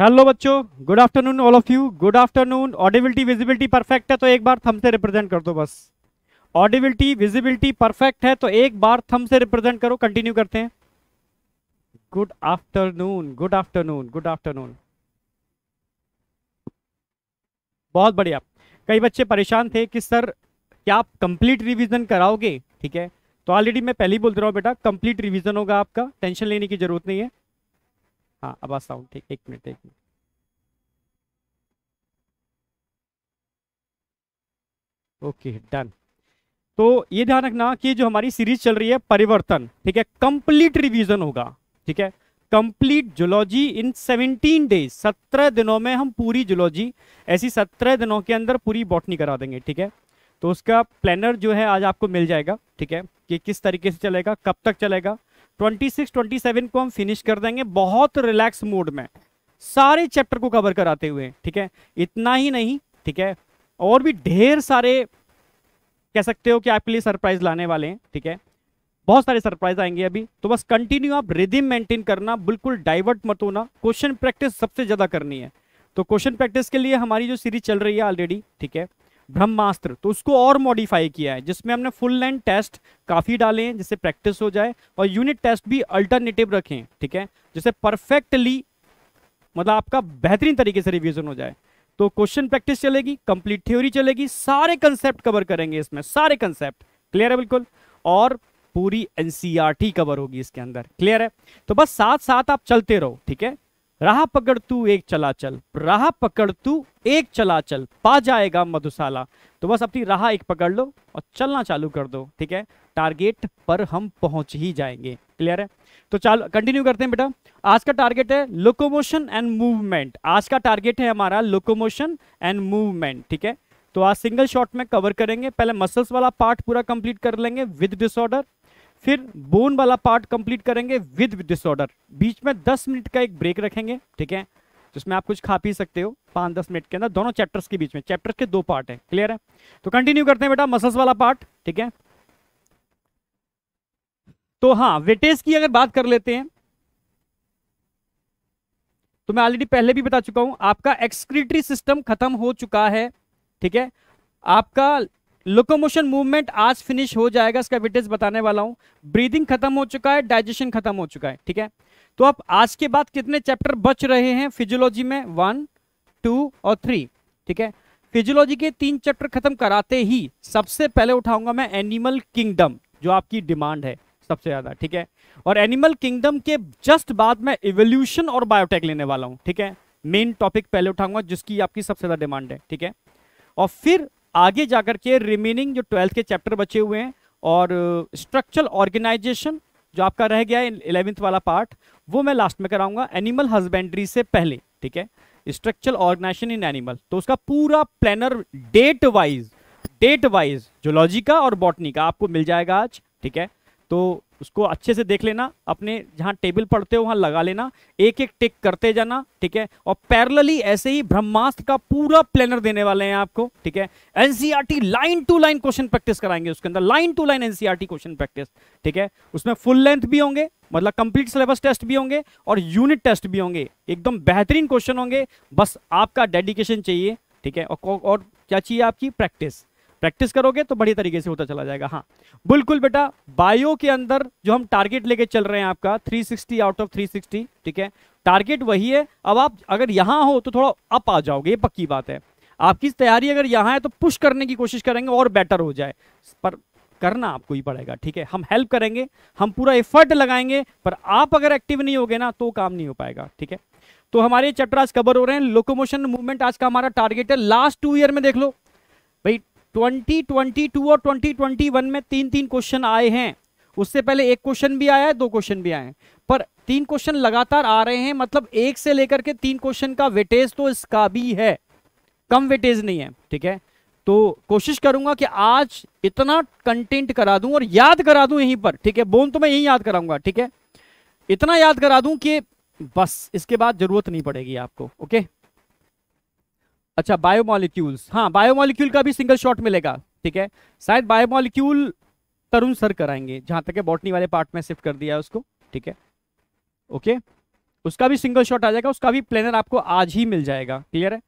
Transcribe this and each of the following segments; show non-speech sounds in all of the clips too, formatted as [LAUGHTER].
Hello बच्चों. Good afternoon all of you good afternoon audibility visibility perfect है तो एक बार थम से रिप्रेजेंट कर दो बस. ऑडिबिलिटी विजिबिलिटी परफेक्ट है तो एक बार थम से रिप्रेजेंट करो. कंटिन्यू करते हैं. Good afternoon good afternoon good afternoon बहुत बढ़िया. कई बच्चे परेशान थे कि सर, क्या आप कंप्लीट रिविजन कराओगे? ठीक है? तो ऑलरेडी मैं पहले ही बोल रहा हूँ बेटा कंप्लीट रिविजन होगा आपका. टेंशन लेने की ज़रूरत नहीं है. हाँ अब साउंड ठीक, एक मिनट एक मिनट ओके डन तो ये ध्यान रखना कि जो हमारी सीरीज़ चल रही है, परिवर्तन, ठीक है? कंप्लीट रिवीजन होगा, ठीक है? कंप्लीट जुलॉजी इन 17 डेज़ 17 दिनों में हम पूरी जुलॉजी ऐसी 17 दिनों के अंदर पूरी बॉटनी करा देंगे, ठीक है? तो उसका प्लानर जो है आज आपको मिल जाएगा, ठीक है? कि किस तरीके से चलेगा, कब तक चलेगा? 26 27 को हम फिनिश कर देंगे बहुत रिलैक्स मोड में। सारे चैप्टर को कवर कराते हुए, ठीक है? इतना ही नहीं, ठीक है? और भी ढेर सारे कह सकते हो कि आपके लिए सरप्राइज़ लाने वाले हैं, ठीक है? बहुत सारे सरप्राइज़ आएँगे अभी। तो बस कंटिन्यू आप रिदिम मेंटेन करना, बिल्कुल डाइवर्ट मत होना। क्वेश्चन प्रैक्टिस सबसे ज़्यादा करनी है। तो क्वेश्चन प्रैक्टिस के लिए हमारी जो सीरीज़ चल रही है ऑलरेडी ठीक है? ब्रह्मास्त्र तो उसको और मॉडिफाई किया है, जिसमें हमने फुल लेंथ टेस्ट काफ़ी डाले हैं, जिससे प्रैक्टिस हो जाए, और यूनिट टेस्ट भी अल्टरनेटिव रखें, ठीक है? जिससे परफेक्टली मतलब आपका बेहतरीन तरीके से रिविजन हो जाए। तो क्वेश्चन प्रैक्टिस चलेगी, कंप्लीट थ्योरी चलेगी, सारे कंसेप्ट कवर करेंगे इसमें, सारे कंसेप्ट क्लियर है बिल्कुल? और पूरी एनसीईआरटी कवर e होगी इसके अंदर। क्लियर है? तो बस साथ साथ आप चलते रहो, ठीक है? राह पकड़ तू एक चला चल राह पकड़ तू एक चला चल पा जाएगा मधुशाला। तो बस अपनी राह एक पकड़ लो और चलना चालू कर दो, ठीक है? टारगेट पर हम पहुँच ही जाएँगे। क्लियर है? तो चालू कंटिन्यू करते हैं बेटा। आज का टारगेट है लोकोमोशन एंड मूवमेंट आज का टारगेट है हमारा लोकोमोशन एंड मूवमेंट ठीक है? तो आज सिंगल शॉट में कवर करेंगे। पहले मसल्स वाला पार्ट पूरा कंप्लीट कर लेंगे विद डिसऑर्डर फिर बोन वाला पार्ट कंप्लीट करेंगे विद डिसऑर्डर बीच में 10 मिनट का एक ब्रेक रखेंगे, ठीक है? जिसमें आप कुछ खा पी सकते हो, पाँच दस मिनट के अंदर। दोनों चैप्टर्स के बीच में चैप्टर के दो पार्ट है क्लियर है? तो कंटिन्यू करते हैं बेटा मसल्स वाला पार्ट ठीक है? तो हाँ वेटेज की अगर बात कर लेते हैं तो मैं ऑलरेडी पहले भी बता चुका हूँ, आपका एक्सक्रीटरी सिस्टम खत्म हो चुका है, ठीक है? आपका लोकोमोशन मूवमेंट आज फिनिश हो जाएगा, इसका विटेज बताने वाला हूँ। ब्रीदिंग खत्म हो चुका है डाइजेशन खत्म हो चुका है, ठीक है? तो आप आज के बाद कितने चैप्टर बच रहे हैं फिजियोलॉजी में? वन टू और थ्री ठीक है? फिजियोलॉजी के तीन चैप्टर खत्म कराते ही सबसे पहले उठाऊँगा मैं एनिमल किंगडम जो आपकी डिमांड है। सबसे ज़्यादा ठीक है? और एनिमल किंगडम के जस्ट बाद में इवोल्यूशन और बायोटेक लेने वाला हूँ ठीक है? मेन टॉपिक पहले उठाऊँगा जिसकी आपकी सबसे ज़्यादा डिमांड है ठीक है? और फिर आगे जाकर के रिमेनिंग जो ट्वेल्थ के चैप्टर बचे हुए हैं और स्ट्रक्चरल uh, ऑर्गेनाइजेशन जो आपका रह गया है इलेवेंथ वाला पार्ट वो मैं लास्ट में कराऊँगा एनिमल हस्बेंड्री से पहले ठीक है? स्ट्रक्चरल ऑर्गेनाइजेशन इन एनिमल तो उसका पूरा planner date wise date wise zoology का और बॉटनी का आपको मिल जाएगा आज ठीक है? तो उसको अच्छे से देख लेना अपने जहाँ टेबल पढ़ते हो वहाँ लगा लेना एक एक टिक करते जाना ठीक है? और पैरेलली ऐसे ही ब्रह्मास्त्र का पूरा प्लानर देने वाले हैं आपको ठीक है? NCERT line to line question practice कराएँगे उसके अंदर line to line NCERT question practice ठीक है? उसमें फुल लेंथ भी होंगे मतलब कंप्लीट सिलेबस टेस्ट भी होंगे और यूनिट टेस्ट भी होंगे एकदम बेहतरीन क्वेश्चन होंगे बस आपका डेडिकेशन चाहिए ठीक है? और, और क्या चाहिए आपकी? प्रैक्टिस प्रैक्टिस करोगे तो बढ़िया तरीके से होता चला जाएगा हाँ। बिल्कुल बेटा, बायो के अंदर जो हम टारगेट लेके चल रहे हैं आपका 360 आउट ऑफ़ 360 ठीक है? टारगेट वही है, अब आप अगर यहाँ हो तो थोड़ा अप आ जाओगे, ये पक्की बात है। आपकी तैयारी अगर यहाँ है तो पुश करने की कोशिश करेंगे, और बेटर हो जाए। पर करना आपको ही पड़ेगा, ठीक है? हम हेल्प करेंगे, हम पूरा एफर्ट लगाएँगे, पर आप अगर एक्टिव नहीं होगे ना तो काम नहीं हो पाएगा, ठीक है? तो हमारे चैप्टर आज कवर हो रहे हैं लोकोमोशन मूवमेंट आज का हमारा टारगेट है लास्ट टू ईयर में देख लो। भाई 2022 और 2021 में तीन तीन क्वेश्चन आए हैं। उससे पहले एक क्वेश्चन भी आया है, दो क्वेश्चन भी आए हैं। पर तीन क्वेश्चन लगातार आ रहे हैं मतलब एक से लेकर के तीन क्वेश्चन का वेटेज तो इसका भी है। कम वेटेज नहीं है, ठीक है? तो कोशिश करूँगा कि आज इतना कंटेंट करा दूँ और याद करा दूँ यहीं पर, ठीक है? बोन तो मैं यही याद कराऊँगा, ठीक है? इतना याद करा दूँ कि बस, इसके बाद ज़रूरत नहीं पड़ेगी आपको, ओके? अच्छा बायोमोलिक्यूल्स हाँ बायोमोलिक्यूल का भी सिंगल शॉट मिलेगा, ठीक है? शायद बायोमोलिक्यूल तरुण सर कराएँगे, जहाँ तक बॉटनी वाले पार्ट में शिफ्ट कर दिया है उसको, ठीक है? ओके उसका भी सिंगल शॉट आ जाएगा, उसका भी प्लेनर आपको आज ही मिल जाएगा क्लियर है?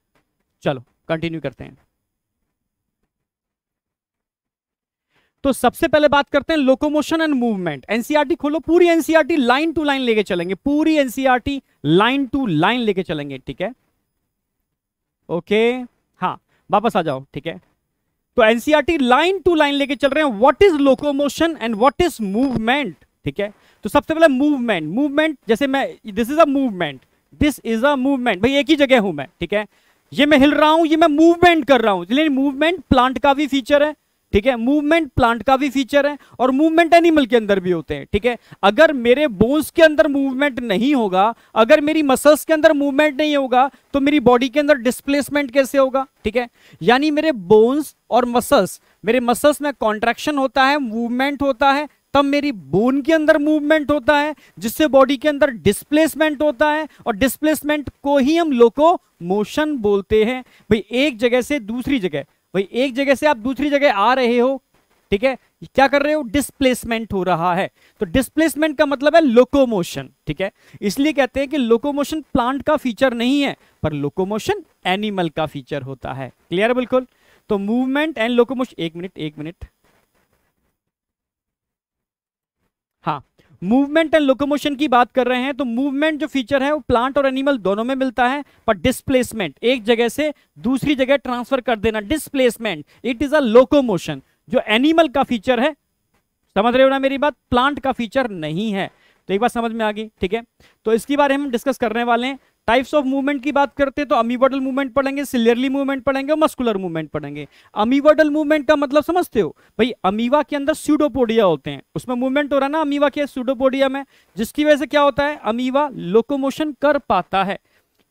चलो कंटिन्यू करते हैं। तो सबसे पहले बात करते हैं लोकोमोशन एंड मूवमेंट एनसीआरटी खोलो, पूरी एनसीआरटी लाइन टू लाइन लेके चलेंगे, पूरी एनसीआरटी लाइन टू लाइन लेके चलेंगे, ठीक है? ओके हाँ वापस आ जाओ, ठीक है? तो एनसीआरटी लाइन टू लाइन लेके चल रहे हैं। What is locomotion and what is movement ठीक है? तो सबसे पहले मूवमेंट मूवमेंट जैसे मैं this is a movement this is a movement भाई, एक ही जगह हूँ मैं, ठीक है? ये मैं हिल रहा हूँ, ये मैं मूवमेंट कर रहा हूँ। लेकिन मूवमेंट प्लांट का भी फीचर है ठीक है? मूवमेंट प्लांट का भी फीचर है और मूवमेंट एनिमल के अंदर भी होते हैं, ठीक है? अगर मेरे बोन्स के अंदर मूवमेंट नहीं होगा, अगर मेरी मसल्स के अंदर मूवमेंट नहीं होगा तो मेरी बॉडी के अंदर डिस्प्लेसमेंट कैसे होगा, ठीक है? यानी मेरे बोन्स और मसल्स मेरे मसल्स में कॉन्ट्रैक्शन होता है मूवमेंट होता है, तब मेरी बोन के अंदर मूवमेंट होता है, जिससे बॉडी के अंदर डिस्प्लेसमेंट होता है और डिस्प्लेसमेंट को ही हम लोको मोशन बोलते हैं। भाई, एक जगह से दूसरी जगह भाई एक जगह से आप दूसरी जगह आ रहे हो, ठीक है? क्या कर रहे हो? डिस्प्लेसमेंट हो रहा है। तो डिस्प्लेसमेंट का मतलब है लोकोमोशन ठीक है? इसलिए कहते हैं कि लोकोमोशन प्लांट का फीचर नहीं है, पर लोकोमोशन एनिमल का फीचर होता है। क्लियर बिल्कुल? तो मूवमेंट एंड लोकोमोशन एक मिनट एक मिनट हाँ मूवमेंट एंड लोकोमोशन की बात कर रहे हैं तो मूवमेंट जो फीचर है, वो प्लांट और एनिमल दोनों में मिलता है पर डिस्प्लेसमेंट एक जगह से दूसरी जगह ट्रांसफ़र कर देना displacement it is a locomotion जो एनिमल का फीचर है, समझ रहे हो ना मेरी बात? प्लांट का फीचर नहीं है। तो एक बात समझ में आ गई, ठीक है? तो इसके बारे में हम डिस्कस करने वाले हैं टाइप्स ऑफ़ मूवमेंट की बात करते हैं तो अमीवर्डल मूवमेंट पढ़ेंगे सिलियरली मूवमेंट पढ़ेंगे और मस्कुलर मूवमेंट पढ़ेंगे। अमीवर्डल मूवमेंट का मतलब समझते हो? भाई अमीवा के अंदर स्यूडोपोडिया होते हैं। उसमें मूवमेंट हो रहा है ना अमीवा के स्यूडोपोडिया में, जिसकी वजह से क्या होता है? अमीवा लोकोमोशन कर पाता है।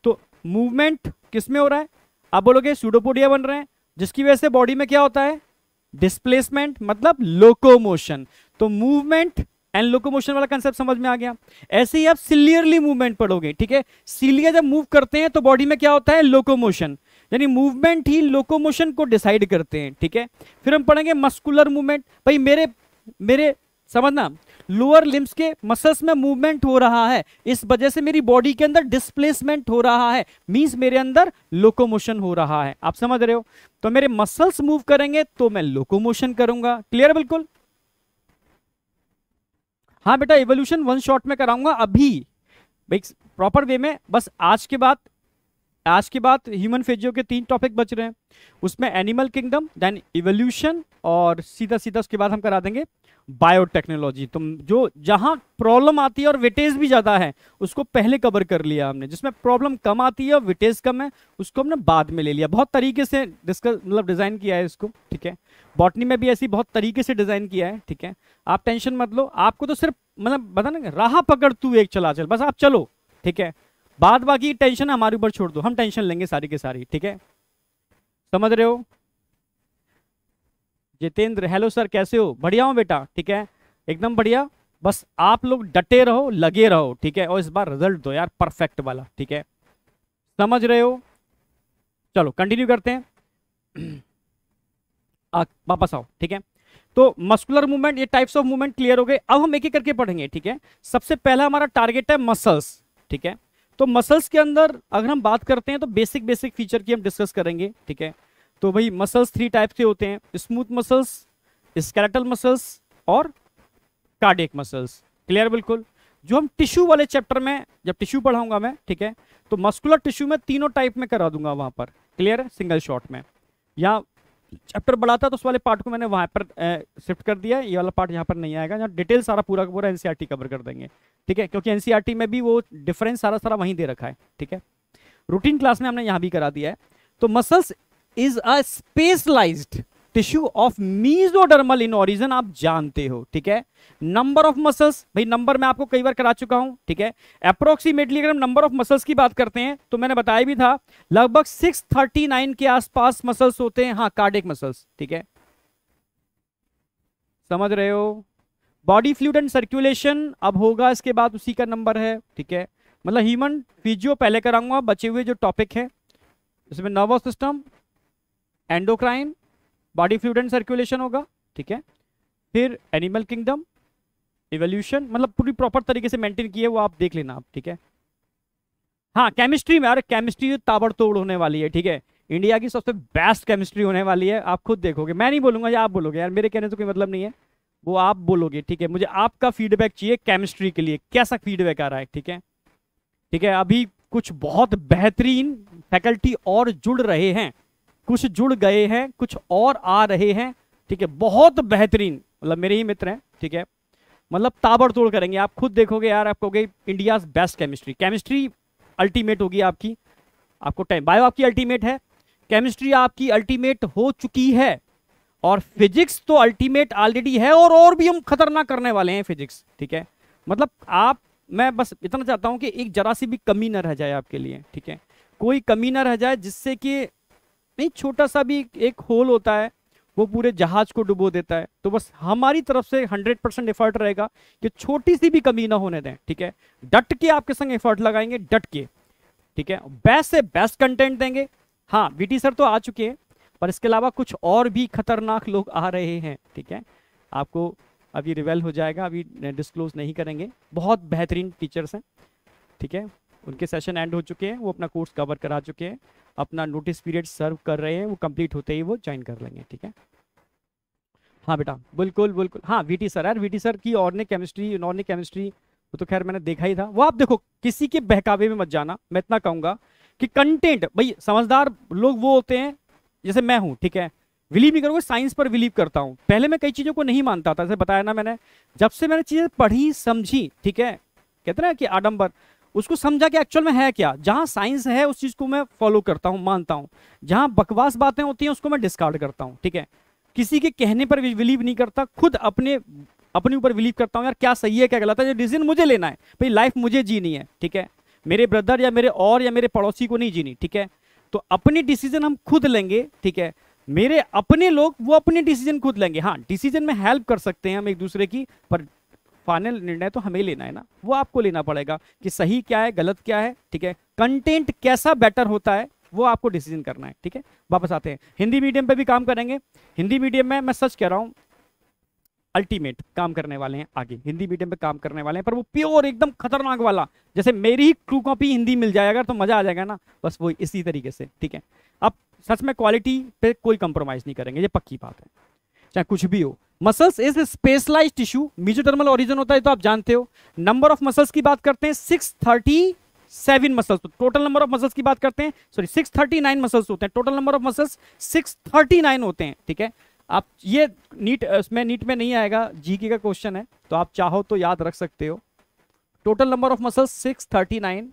तो मूवमेंट किसमें हो रहा है? आप बोलोगे स्यूडोपोडिया बन रहे हैं, जिसकी वजह से बॉडी में क्या होता है? डिस्प्लेसमेंट मतलब लोकोमोशन तो मूवमेंट एंड लोकोमोशन वाला कंसेप्ट समझ में आ गया। ऐसे ही आप सिलियरली मूवमेंट पढ़ोगे, ठीक है? सीलिया जब मूव करते हैं तो बॉडी में क्या होता है? लोकोमोशन यानी मूवमेंट ही लोकोमोशन को डिसाइड करते हैं, ठीक है? फिर हम पढ़ेंगे मस्कुलर मूवमेंट भाई, मेरे मेरे समझना लोअर लिम्स के मसल्स में मूवमेंट हो रहा है। इस वजह से मेरी बॉडी के अंदर डिस्प्लेसमेंट हो रहा है। मींस मेरे अंदर लोकोमोशन हो रहा है। आप समझ रहे हो? तो मेरे मसल्स मूव करेंगे तो मैं लोकोमोशन करूँगा। क्लियर बिल्कुल? हाँ बेटा एवोल्यूशन वन शॉट में कराऊँगा अभी। भाई प्रॉपर वे में, बस आज के बाद, आज के बाद ह्यूमन फेजियो के तीन टॉपिक बच रहे हैं। उसमें एनिमल किंगडम देन इवोल्यूशन और सीधा सीधा उसके बाद हम करा देंगे। बायोटेक्नोलॉजी तो जो, जहाँ प्रॉब्लम आती है और वेटेज भी ज़्यादा है, उसको पहले कवर कर लिया हमने। जिसमें प्रॉब्लम कम आती है और वेटेज कम है, उसको हमने बाद में ले लिया। बहुत तरीके से डिस्कस मतलब डिज़ाइन किया है इसको, ठीक है? बॉटनी में भी ऐसी बहुत तरीके से डिज़ाइन किया है, ठीक है? आप टेंशन मत लो। आपको तो सिर्फ़ मतलब बता ना राह पकड़ तू एक चला चल, बस आप चलो, ठीक है? बाद बाकी टेंशन हमारे ऊपर छोड़ दो। हम टेंशन लेंगे सारी के सारी, ठीक है? समझ रहे हो? जितेंद्र हेलो सर कैसे हो? बढ़िया हो बेटा ठीक है? एकदम बढ़िया। बस आप लोग डटे रहो लगे रहो ठीक है? और इस बार रिज़ल्ट दो यार परफेक्ट वाला ठीक है? समझ रहे हो? चलो कंटिन्यू करते हैं। [CLEARS THROAT] आ, वापस आओ ठीक है? तो मस्कुलर मूवमेंट ये टाइप्स ऑफ़ मूवमेंट क्लियर हो गए। अब हम एक एक करके पढ़ेंगे ठीक है? सबसे पहला हमारा टारगेट है मसल्स ठीक है? तो मसल्स के अंदर अगर हम बात करते हैं तो बेसिक बेसिक फीचर की हम डिस्कस करेंगे ठीक है? तो भाई मसल्स थ्री टाइप के होते हैं स्मूथ मसल्स स्केलेटल मसल्स और कार्डियक मसल्स क्लियर बिल्कुल? जो हम टिश्यू वाले चैप्टर में, जब टिश्यू पढ़ाऊँगा मैं, ठीक है तो मस्कुलर टिश्यू में तीनों टाइप में करा दूँगा वहाँ पर. क्लियर है सिंगल शॉट में. या चैप्टर बड़ा था तो उस वाले पार्ट को मैंने वहाँ पर शिफ्ट कर दिया, ये वाला पार्ट यहाँ पर नहीं आएगा यहाँ डिटेल सारा पूरा का पूरा एनसीआरटी कवर कर देंगे. ठीक है, क्योंकि एनसीआरटी में भी वो डिफरेंस सारा सारा वहीं दे रखा है, ठीक है. रूटीन क्लास में हमने यहाँ भी करा दिया है. तो muscles is a specialized tissue of mesodermal in origin आप जानते हो, ठीक है? नंबर ऑफ़ मसल्स भाई नंबर मैं आपको कई बार करा चुका हूँ, ठीक है? अप्रोक्सीमेटली अगर हम नंबर ऑफ़ मसल्स की बात करते हैं तो मैंने बताया भी था, लगभग 639 के आसपास मसल्स होते हैं हाँ कार्डिक मसल्स ठीक है? समझ रहे हो? बॉडी फ्लूड एंड सर्कुलेशन अब होगा इसके बाद उसी का नंबर है, ठीक है? मतलब ह्यूमन फिजियो पहले कराऊँगा, बचे हुए जो टॉपिक है, इसमें nervous system endocrine body fluid and circulation होगा, ठीक है? फिर एनिमल किंगडम इवोल्यूशन मतलब पूरी प्रॉपर तरीके से मेंटेन किए, वो आप देख लेना आप, ठीक है? हाँ केमिस्ट्री में, अरे केमिस्ट्री ताबड़तोड़ होने वाली है, ठीक है? इंडिया की सबसे बेस्ट केमिस्ट्री होने वाली है, आप खुद देखोगे। मैं नहीं बोलूँगा या आप बोलोगे, यार मेरे कहने से कोई मतलब नहीं है। वो आप बोलोगे, ठीक है? मुझे आपका फीडबैक चाहिए केमिस्ट्री के लिए, कैसा फीडबैक आ रहा है, ठीक है? ठीक है, अभी कुछ बहुत बेहतरीन फैकल्टी और जुड़ रहे हैं। कुछ जुड़ गए हैं, कुछ और आ रहे हैं, ठीक है? बहुत बेहतरीन मतलब मेरे ही मित्र हैं, ठीक है? मतलब ताबड़तोड़ करेंगे। आप खुद देखोगे यार, आप कहोगे India best chemistry chemistry ultimate होगी आपकी। आपको टाइम बायो आपकी अल्टीमेट है। केमिस्ट्री आपकी अल्टीमेट हो चुकी है। और फिजिक्स तो अल्टीमेट ऑलरेडी है और और भी हम खतरनाक करने वाले हैं फिजिक्स ठीक है? मतलब आप, मैं बस इतना चाहता हूँ कि एक जरा सी भी कमी ना रह जाए आपके लिए, ठीक है? कोई कमी ना रह जाए जिससे कि नहीं, छोटा सा भी एक होल होता है, वो पूरे जहाज़ को डुबो देता है। तो बस हमारी तरफ़ से 100 परसेंट एफर्ट रहेगा कि छोटी सी भी कमी ना होने दें, ठीक है? डट के आपके संग एफर्ट लगाएँगे, डट के, ठीक है? बेस्ट से बेस्ट कंटेंट देंगे। हाँ वीटी सर तो आ चुके हैं, पर इसके अलावा कुछ और भी खतरनाक लोग आ रहे हैं, ठीक है? आपको अभी रिवेल हो जाएगा, अभी डिस्क्लोज नहीं करेंगे। बहुत बेहतरीन टीचर्स हैं, ठीक है? उनके सेशन एंड हो चुके हैं, वो अपना कोर्स कवर करा चुके हैं, अपना नोटिस पीरियड सर्व कर रहे हैं, वो कंप्लीट होते ही वो ज्वाइन कर लेंगे, ठीक है? हाँ बेटा, बिल्कुल बिल्कुल। हाँ वीटी सर यार वीटी सर की ऑर्गेनिक केमिस्ट्री नॉर्निक केमिस्ट्री वो तो खैर मैंने देखा ही था। वो आप देखो, किसी के बहकावे में मत जाना, मैं इतना कहूँगा कि कंटेंट भाई समझदार लोग वो होते हैं, जैसे मैं हूँ, ठीक है? बिलीव नहीं करूँगा साइंस पर बिलीव करता हूँ। पहले मैं कई चीज़ों को नहीं मानता था, जैसे बताया ना मैंने, जब से मैंने चीज़ें पढ़ी, समझी, ठीक है? कहते ना कि आडम्बर उसको समझा कि एक्चुअल में है क्या? जहाँ साइंस है, उस चीज़ को मैं फॉलो करता हूँ, मानता हूँ। जहाँ बकवास बातें होती हैं, उसको मैं डिस्कार्ड करता हूँ, ठीक है? किसी के कहने पर बिलीव नहीं करता, खुद अपने अपने ऊपर बिलीव करता हूँ, यार क्या सही है, क्या गलत है? डिसीज़न मुझे लेना है। भाई लाइफ मुझे जीनी है, ठीक है? मेरे ब्रदर या मेरे और या मेरे पड़ोसी को नहीं जीनी, ठीक है? तो अपनी डिसीज़न हम खुद लेंगे, ठीक है? मेरे अपने लोग, वो अपने डिसीज़न खुद लेंगे। हाँ डिसीज़न में हेल्प कर सकते हैं हम एक दूसरे की, पर फाइनल निर्णय तो हमें लेना है ना। वो आपको लेना पड़ेगा कि सही क्या है, गलत क्या है, ठीक है? कंटेंट कैसा बेटर होता है, वो आपको डिसीज़न करना है, ठीक है? वापस आते हैं। हिंदी मीडियम पे भी काम करेंगे। हिंदी मीडियम में मैं सच कह रहा हूँ, अल्टीमेट काम करने वाले हैं आगे। हिंदी मीडियम पे काम करने वाले हैं, पर वो प्योर एकदम खतरनाक वाला, जैसे मेरी ही ट्रू कॉपी हिंदी मिल जाए अगर तो मज़ा आ जाएगा ना। बस वो इसी तरीके से, ठीक है? अब सच में क्वालिटी पे कोई कंप्रोमाइज नहीं करेंगे, ये पक्की बात है। चाहे कुछ भी हो। Muscles is specialise tissue mesodermal origin होता है तो आप जानते हो। नंबर ऑफ़ मसल्स की बात करते हैं six thirty seven muscles total number of muscles की बात करते हैं sorry six thirty nine muscles होते हैं। Total number of muscles six thirty nine होते हैं, ठीक है? आप ये नीट, उसमें नीट में नहीं आएगा जीके का क्वेश्चन है तो आप चाहो तो याद रख सकते हो। Total number of muscles six thirty nine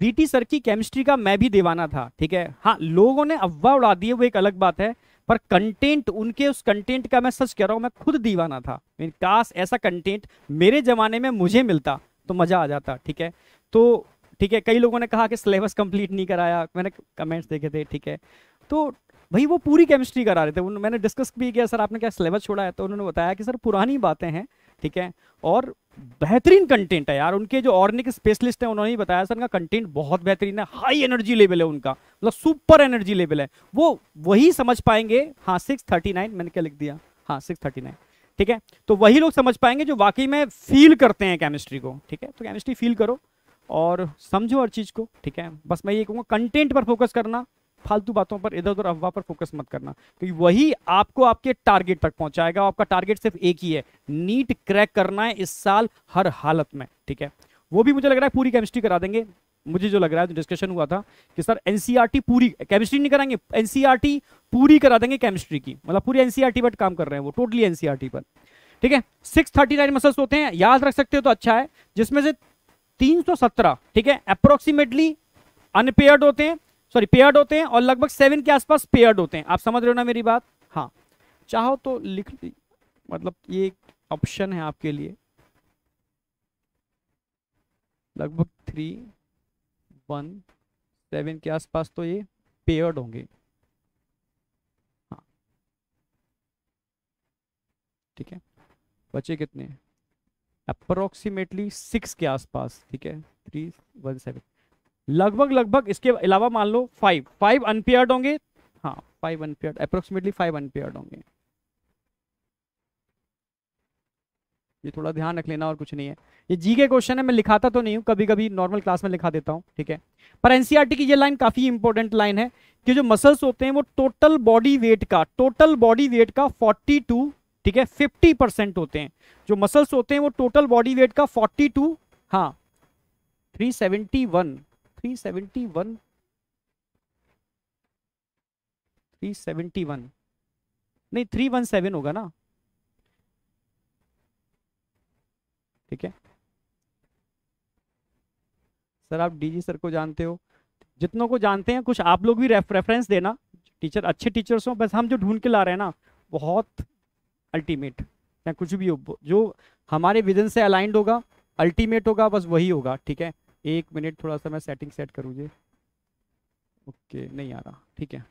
VT sir की केमिस्ट्री का मैं भी दीवाना था, ठीक है? हाँ लोगों ने अफवाह उड़ा दी है, वो एक अलग बात है, पर कंटेंट उनके उस कंटेंट का मैं सच कह रहा हूँ, मैं खुद दीवाना था। काश ऐसा कंटेंट मेरे जमाने में मुझे मिलता तो मज़ा आ जाता, ठीक है? तो ठीक है, कई लोगों ने कहा कि सिलेबस कंप्लीट नहीं कराया, मैंने कमेंट्स देखे थे, ठीक है? तो भाई, वो पूरी केमिस्ट्री करा रहे थे मैंने डिस्कस भी किया, सर, आपने क्या सिलेबस छोड़ा है? तो उन्होंने बताया कि, सर, पुरानी बातें हैं ठीक है? और बेहतरीन कंटेंट है यार। उनके जो ऑर्निक स्पेशलिस्ट है, उन्होंने बताया सर, उनका कंटेंट बहुत बेहतरीन है। हाई एनर्जी लेवल है उनका। मतलब सुपर एनर्जी लेवल है। वो वही समझ पाएँगे। हाँ सिक्स थर्टी नाइन मैंने क्या लिख दिया? हाँ सिक्स थर्टी नाइन ठीक है? तो वही लोग समझ पाएँगे जो वाकई में फील करते हैं केमिस्ट्री को। ठीक है? तो केमिस्ट्री फील करो और समझो हर चीज़ को। ठीक है? बस मैं ये कहूँगा कंटेंट पर फोकस करना। फालतू बातों पर इधर उधर अफवाह पर फोकस मत करना। क्योंकि वही आपको आपके टारगेट तक पहुंचाएगा आपका टारगेट सिर्फ़ एक ही है। नीट क्रैक करना है इस साल हर हालत में, ठीक है? वो भी मुझे लग रहा है पूरी केमिस्ट्री करा देंगे। मुझे जो लग रहा है डिस्कशन हुआ था कि सर एनसीईआरटी पूरी केमिस्ट्री नहीं कराएँगे एनसीईआरटी पूरी करा देंगे केमिस्ट्री की। मतलब पूरी एनसीईआरटी पर काम कर रहे हैं वो टोटली एनसीईआरटी पर। ठीक है? सिक्स थर्टी नाइन मसल्स होते हैं, याद रख सकते हो तो अच्छा है, जिसमें से तीन सौ सत्रह, ठीक है? अप्रोक्सीमेटली अनपेयर्ड होते हैं सॉरी पेयर्ड होते हैं और लगभग सेवन के आसपास पेयर्ड होते हैं। आप समझ रहे हो ना मेरी बात? हाँ। चाहो तो लिख मतलब ये एक ऑप्शन है आपके लिए। लगभग थ्री वन सेवन के आसपास तो ये पेयर्ड होंगे। हाँ। ठीक है। बचे कितने? अप्रोक्सीमेटली सिक्स के आसपास। ठीक है। थ्री वन सेवन लगभग लगभग, इसके अलावा मान लो फाइव फाइव अनपेयर्ड होंगे। हाँ five unpaired approximately five unpaired होंगे। ये थोड़ा ध्यान रख लेना और कुछ नहीं है। ये जी के क्वेश्चन है, मैं लिखाता तो नहीं हूँ कभी कभी नॉर्मल क्लास में लिखा देता हूँ, ठीक है? पर एनसीईआरटी की ये लाइन काफ़ी इंपॉर्टेंट लाइन है कि जो मसल्स होते हैं, वो टोटल बॉडी वेट का टोटल बॉडी वेट का 42 ठीक है? 50 परसेंट होते हैं। जो मसल्स होते हैं, वो टोटल बॉडी वेट का 42 टू हाँ थ्री सेवेंटी वन 371 371 नहीं 317 होगा ना। ठीक है। सर आप डीजी सर को जानते हो। जितनों को जानते हैं कुछ आप लोग भी रेफ, रेफरेंस देना। टीचर अच्छे टीचर्स हो बस हम जो ढूंढ के ला रहे हैं ना बहुत अल्टीमेट। या कुछ भी हो जो हमारे विजन से अलाइंड होगा अल्टीमेट होगा बस वही होगा ठीक है। एक मिनट थोड़ा सा मैं सेटिंग सेट करूँ ओके नहीं आ रहा। ठीक है।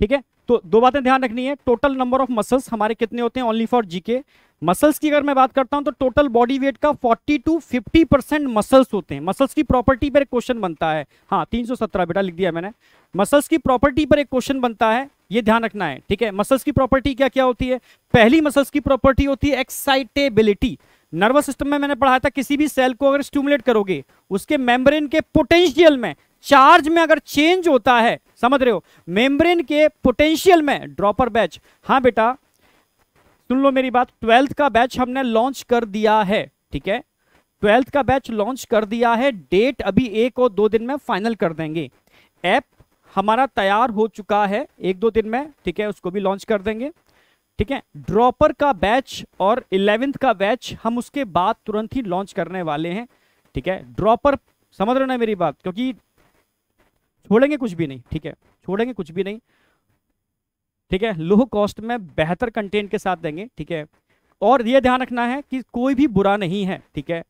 ठीक है? तो दो बातें ध्यान रखनी है। टोटल नंबर ऑफ़ मसल्स हमारे कितने होते हैं? ओनली फॉर जीके मसल्स की अगर मैं बात करता हूँ तो टोटल बॉडी वेट का 40 टू 50 परसेंट मसल्स होते हैं। मसल्स की प्रॉपर्टी पर एक क्वेश्चन बनता है। हाँ 317 बेटा लिख दिया मैंने। मसल्स की प्रॉपर्टी पर एक क्वेश्चन बनता है। ये ध्यान रखना है। ठीक है? मसल्स की प्रॉपर्टी क्या क्या होती है? पहली मसल्स की प्रॉपर्टी होती है एक्साइटेबिलिटी नर्वस सिस्टम में मैंने पढ़ाया था, किसी भी सेल को अगर स्टूमुलेट करोगे, उसके मेम्ब्रेन के पोटेंशियल में चार्ज में अगर चेंज होता है, समझ रहे हो? मेम्ब्रेन के पोटेंशियल में ड्रॉपर बैच हाँ बेटा, सुन लो मेरी बात ट्वेल्थ का बैच हमने लॉन्च कर दिया है, ठीक है? ट्वेल्थ का बैच लॉन्च कर दिया है डेट अभी एक और दो दिन में फाइनल कर देंगे। ऐप हमारा तैयार हो चुका है, एक दो दिन में, ठीक है? उसको भी लॉन्च कर देंगे। ठीक है? ड्रॉपर का बैच और इलेवेंथ का बैच हम उसके बाद तुरंत ही लॉन्च करने वाले हैं। ठीक है? ड्रॉपर समझ रहे ना मेरी बात? क्योंकि छोड़ेंगे कुछ भी नहीं, ठीक है? छोड़ेंगे कुछ भी नहीं। ठीक है? लो कॉस्ट में बेहतर कंटेंट के साथ देंगे, ठीक है? और यह ध्यान रखना है कि कोई भी बुरा नहीं है, ठीक है?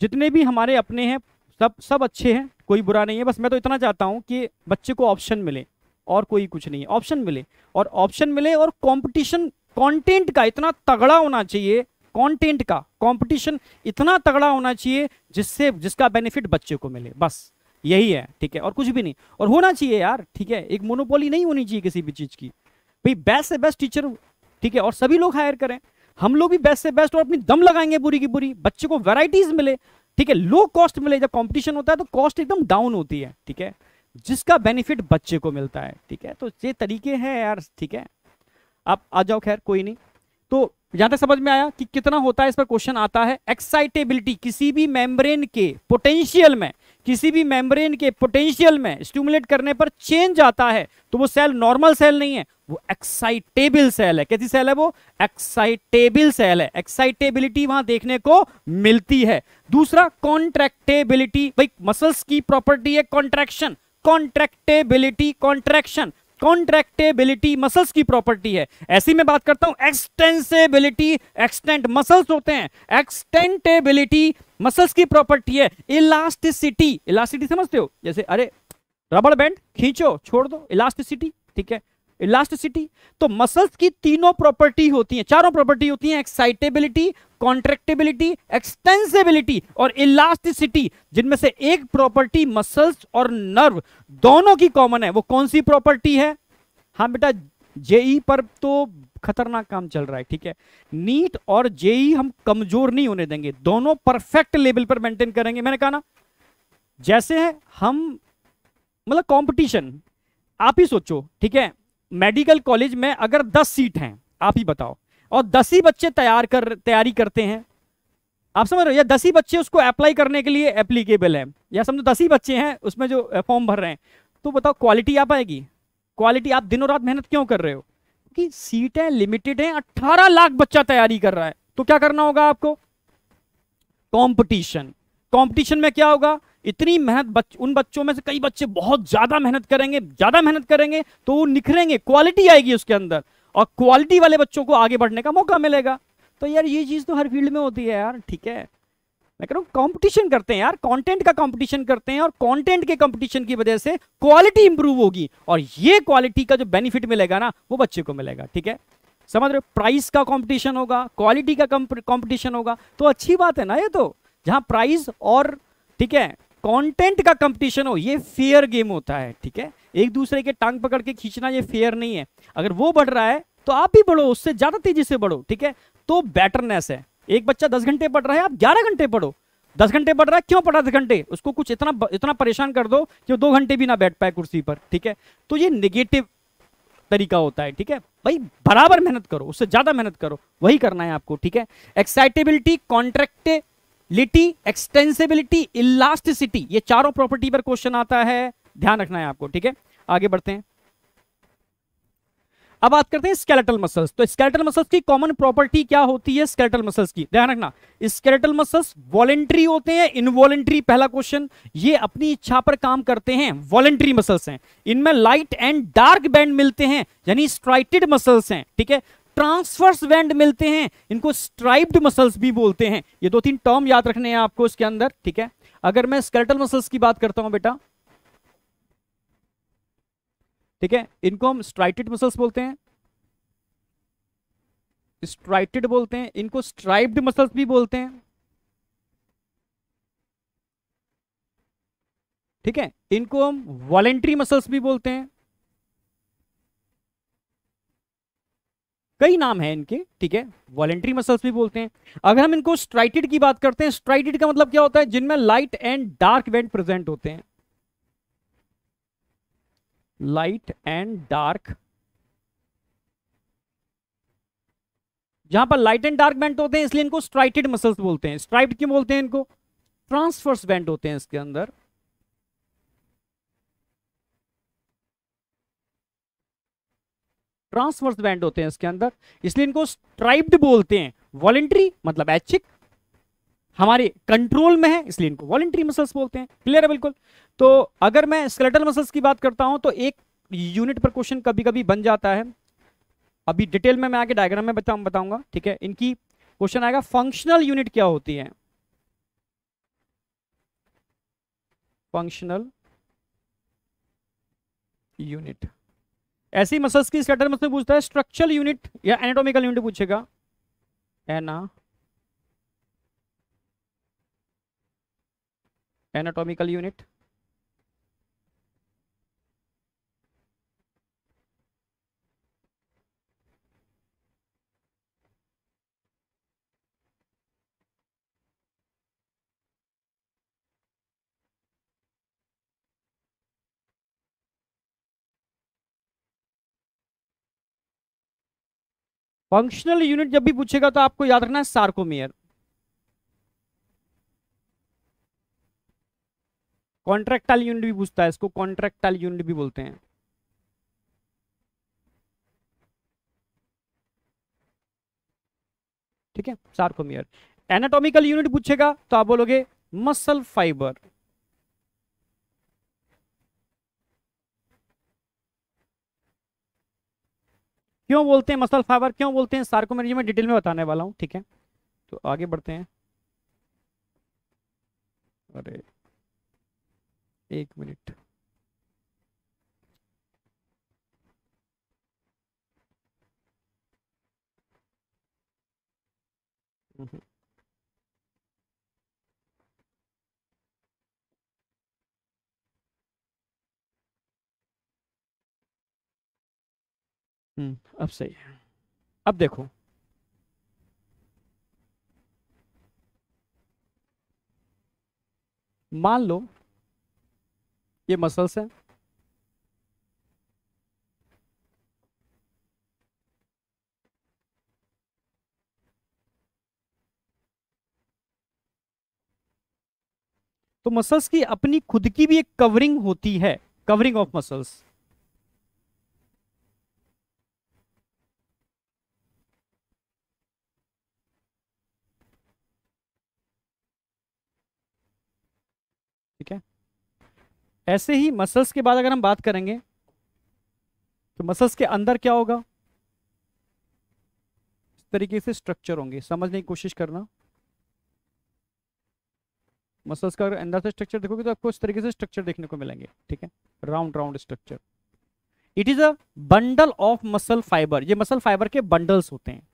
जितने भी हमारे अपने हैं, सब सब अच्छे हैं, कोई बुरा नहीं है। बस मैं तो इतना चाहता हूँ कि बच्चे को ऑप्शन मिले। और कोई कुछ नहीं है। ऑप्शन मिले। और ऑप्शन मिले और कंपटीशन कंटेंट का इतना तगड़ा होना चाहिए कंटेंट का कंपटीशन इतना तगड़ा होना चाहिए जिससे, जिसका बेनिफिट बच्चे को मिले। बस, यही है, ठीक है, और कुछ भी नहीं। और होना चाहिए यार, ठीक है, एक मोनोपोली नहीं होनी चाहिए किसी भी चीज़ की। भाई बेस्ट से बेस्ट टीचर ठीक है, और सभी लोग हायर करें। हम लोग भी बेस्ट से बेस्ट और अपनी दम लगाएँगे बुरी की बुरी बच्चे को वेराइटीज मिले, ठीक है लो कॉस्ट मिले। जब कंपटीशन होता है तो कॉस्ट एकदम डाउन होती है, ठीक है। जिसका बेनिफिट बच्चे को मिलता है, ठीक है? तो ये तरीके हैं यार, ठीक है? आप आ जाओ, खैर, कोई नहीं। तो यहाँ तक समझ में आया कि कितना होता है, इस पर क्वेश्चन आता है। एक्साइटेबिलिटी किसी भी मेम्ब्रेन के पोटेंशियल में, किसी भी मेम्ब्रेन के पोटेंशियल में स्टिमुलेट करने पर चेंज आता है तो वो सेल नॉर्मल सेल नहीं है, वो एक्साइटेबल सेल है। कैसी सेल है वो? एक्साइटेबल सेल है। एक्साइटेबिलिटी वहाँ देखने को मिलती है। दूसरा कॉन्ट्रैक्टेबिलिटी भाई मसल्स की प्रॉपर्टी है contraction contractibility, contraction. Contractibility muscles की प्रॉपर्टी है। ऐसी मैं बात करता हूँ, एक्सटेंसेबिलिटी, एक्सटेंट मसल्स होते हैं। एक्सटेंटेबिलिटी मसल्स की प्रॉपर्टी है। इलास्टिसिटी इलास्टिसिटी समझते हो? जैसे, अरे, रबड़ बैंड, खींचो, छोड़ दो, इलास्टिसिटी, ठीक है? इलास्टिसिटी तो मसल्स की तीनों प्रॉपर्टी होती हैं, चारों प्रॉपर्टी होती हैं एक्साइटेबिलिटी कॉन्ट्रेक्टेबिलिटी एक्सटेंसिबिलिटी और इलास्टिसिटी जिनमें से एक प्रॉपर्टी मसल्स और नर्व दोनों की कॉमन है। वो कौन सी प्रॉपर्टी है? हाँ बेटा जेई पर तो खतरनाक काम चल रहा है, ठीक है? नीट और जेई हम कमज़ोर नहीं होने देंगे, दोनों परफेक्ट लेवल पर मेंटेन करेंगे, मैंने कहा ना? जैसे हम मतलब कंपटीशन आप ही सोचो, ठीक है? मेडिकल कॉलेज में अगर दस सीट हैं, आप ही बताओ। और दस ही बच्चे तैयार कर, तैयारी करते हैं। आप समझ रहे हो? या दस ही बच्चे उसको अप्लाई करने के लिए एप्लीकेबल है? या समझो दस ही बच्चे हैं, उसमें जो फॉर्म भर रहे हैं। तो बताओ क्वालिटी आ पाएगी क्वालिटी आप दिनों रात मेहनत क्यों कर रहे हो? क्योंकि सीटें लिमिटेड हैं, अट्ठारह लाख बच्चा तैयारी कर रहा है। तो क्या करना होगा आपको? कॉम्पिटिशन कॉम्पिटिशन में क्या होगा? इतनी मेहनत बच, उन बच्चों में से कई बच्चे बहुत ज़्यादा मेहनत करेंगे ज़्यादा मेहनत करेंगे तो वो निखरेंगे क्वालिटी आएगी उसके अंदर और क्वालिटी वाले बच्चों को आगे बढ़ने का मौका मिलेगा। तो यार ये चीज़ तो हर फ़ील्ड में होती है यार ठीक है। मैं कह रहा हूँ कॉम्पिटिशन करते हैं यार कंटेंट का कंपटीशन करते हैं और कंटेंट के कंपटीशन की वजह से क्वालिटी इंप्रूव होगी और ये क्वालिटी का जो बेनिफिट मिलेगा ना वो बच्चे को मिलेगा ठीक है। समझ रहे प्राइस का कंपटीशन होगा क्वालिटी का कंपटीशन होगा तो अच्छी बात है ना ये तो। जहाँ प्राइस और ठीक है कंटेंट का कंपटीशन हो, ये फेयर गेम होता है, ठीक है? एक दूसरे के टांग पकड़ के खींचना ये फेयर नहीं है। अगर वो बढ़ रहा है तो आप भी बढ़ो, उससे ज़्यादा तेज़ी से बढ़ो, ठीक है? तो बेटरनेस है। एक बच्चा दस घंटे पढ़ रहा है, आप ग्यारह घंटे पढ़ो। दस घंटे पढ़ रहा है, क्यों पढ़ा दस घंटे? उसको कुछ इतना इतना परेशान कर दो कि दो घंटे भी ना बैठ पाए कुर्सी पर, ठीक है? तो ये निगेटिव तरीका होता है, ठीक है? भाई, बराबर मेहनत करो, उससे ज़्यादा मेहनत करो, वही करना है आपको, ठीक है? एक्साइटेबिलिटी कॉन्ट्रेक्टेबिलिटी एक्सटेंसिबिलिटी इलास्टिसिटी ये चारों प्रॉपर्टी पर क्वेश्चन आता है। ध्यान रखना है आपको, ठीक है? आगे बढ़ते हैं। अब बात करते हैं स्केलेटल मसल्स तो स्केलेटल मसल्स की कॉमन प्रॉपर्टी क्या होती है स्केलेटल मसल्स की? ध्यान रखना स्केलेटल मसल्स वॉलेंट्री होते हैं इनवॉलेंट्री पहला क्वेश्चन ये अपनी इच्छा पर काम करते हैं वॉलेंट्री मसल्स हैं। इनमें लाइट एंड डार्क बैंड मिलते हैं, यानी स्ट्राइटेड मसल्स हैं, ठीक है? ट्रांसफर्स बैंड मिलते हैं, इनको स्ट्राइप्ड मसल्स भी बोलते हैं। ये दो तीन टर्म याद रखने हैं आपको इसके अंदर, ठीक है? अगर मैं स्केलेटल मसल्स की बात करता हूँ बेटा, ठीक है? इनको हम स्ट्राइटेड मसल्स बोलते हैं। स्ट्राइटेड बोलते हैं, इनको स्ट्राइप्ड मसल्स भी बोलते हैं। ठीक है? इनको हम वॉलेंट्री मसल्स भी बोलते हैं। कई नाम है इनके, ठीक है? वॉलेंट्री मसल्स भी बोलते हैं। अगर हम इनको स्ट्राइटेड की बात करते हैं स्ट्राइटेड का मतलब क्या होता है? जिनमें light and dark band present होते हैं। लाइट एंड डार्क जहाँ पर लाइट एंड डार्क बेंट होते हैं, इसलिए इनको स्ट्राइटेड मसल्स बोलते हैं। स्ट्राइप्ड क्यों बोलते हैं इनको? ट्रांसफर्स बेंट होते हैं इसके अंदर। ट्रांसफर्स बैंड होते हैं इसके अंदर। इसलिए इनको स्ट्राइप्ड बोलते हैं। वॉलेंट्री मतलब ऐच्छिक। हमारे कंट्रोल में है, इसलिए इनको वॉलेंट्री मसल्स बोलते हैं। क्लियर है बिल्कुल? तो अगर मैं स्केलेटल मसल्स की बात करता हूँ तो एक यूनिट पर क्वेश्चन कभी कभी बन जाता है। अभी डिटेल में मैं आगे डायग्राम में बताऊँ, बताऊँगा, ठीक है? इनकी क्वेश्चन आएगा फंक्शनल यूनिट क्या होती है? फंक्शनल यूनिट ऐसी मसल्स की स्कैटर मसल पूछता है स्ट्रक्चरल यूनिट या एनाटॉमिकल यूनिट पूछेगा। Ana anatomical unit functional unit जब भी पूछेगा तो आपको याद रखना है सार्कोमियर कॉन्ट्रेक्टाइल यूनिट भी पूछता है, इसको कॉन्ट्रेक्टाइल यूनिट भी बोलते हैं। ठीक है? सार्कोमियर एनाटॉमिकल यूनिट पूछेगा तो आप बोलोगे मसल फाइबर क्यों बोलते हैं मसल फाइबर क्यों बोलते हैं? सार्कोमेरिया में डिटेल में बताने वाला हूँ, ठीक है? तो आगे बढ़ते हैं। अरे, एक मिनट। हम्म। हम्म अब सही है। अब देखो। मान लो, ये मसल्स है। तो मसल्स की अपनी खुद की भी एक कवरिंग होती है कवरिंग ऑफ़ मसल्स ठीक है ऐसे ही मसल्स के बाद अगर हम बात करेंगे तो मसल्स के अंदर क्या होगा? इस तरीके से स्ट्रक्चर होंगे। समझने की कोशिश करना। मसल्स का अगर अंदर से स्ट्रक्चर देखोगे तो आपको इस तरीके से स्ट्रक्चर देखने को मिलेंगे। ठीक है? Round round structure it is a bundle of muscle fibre ये मसल फाइबर के बंडल्स होते हैं।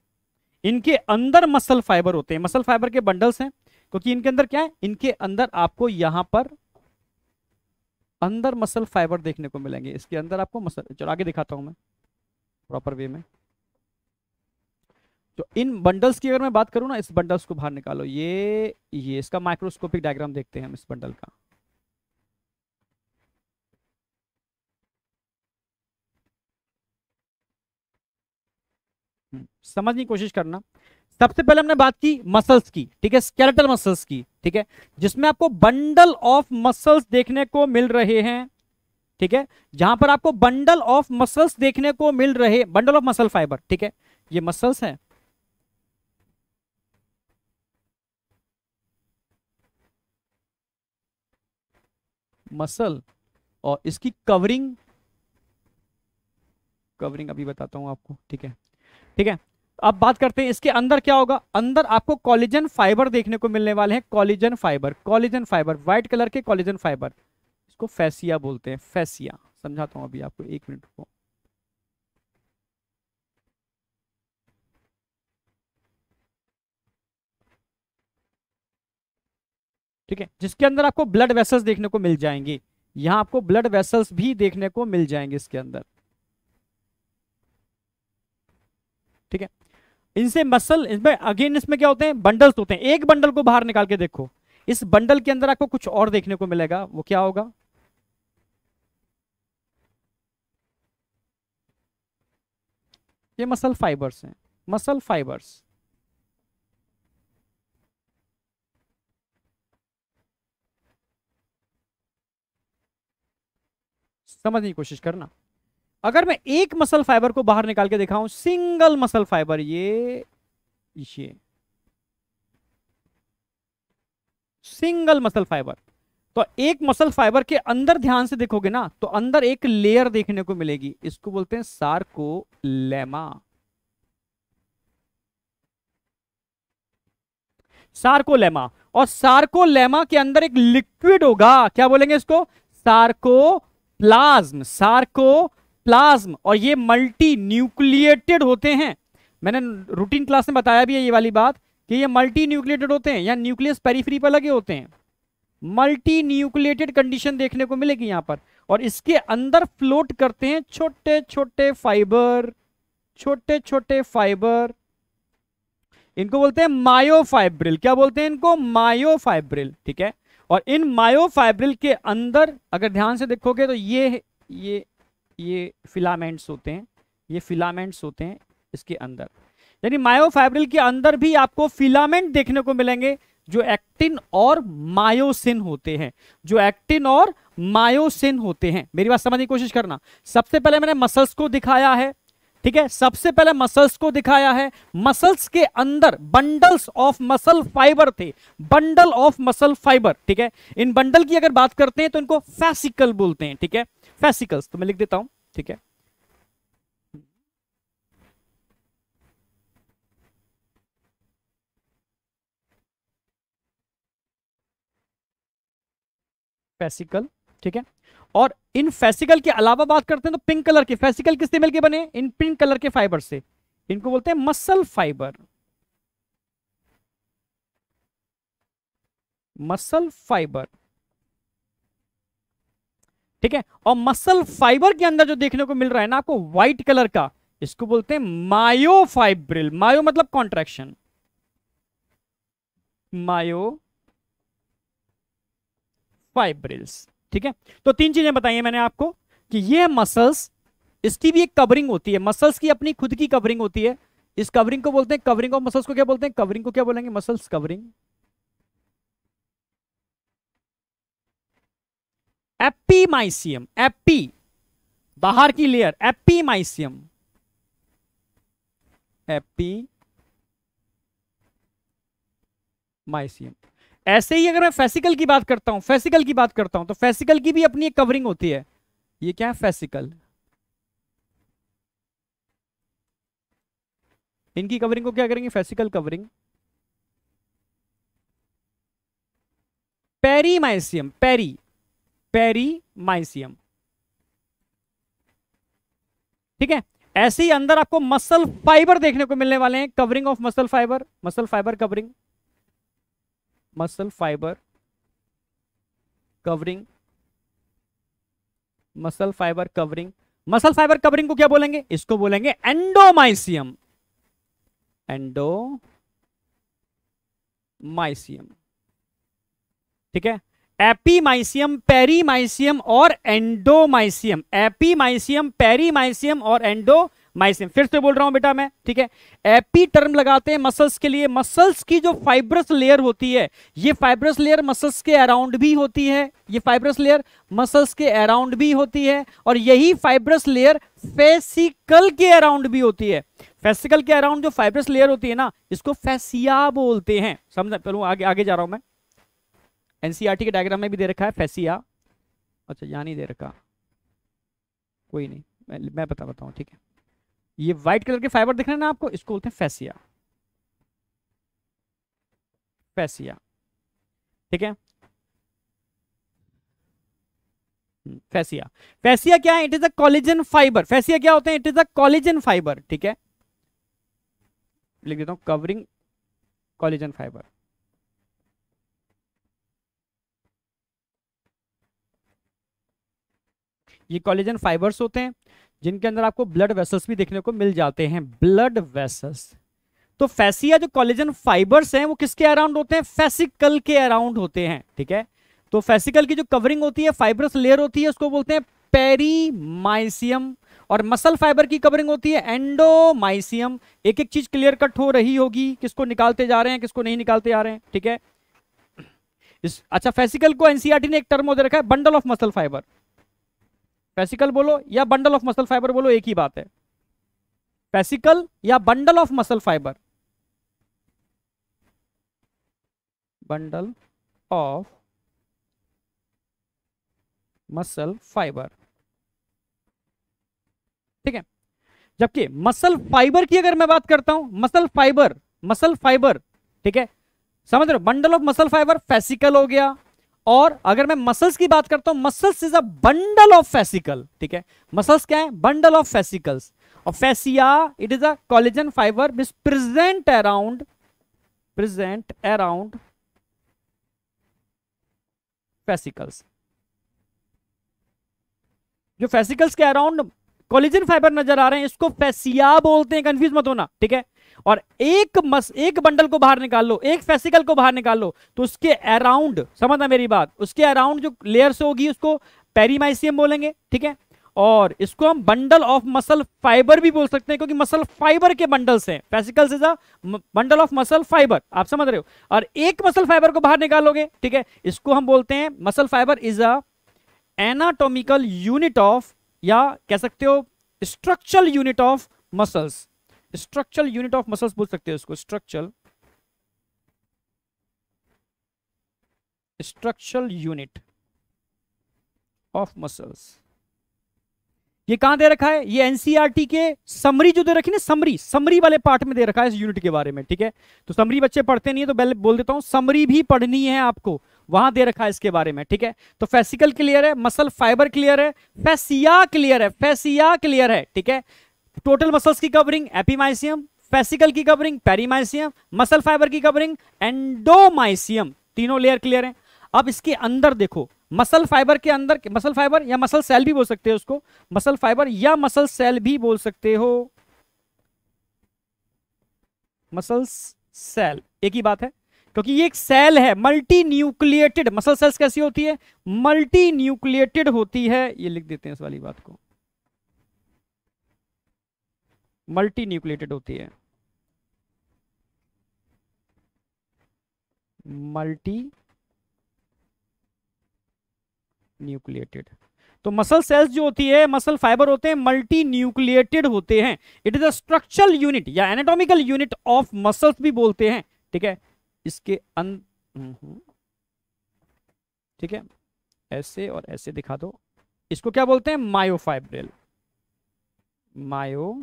इनके अंदर मसल फाइबर होते हैं। मसल फाइबर के बंडल्स हैं, क्योंकि इनके अंदर क्या है? इनके अंदर आपको यहाँ पर अंदर मसल फाइबर देखने को मिलेंगे। इसके अंदर आपको मसल चलो आगे दिखाता हूँ मैं प्रॉपर वे में। तो इन बंडल्स की अगर मैं बात करूँ ना इस बंडल्स को बाहर निकालो। ये ये इसका माइक्रोस्कोपिक डायग्राम देखते हैं हम इस बंडल का। हम्म, समझने की कोशिश करना। सबसे पहले हमने बात की मसल्स की, ठीक है? स्केलेटल मसल्स की, ठीक है? जिसमें आपको बंडल ऑफ़ मसल्स देखने को मिल रहे हैं, ठीक है? जहाँ पर आपको बंडल ऑफ़ मसल्स देखने को मिल रहे बंडल ऑफ़ मसल फाइबर ठीक है? ये मसल्स है। मसल और इसकी कवरिंग कवरिंग अभी बताता हूँ आपको, ठीक है? ठीक है? अब बात करते हैं इसके अंदर क्या होगा। अंदर आपको कॉलिजन फाइबर देखने को मिलने वाले हैं। Collagen fibre collagen fibre white colour के कॉलिजन फाइबर इसको फैसिया बोलते हैं फैसिया समझाता हूँ अभी आपको, एक मिनट को ठीक है, जिसके अंदर आपको ब्लड वेसल्स देखने को मिल जाएँगे। यहाँ आपको ब्लड वेसल्स भी देखने को मिल जाएँगे इसके अंदर। ठीक है इनसे मसल, इसमें अगेन इसमें क्या होते हैं? बंडल्स होते हैं। एक बंडल को बाहर निकाल के देखो। इस बंडल के अंदर आपको कुछ और देखने को मिलेगा। वो क्या होगा? ये मसल फाइबर्स हैं। Muscle fibres. समझने की कोशिश करना। अगर मैं एक मसल फाइबर को बाहर निकाल के दिखाऊँ, सिंगल मसल फाइबर, ये ये। Single muscle fibre. तो एक मसल फाइबर के अंदर ध्यान से देखोगे ना तो अंदर एक लेयर देखने को मिलेगी। इसको बोलते हैं सार्को सार्कोलेमा। सार्कोलेमा। और सार्कोलेमा के अंदर एक लिक्विड होगा। क्या बोलेंगे इसको? सार्को प्लाज्म सार्को प्लाज्म और ये मल्टी न्यूक्लिएटेड होते हैं। मैंने रूटीन क्लास में बताया भी है ये वाली बात कि ये मल्टी न्यूक्लिएटेड होते हैं या न्यूक्लियस पेरीफ्री पर लगे होते हैं। मल्टी न्यूक्लिएटेड कंडीशन देखने को मिलेगी यहाँ पर। और इसके अंदर फ्लोट करते हैं छोटे छोटे फाइबर छोटे छोटे फाइबर इनको बोलते हैं मायोफाइब्रिल क्या बोलते हैं इनको? मायोफाइब्रिल ठीक है? और इन मायोफाइब्रिल के अंदर, अगर ध्यान से देखोगे तो ये ये ये फिलामेंट्स होते हैं, ये फिलामेंट्स होते हैं इसके अंदर। यानी मायोफाइब्रिल के अंदर भी आपको फिलामेंट देखने को मिलेंगे जो एक्टिन और मायोसिन होते हैं, जो एक्टिन और मायोसिन होते हैं। मेरी बात समझने की कोशिश करना। सबसे पहले मैंने मसल्स को दिखाया है, ठीक है? सबसे पहले मसल्स को दिखाया है। मसल्स के अंदर बंडल्स ऑफ़ मसल फाइबर थे, बंडल ऑफ़ मसल फाइबर, ठीक है? इन बंडल की अगर बात करते हैं तो इनको फैसिकल बोलते हैं, ठीक है? फैसिकल्स तो मैं लिख देता हूँ, ठीक है? फैसिकल ठीक है? और इन फेसिकल के अलावा बात करते हैं तो पिंक कलर के फेसिकल किससे मिलके बने? इन पिंक कलर के फाइबर से। इनको बोलते हैं मसल फाइबर मसल फाइबर ठीक है? और मसल फाइबर के अंदर जो देखने को मिल रहा है ना आपको व्हाइट कलर का, इसको बोलते हैं मायोफाइब्रिल मायो मतलब कॉन्ट्रैक्शन मायो फाइब्रिल्स ठीक है? तो तीन चीज़ें बताई मैंने आपको कि ये मसल्स इसकी भी एक कवरिंग होती है। मसल्स की अपनी खुद की कवरिंग होती है। इस कवरिंग को बोलते हैं कवरिंग ऑफ़ मसल्स को क्या बोलते हैं? कवरिंग को क्या बोलेंगे? मसल्स कवरिंग एपीमाइसियम एपी बाहर की लेयर एपीमाइसियम एपी माइसियम ऐसे ही अगर मैं फेसिकल की बात करता हूँ फेसिकल की बात करता हूँ तो फेसिकल की भी अपनी एक कवरिंग होती है। ये क्या है? फेसिकल इनकी कवरिंग को क्या करेंगे? Fascicle covering perimysium peri perimysium. ठीक है? ऐसे ही अंदर आपको मसल फाइबर देखने को मिलने वाले हैं। Covering of muscle fibre muscle fibre covering muscle fibre covering muscle fibre covering muscle fibre covering को क्या बोलेंगे? इसको बोलेंगे एंडोमाइसियम एंडो माइसियम ठीक है? एपीमाइसियम, पेरीमाइसियम और एंडोमाइसियम। एपीमाइसियम, पेरीमाइसियम और एंडोमाइसियम। फिर से बोल रहा हूँ बेटा मैं, ठीक है? एपी टर्म लगाते हैं मसल्स के लिए। मसल्स की जो फाइब्रस लेयर होती है, ये फाइब्रस लेयर मसल्स के अराउंड भी होती है। ये फाइब्रस लेयर मसल्स के अराउंड भी होती है और यही फाइब्रस लेयर फेसिकल के अराउंड भी होती है। फेसिकल के अराउंड जो फाइब्रस लेयर होती है ना, इसको फेसिया बोलते हैं। समझ, चलो, आगे आगे जा रहा हूँ मैं। एनसीआरटी के डायग्राम में भी दे रखा है फैसिया अच्छा यहाँ नहीं दे रखा। कोई नहीं, मैं मैं बता, बताऊँ, ठीक है। ये व्हाइट कलर के फाइबर दिख रहे हैं ना आपको? इसको बोलते हैं फेसिया फेसिया ठीक है? फैसिया फैसिया क्या है? It is a collagen fibre fascia क्या होते हैं? It is a collagen fibre ठीक है? लिख देता हूँ कवरिंग कॉलेजन फाइबर ये कॉलेजन फाइबर्स होते हैं, जिनके अंदर आपको ब्लड वेसल्स भी देखने को मिल जाते हैं। ब्लड वेसल्स तो फैसिया जो कॉलेजन फाइबर्स हैं, वो किसके अराउंड होते हैं? फेसिकल के अराउंड होते हैं, ठीक है? तो फेसिकल की जो कवरिंग होती है फाइबरस लेयर होती है, उसको बोलते हैं पेरीमाइसियम और मसल फाइबर की कवरिंग होती है एंडोमाइसियम एक एक चीज़ क्लियर कट हो रही होगी, किसको निकालते जा रहे हैं, किसको नहीं निकालते जा रहे हैं, ठीक है? इस अच्छा फेसिकल को एनसीआरटी ने एक टर्म दे रखा है bundle of muscle fibre fascicle बोलो या बंडल ऑफ़ मसल फाइबर बोलो, एक ही बात है। फेसिकल या bundle of muscle fibre bundle of muscle fibre ठीक है? जबकि मसल फाइबर की अगर मैं बात करता हूँ मसल फाइबर मसल फाइबर ठीक है? समझ रहे हो? Bundle of muscle fibre fascicle हो गया। और अगर मैं मसल्स की बात करता हूँ muscles is a bundle of fascicle ठीक है? मसल्स क्या है? बंडल ऑफ़ फेसिकल्स और fascia it is a collagen fibre which present around present around fascicles जो फेसिकल्स के अराउंड कॉलेजन फाइबर नज़र आ रहे हैं, इसको फैसिया बोलते हैं कंफ्यूज मत होना, ठीक है? और एक मस, एक बंडल को बाहर निकाल लो, एक फेसिकल को बाहर निकाल लो तो उसके अराउंड समझना मेरी बात, उसके अराउंड जो लेयर्स होगी, उसको पेरीमाइसियम बोलेंगे, ठीक है? और इसको हम बंडल ऑफ़ मसल फाइबर भी बोल सकते हैं, क्योंकि मसल फाइबर के बंडल्स हैं। Fascicles is a bundle of muscle fibre आप समझ रहे हो? और एक मसल फाइबर को बाहर निकालोगे, ठीक है? इसको हम बोलते हैं muscle fibre is a unit of या कह सकते हो structural unit of muscles structural unit of muscles बोल सकते हो उसको structural structural unit of muscles ये कहाँ दे रखा है? ये एनसीईआरटी e के समरी जो दे रखी ना समरी समरी वाले पार्ट में दे रखा है इस यूनिट के बारे में, ठीक है? तो समरी बच्चे पढ़ते नहीं है तो पहले बोल देता हूँ समरी भी पढ़नी है आपको। वहाँ दे रखा है इसके बारे में, ठीक है? तो फेसिकल क्लियर है मसल फाइबर क्लियर है फेसिया क्लियर है फेसिया क्लियर है, ठीक है? टोटल मसल्स की कवरिंग एपीमाइसियम फेसिकल की कवरिंग पेरीमाइसियम मसल फाइबर की कवरिंग एंडोमाइसियम तीनों लेयर क्लियर है। अब इसके अंदर देखो मसल फाइबर के अंदर मसल फाइबर या मसल सेल भी बोल सकते हो उसको मसल फाइबर या मसल सेल भी बोल सकते हो। मसल सेल एक ही बात है? क्योंकि ये एक सेल है मल्टी न्यूक्लिएटेड मसल सेल्स कैसी होती है? मल्टी न्यूक्लिएटेड होती है। ये लिख देते हैं इस वाली बात को। मल्टी न्यूक्लिएटेड होती है। मल्टी न्यूक्लिएटेड तो मसल सेल्स जो होती है मसल फाइबर होते हैं मल्टी न्यूक्लिएटेड होते हैं। It is a structural unit या एनाटॉमिकल यूनिट ऑफ़ मसल्स भी बोलते हैं, ठीक है? इसके अं ठीक है? ऐसे और ऐसे दिखा दो। इसको क्या बोलते हैं? मायोफाइब्रिल। मायो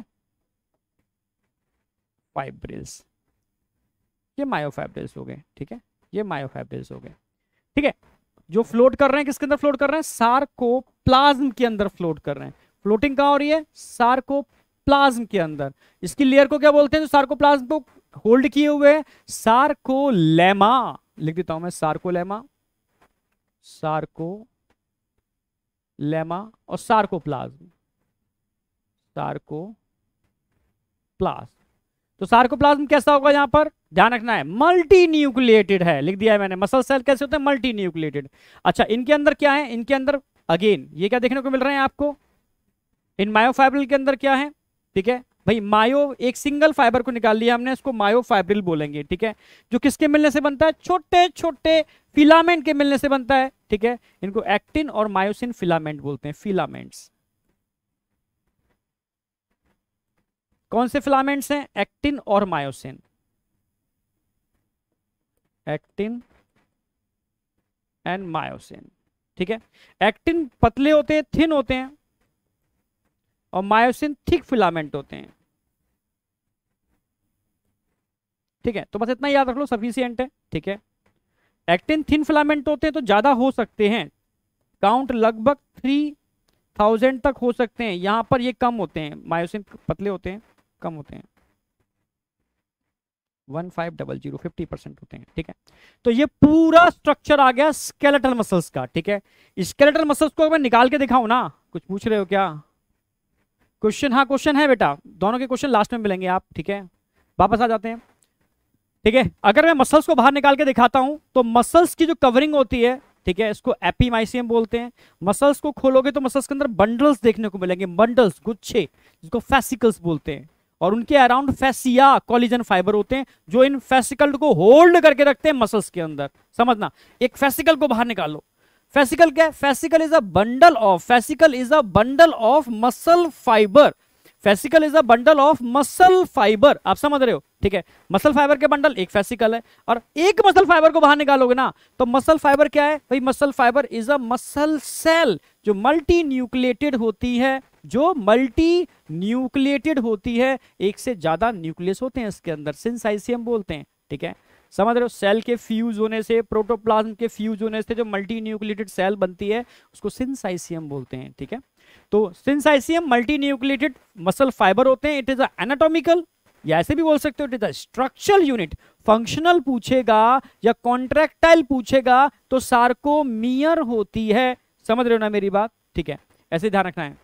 फाइब्रिल्स ये मायोफाइब्रिल्स हो गए, ठीक है? ये मायोफाइब्रिल्स हो गए। ठीक है? जो फ्लोट कर रहे हैं, किसके अंदर फ्लोट कर रहे हैं? सार्को प्लाज्म के अंदर फ्लोट कर रहे हैं। फ्लोटिंग कहाँ हो रही है? सार्को प्लाज्म के अंदर। इसकी लेयर को क्या बोलते हैं? जो सार्कोप्लाज्म को होल्ड किए हुए सार्कोलेमा लिख देता हूँ मैं सार्कोलेमा सार्को लेमा और सार्कोप्लाज्म सार्को प्लाज्म। तो सार्कोप्लाज्म कैसा होगा यहाँ पर? ध्यान रखना है मल्टी न्यूक्लिएटेड है। लिख दिया है मैंने मसल सेल कैसे होते हैं? मल्टी न्यूक्लिएटेड अच्छा इनके अंदर क्या है? इनके अंदर अगेन ये क्या देखने को मिल रहे हैं आपको? इन मायोफाइब्रिल के अंदर क्या है? ठीक है भाई, मायो, एक सिंगल फाइबर को निकाल लिया हमने, इसको मायो फाइब्रिल बोलेंगे, ठीक है? जो किसके मिलने से बनता है? छोटे छोटे फिलामेंट के मिलने से बनता है, ठीक है? इनको एक्टिन और मायोसिन फिलामेंट बोलते हैं फिलामेंट्स कौन से फिलामेंट्स हैं? एक्टिन और मायोसिन. एक्टिन एंड मायोसिन, ठीक है? एक्टिन पतले होते हैं थिन होते हैं और मायोसिन थिक फिलामेंट होते हैं। ठीक है तो बस इतना याद रख लो सफिशियंट है, ठीक है। एक्टिन थिन फिलामेंट होते हैं तो ज़्यादा हो सकते हैं। काउंट लगभग थ्री थाउज़ेंड तक हो सकते हैं। यहाँ पर ये कम होते हैं, मायोसिन पतले होते हैं, कम होते हैं। One five double zero fifty percent होते हैं, ठीक है। तो ये पूरा स्ट्रक्चर आ गया स्केलेटल मसल्स का, ठीक है। स्केलेटल मसल्स को मैं निकाल के दिखाऊँ ना, कुछ पूछ रहे हो क्या? क्वेश्चन हाँ क्वेश्चन है बेटा। दोनों के क्वेश्चन लास्ट में मिलेंगे आप, ठीक है? वापस आ जाते हैं। ठीक है? अगर मैं मसल्स को बाहर निकाल के दिखाता हूँ तो मसल्स की जो कवरिंग होती है, ठीक है, इसको एपीमाइसियम बोलते हैं। मसल्स को खोलोगे तो मसल्स के अंदर बंडल्स देखने को मिलेंगे बंडल्स गुच्छे, जिसको फेसिकल्स बोलते हैं। और उनके अराउंड फैसिया कॉलिजन फाइबर होते हैं, जो इन फेसिकल को होल्ड करके रखते हैं मसल्स के अंदर। समझना? एक फेसिकल को बाहर निकालो। फेसिकल क्या है? Fascicle is a bundle of fascicle is a bundle of muscle fibre fascicle is a bundle of muscle fibre आप समझ रहे हो? ठीक है? मसल फाइबर के बंडल एक फेसिकल है और एक मसल फाइबर को बाहर निकालोगे ना तो मसल फाइबर क्या है? भाई muscle fibre is a muscle cell जो मल्टी न्यूक्लिएटेड होती है, जो मल्टी न्यूक्लिएटेड होती है। एक से ज़्यादा न्यूक्लियस होते हैं, इसके अंदर सिंसाइसियम बोलते हैं, ठीक है? समझ रहे हो? सेल के फ्यूज होने से प्रोटोप्लाज्म के फ्यूज होने से जो मल्टी न्यूक्लिएटेड सेल बनती है, उसको सिंसाइसियम बोलते हैं, ठीक है? तो सिंसाइसियम मल्टी मसल फाइबर होते हैं इट इज़ एनाटॉमिकल या ऐसे भी बोल सकते हो it is structural unit functional पूछेगा या कॉन्ट्रेक्टाइल पूछेगा तो सार्कोमियर होती है। समझ रहे हो ना मेरी बात? ठीक है, ऐसे ध्यान रखना है।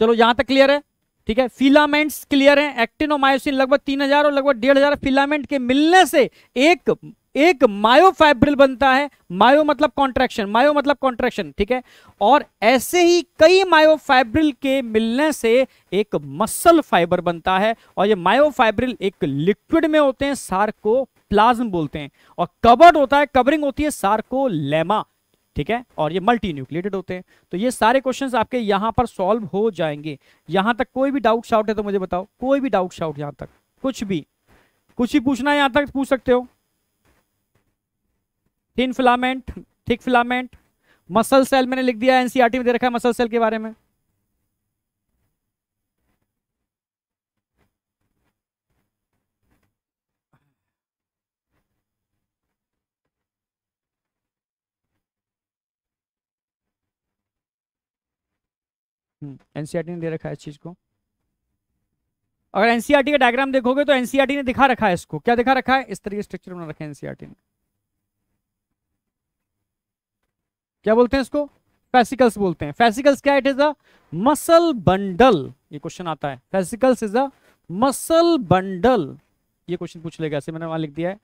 चलो, यहाँ तक क्लियर है? ठीक है? फिलामेंट्स क्लियर है एक्टिन और मायोसिन लगभग तीन हज़ार और लगभग डेढ़ हज़ार फिलामेंट के मिलने से एक एक मायोफाइब्रिल बनता है। मायो मतलब कॉन्ट्रैक्शन मायो मतलब कॉन्ट्रैक्शन ठीक है? और ऐसे ही कई मायोफाइब्रिल के मिलने से एक मसल फाइबर बनता है। और ये मायोफाइब्रिल एक लिक्विड में होते हैं सार्को प्लाज्म बोलते हैं। और कवर्ड होता है कवरिंग होती है सार्को लेमा ठीक है? और ये मल्टी न्यूक्लिएटेड होते हैं। तो ये सारे क्वेश्चंस आपके यहाँ पर सॉल्व हो जाएँगे। यहाँ तक कोई भी डाउट शाउट है तो मुझे बताओ। कोई भी डाउट शाउट यहाँ तक। कुछ भी। कुछ ही पूछना है यहाँ तक, पूछ सकते हो। Thin filament thick filament muscle cell मैंने लिख दिया एनसीआरटी में दे रखा है मसल सेल के बारे में। एनसीआरटी ने दे रखा है इस चीज़ को। अगर एनसीआरटी का डायग्राम देखोगे तो एनसीआरटी ने दिखा रखा है इसको। क्या दिखा रखा है? इस तरीके स्ट्रक्चर बना रखा है एनसीआरटी ने। क्या बोलते हैं इसको? फेसिकल्स बोलते हैं। फेसिकल्स क्या it is a muscle bundle ये क्वेश्चन आता है। Fascicles is a muscle bundle ये क्वेश्चन पूछ लेगा। ऐसे मैंने वहाँ लिख दिया है।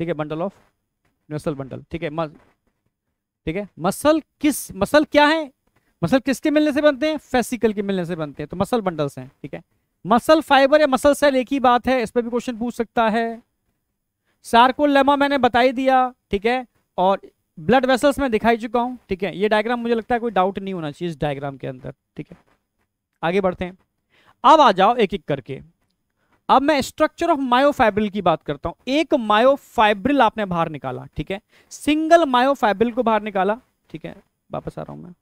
ठीक है बंडल ऑफ़ मसल बंडल ठीक है ठीक है। मसल किस मसल क्या है? मसल किसके मिलने से बनते हैं? फेसिकल के मिलने से बनते हैं। तो मसल बंडल्स हैं, ठीक है? मसल फाइबर या मसल सेल एक ही बात है, इस पर भी क्वेश्चन पूछ सकता है। सार्कोलेमा मैंने बता ही दिया, ठीक है? और ब्लड वेसल्स में दिखाई चुका हूँ, ठीक है? ये डायग्राम मुझे लगता है कोई डाउट नहीं होना चाहिए इस डायग्राम के अंदर, ठीक है? आगे बढ़ते हैं। अब आ जाओ एक एक करके। अब मैं स्ट्रक्चर ऑफ़ मायोफाइब्रिल की बात करता हूँ। एक मायोफाइब्रिल आपने बाहर निकाला, ठीक है? सिंगल मायोफाइब्रिल को बाहर निकाला, ठीक है? वापस आ रहा हूँ मैं।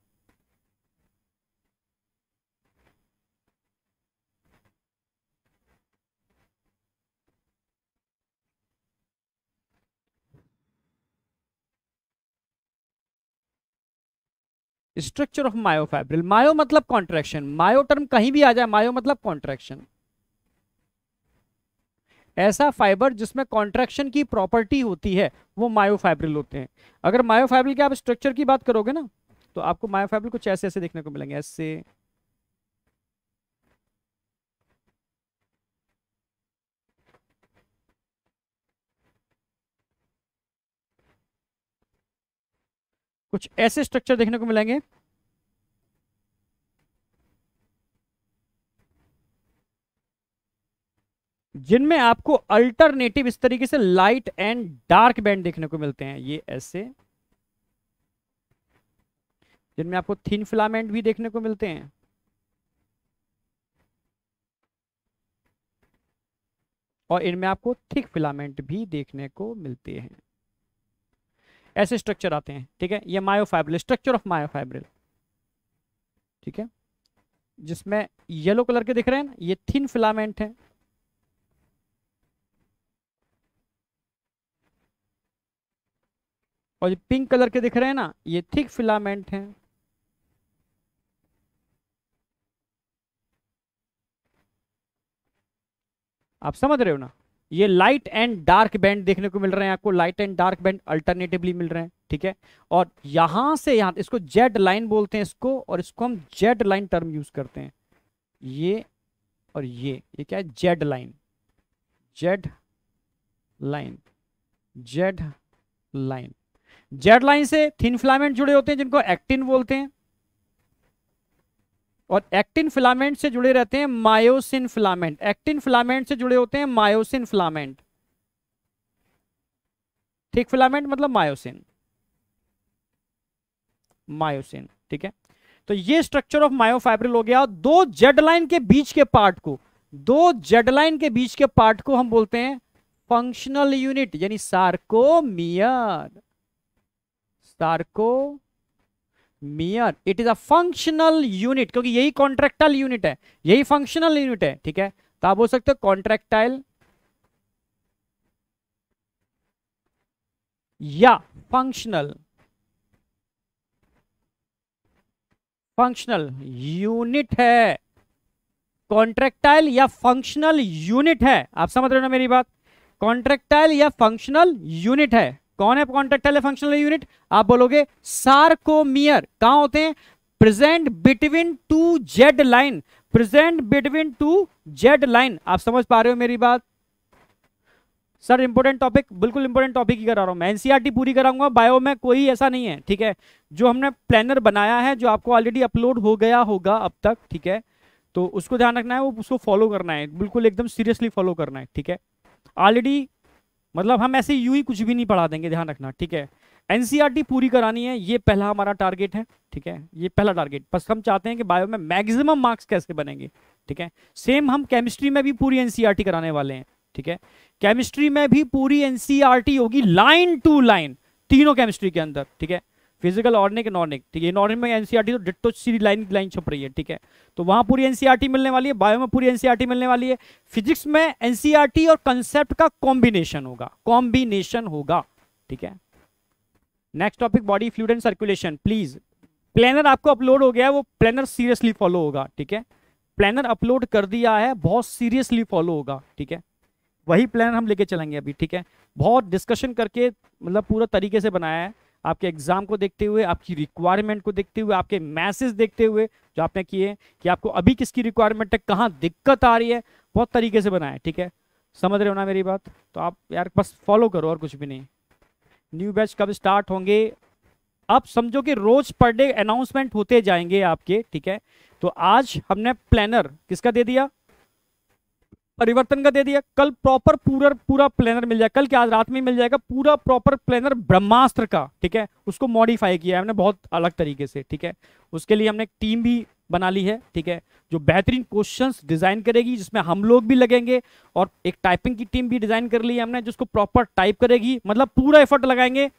Structure of myofibril. मायो मतलब कॉन्ट्रेक्शन मायो टर्म कहीं भी आ जाए, मायो मतलब कॉन्ट्रेक्शन ऐसा फाइबर जिसमें कॉन्ट्रेक्शन की प्रॉपर्टी होती है, वो मायोफाइब्रिल होते हैं। अगर मायोफाइब्रिल के आप स्ट्रक्चर की बात करोगे ना तो आपको मायोफाइब्रिल कुछ ऐसे ऐसे देखने को मिलेंगे। ऐसे कुछ ऐसे स्ट्रक्चर देखने को मिलेंगे। जिनमें आपको अल्टरनेटिव इस तरीके से लाइट एंड डार्क बैंड देखने को मिलते हैं। ये ऐसे। जिनमें आपको थिन फिलामेंट भी देखने को मिलते हैं। और इनमें आपको थिक फिलामेंट भी देखने को मिलते हैं। ऐसे स्ट्रक्चर आते हैं, ठीक है? ये मायोफाइब्रिल स्ट्रक्चर ऑफ़ मायोफाइब्रिल ठीक है? जिसमें येलो कलर के दिख रहे हैं ये थिन फिलामेंट है। और ये पिंक कलर के दिख रहे हैं ना, ये थिक फिलामेंट हैं। आप समझ रहे हो ना? ये लाइट एंड डार्क बैंड देखने को मिल रहे हैं, आपको light and dark band alternatively मिल रहे हैं, ठीक है? और यहाँ से यहाँ, इसको जेड लाइन बोलते हैं इसको, और इसको हम जेड लाइन टर्म यूज़ करते हैं। ये और ये ये क्या है? Z line Z line Z line Z line से थिन फिलामेंट जुड़े होते हैं, जिनको एक्टिन बोलते हैं। और एक्टिन फिलामेंट से जुड़े रहते हैं मायोसिन फिलामेंट। एक्टिन फिलामेंट से जुड़े होते हैं मायोसिन फिलामेंट। थिक फिलामेंट मतलब मायोसिन। मायोसिन, ठीक है? तो ये स्ट्रक्चर ऑफ़ मायोफाइब्रिल हो गया। दो जेड लाइन के बीच के पार्ट को, दो जेड लाइन के बीच के पार्ट को हम बोलते हैं फंक्शनल यूनिट यानी sarcomere sarcomere it is a functional unit क्योंकि यही कॉन्ट्रेक्टाइल यूनिट है। यही फंक्शनल यूनिट है, ठीक है? तो आप बोल सकते हो कॉन्ट्रेक्टाइल या फंक्शनल फंक्शनल यूनिट है। कॉन्ट्रेक्टाइल या फंक्शनल यूनिट है। आप समझ रहे हो ना मेरी बात? कॉन्ट्रेक्टाइल या फंक्शनल यूनिट है। कौन है कॉन्ट्रेक्टाइल फंक्शनल यूनिट आप बोलोगे सार्कोमियर कहाँ होते हैं? Present between two Z line present between two Z line आप समझ पा रहे हो मेरी बात? सर इंपॉर्टेंट टॉपिक बिल्कुल इंपॉर्टेंट टॉपिक ही करा रहा हूँ मैं। एनसीईआरटी पूरी कराऊँगा बायो में कोई ऐसा नहीं है, ठीक है? जो हमने प्लानर बनाया है, जो आपको ऑलरेडी अपलोड हो गया होगा अब तक, ठीक है? तो उसको ध्यान रखना है, वो उसको फॉलो करना है, बिल्कुल एकदम सीरियसली फॉलो करना है, ठीक है? ऑलरेडी मतलब हम ऐसे यू ही कुछ भी नहीं पढ़ा देंगे, ध्यान रखना, ठीक है? एनसीईआरटी पूरी करानी है, ये पहला हमारा टारगेट है, ठीक है? ये पहला टारगेट बस हम चाहते हैं कि बायो में मैक्सिमम मार्क्स कैसे बनेंगे, ठीक है? सेम हम केमिस्ट्री में भी पूरी एनसीईआरटी कराने वाले हैं, ठीक है? केमिस्ट्री में भी पूरी एनसीईआरटी होगी लाइन टू लाइन तीनों केमिस्ट्री के अंदर, ठीक है? फ़िज़िकल ऑर्निक नॉर्निक ठीक है नॉर्निक में एनसीईआरटी तो डिट्टो सीधी लाइन लाइन छप रही है, ठीक है। तो वहाँ पूरी एनसीईआरटी मिलने वाली है बायो में पूरी एनसीईआरटी मिलने वाली है। फिजिक्स में एनसीईआरटी और कंसेप्ट का कॉम्बिनेशन होगा कॉम्बिनेशन होगा, ठीक है। Next topic body fluid and circulation please planner आपको अपलोड हो गया है, वो प्लानर सीरियसली फॉलो होगा, ठीक है। प्लानर अपलोड कर दिया है, बहुत सीरियसली फॉलो होगा, ठीक है। वही प्लान हम लेके चलेंगे अभी, ठीक है। बहुत डिस्कशन करके मतलब पूरा तरीके से बनाया है। आपके एग्ज़ाम को देखते हुए, आपकी रिक्वायरमेंट को देखते हुए, आपके मैसेज देखते हुए जो आपने किए कि आपको अभी किसकी रिक्वायरमेंट है कहाँ दिक्कत आ रही है, बहुत तरीके से बनाए, ठीक है? समझ रहे हो ना मेरी बात? तो आप यार बस फॉलो करो और कुछ भी नहीं। न्यू बैच कब स्टार्ट होंगे? आप समझो कि रोज पर डे अनाउंसमेंट होते जाएँगे आपके, ठीक है? तो आज हमने प्लानर किसका दे दिया? परिवर्तन का दे दिया। कल प्रॉपर पूरा पूरा प्लानर मिल जाएगा कल क्या आज रात में मिल जाएगा। पूरा प्रॉपर प्लानर ब्रह्मास्त्र का, ठीक है? उसको मॉडिफाई किया है हमने बहुत अलग तरीके से, ठीक है? उसके लिए हमने एक टीम भी बना ली है, ठीक है? जो बेहतरीन क्वेश्चंस डिज़ाइन करेगी, जिसमें हम लोग भी लगेंगे और एक टाइपिंग की टीम भी डिज़ाइन कर ली है हमने, जिसको प्रॉपर टाइप करेगी। मतलब पूरा एफर्ट लगाएँगे।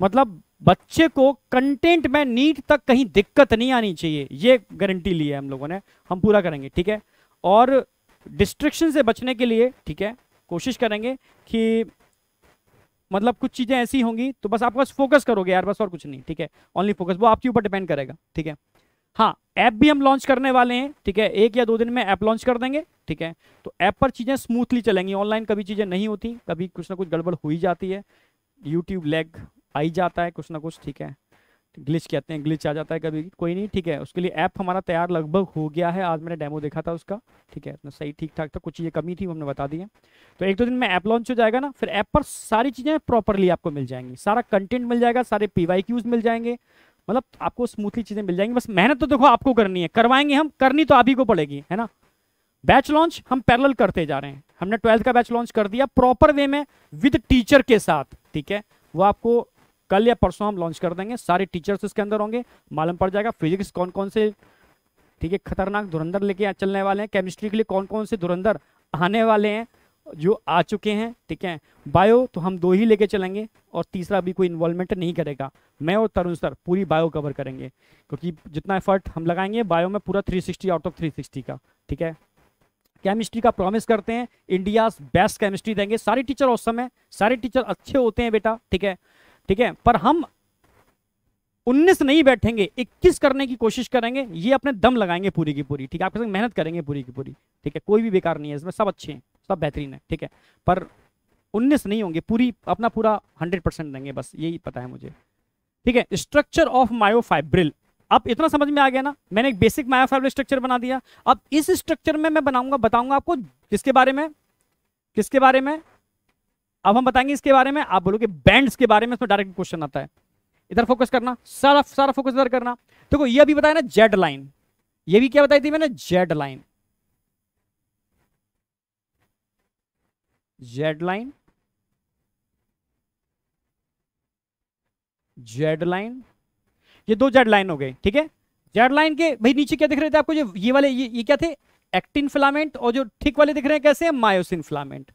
मतलब बच्चे को कंटेंट में नीट तक कहीं दिक्कत नहीं आनी चाहिए। ये गारंटी ली है हम लोगों ने। हम पूरा करेंगे, ठीक है? और डिस्ट्रिक्शन से बचने के लिए, ठीक है, कोशिश करेंगे कि मतलब कुछ चीज़ें ऐसी होंगी तो बस आप बस फोकस करोगे यार, बस और कुछ नहीं, ठीक है ओनली फोकस वो आपके ऊपर डिपेंड करेगा, ठीक है। हाँ ऐप भी हम लॉन्च करने वाले हैं, ठीक है, एक या दो दिन में ऐप लॉन्च कर देंगे, ठीक है तो ऐप पर चीज़ें स्मूथली चलेंगी ऑनलाइन कभी चीज़ें नहीं होती, कभी कुछ ना कुछ गड़बड़ हो ही जाती है यूट्यूब लेग आ ही जाता है कुछ ना कुछ, ठीक है ग्लिच कहते हैं ग्लिच आ जाता है कभी, कोई नहीं, ठीक है। उसके लिए ऐप हमारा तैयार लगभग हो गया है, आज मैंने डेमो देखा था उसका, ठीक है, इतना सही ठीक ठाक था, कुछ चीज़ें कमी थी हमने बता दी है। तो एक दो दिन में ऐप लॉन्च हो जाएगा ना, फिर ऐप पर सारी चीज़ें प्रॉपरली आपको मिल जाएँगी। सारा कंटेंट मिल जाएगा, सारे पी मिल जाएँगे मतलब आपको स्मूथली चीज़ें मिल जाएँगी। बस मेहनत तो देखो आपको करनी है, करवाएँगे हम, करनी तो आप ही को पड़ेगी, है ना? बैच लॉन्च हम पैरेलल करते जा रहे हैं। हमने ट्वेल्थ का बैच लॉन्च कर दिया प्रॉपर वे में विद टीचर के साथ, ठीक है? वो आपको कल या परसों हम लॉन्च कर देंगे। सारे टीचर्स इसके अंदर होंगे। मालूम पड़ जाएगा फिजिक्स कौन कौन से, ठीक है, खतरनाक धुरंधर लेके चलने वाले हैं। केमिस्ट्री के लिए कौन कौन से धुरंधर आने वाले हैं, जो आ चुके हैं, ठीक है। बायो तो हम दो ही लेके चलेंगे और तीसरा भी कोई इन्वॉल्वमेंट नहीं करेगा। मैं और तरुण सर पूरी बायो कवर करेंगे, क्योंकि जितना एफर्ट हम लगाएँगे बायो में पूरा 360 आउट ऑफ़ 360 का, ठीक है। केमिस्ट्री का प्रॉमिस करते हैं इंडिया बेस्ट केमिस्ट्री देंगे। सारे टीचर औसम है, सारे टीचर अच्छे होते हैं बेटा, ठीक है। ठीक है? पर हम 19 नहीं बैठेंगे 21 करने की कोशिश करेंगे, ये अपने दम लगाएँगे पूरी की पूरी, ठीक है? आपके संग मेहनत करेंगे पूरी की पूरी, ठीक है? कोई भी बेकार नहीं है, इसमें सब अच्छे हैं, सब बेहतरीन है, ठीक है? पर 19 नहीं होंगे, पूरी, अपना पूरा 100 परसेंट देंगे, बस यही पता है मुझे, ठीक है? स्ट्रक्चर ऑफ़ मायोफाइब्रिल, अब इतना समझ में आ गया ना? मैंने एक बेसिक मायोफाइब्रिल स्ट्रक्चर बना दिया। अब इस स्ट्रक्चर में मैं बनाऊँगा, बताऊँगा आपको, किसके बारे में? किसके बारे में? अब हम बताएँगे इसके बारे में। आप बोलोगे बैंड्स के बारे में इसमें डायरेक्ट क्वेश्चन आता है। इधर फोकस करना सारा सारा फोकस इधर करना। देखो ये अभी बताया ना जेड लाइन। ये भी क्या बताई थी मैंने? Z line. Z line. Z line. ये दो जेड लाइन हो गए ठीक है? जेड लाइन के भाई नीचे क्या दिख रहे थे आपको? जो ये वाले ये, ये क्या थे? एक्टिन फिलामेंट और जो ठीक वाले दिख रहे हैं कैसे? Myosin filament.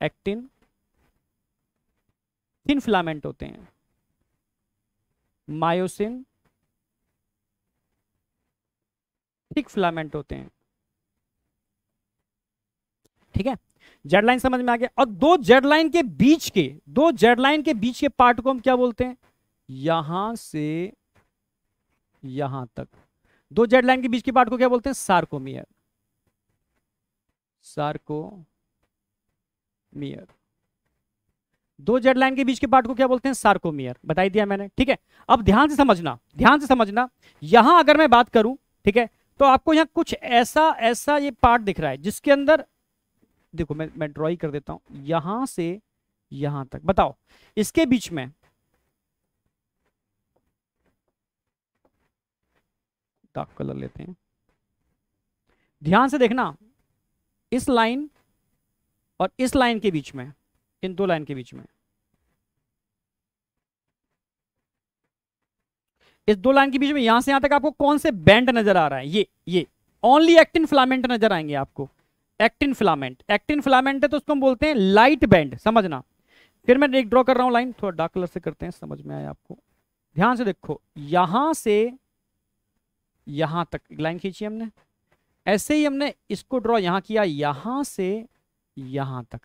Actin thin filament होते हैं। मायोसिन थिक फिलामेंट होते हैं। ठीक है? जेड लाइन समझ में आ गया। और दो जेड लाइन के बीच के, दो जेड लाइन के बीच के पार्ट को हम क्या बोलते हैं? यहाँ से यहाँ तक। दो जेड लाइन के बीच के पार्ट को क्या बोलते हैं? सार्कोमियर। सार्कोमियर। दो जेड लाइन के बीच के पार्ट को क्या बोलते हैं? सार्कोमियर। बताई दिया मैंने, ठीक है? अब ध्यान से समझना, ध्यान से समझना। यहाँ अगर मैं बात करूँ, ठीक है तो आपको यहाँ कुछ ऐसा ऐसा ये पार्ट दिख रहा है, जिसके अंदर, देखो मैं मैं ड्रॉइंग कर देता हूँ, यहाँ से यहाँ तक। बताओ, इसके बीच में डार्क कलर लेते हैं। ध्यान से देखना, इस लाइन और इस लाइन के बीच में इन दो लाइन के बीच में। इस दो लाइन के बीच में यहाँ से यहाँ तक आपको कौन से बैंड नज़र आ रहा है? ये ये। ओनली एक्टिन फिलामेंट नज़र आएँगे आपको। एक्टिन फिलामेंट एक्टिन फिलामेंट है तो उसको हम बोलते हैं लाइट बैंड समझना। फिर मैं एक ड्रॉ कर रहा हूँ लाइन थोड़ा डार्क कलर से करते हैं, समझ में आया आपको। ध्यान से देखो, यहाँ से, यहाँ तक लाइन खींची हमने। ऐसे ही हमने इसको ड्रॉ यहाँ किया, यहाँ से, यहाँ तक।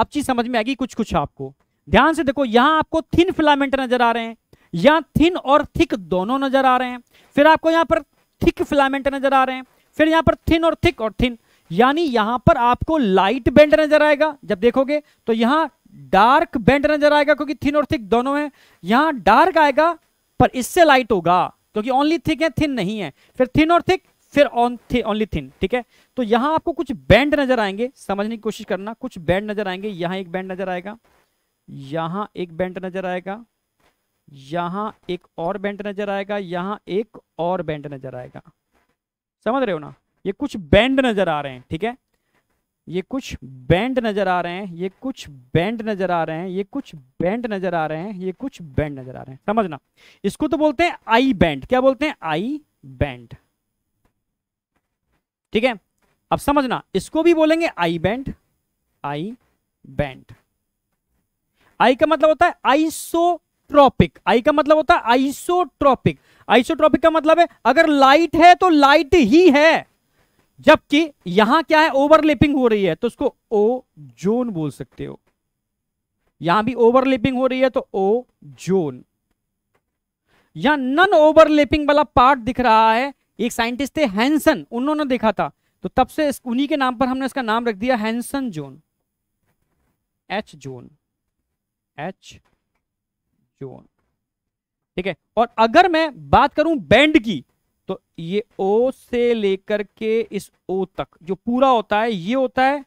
अब चीज़ समझ में आएगी कुछ कुछ आपको। ध्यान से देखो, यहाँ आपको थिन फिलामेंट नज़र आ रहे हैं। यहाँ थिन और थिक दोनों नज़र आ रहे हैं। फिर आपको यहाँ पर थिक फिलामेंट नज़र आ रहे हैं। फिर यहाँ पर थिन और थिक और थिन। यानी यहाँ पर आपको लाइट बेंड नज़र आएगा। जब देखोगे तो यहाँ डार्क बेंड नज़र आएगा, क्योंकि थिन और थिक दोनों है। यहाँ डार्क आएगा, पर इससे लाइट होगा, क्योंकि ओनली थिक है, थिन नहीं है। फिर थिन और थिक फिर ऑन थी ओनली थिन ठीक है तो यहाँ आपको कुछ बैंड नज़र आएँगे समझने की कोशिश करना कुछ बैंड नज़र आएँगे यहाँ एक बैंड नज़र आएगा यहाँ एक बैंड नज़र आएगा यहाँ एक और बैंड नज़र आएगा यहाँ एक और बैंड नज़र आएगा समझ रहे हो ना ये कुछ बैंड नज़र आ रहे हैं ठीक है ये कुछ बैंड नज़र आ रहे हैं ये कुछ बैंड नज़र आ रहे हैं ये कुछ बैंड नज़र आ रहे हैं ये कुछ बैंड नज़र आ रहे हैं समझना इसको तो बोलते हैं आई बैंड क्या बोलते हैं आई बैंड ठीक है? अब समझना, इसको भी बोलेंगे आई बैंड आई बैंड आई का मतलब होता है आइसोट्रॉपिक आई का मतलब होता है आइसोट्रॉपिक आइसोट्रॉपिक का मतलब है, अगर लाइट है तो लाइट ही है. जबकि यहाँ क्या है? ओवरलेपिंग हो रही है तो उसको ओ जोन बोल सकते हो. यहाँ भी ओवरलेपिंग हो रही है तो ओ जोन यहाँ नन ओवरलेपिंग वाला पार्ट दिख रहा है एक साइंटिस्ट थे, हैंसन, उन्होंने देखा था। तो तब से उन्हीं के नाम पर हमने इसका नाम रख दिया, Hensen zone. H zone. H zone. ठीक है? और अगर मैं बात करूँ बैंड की तो ये ओ से लेकर के इस ओ तक, जो पूरा होता है, ये होता है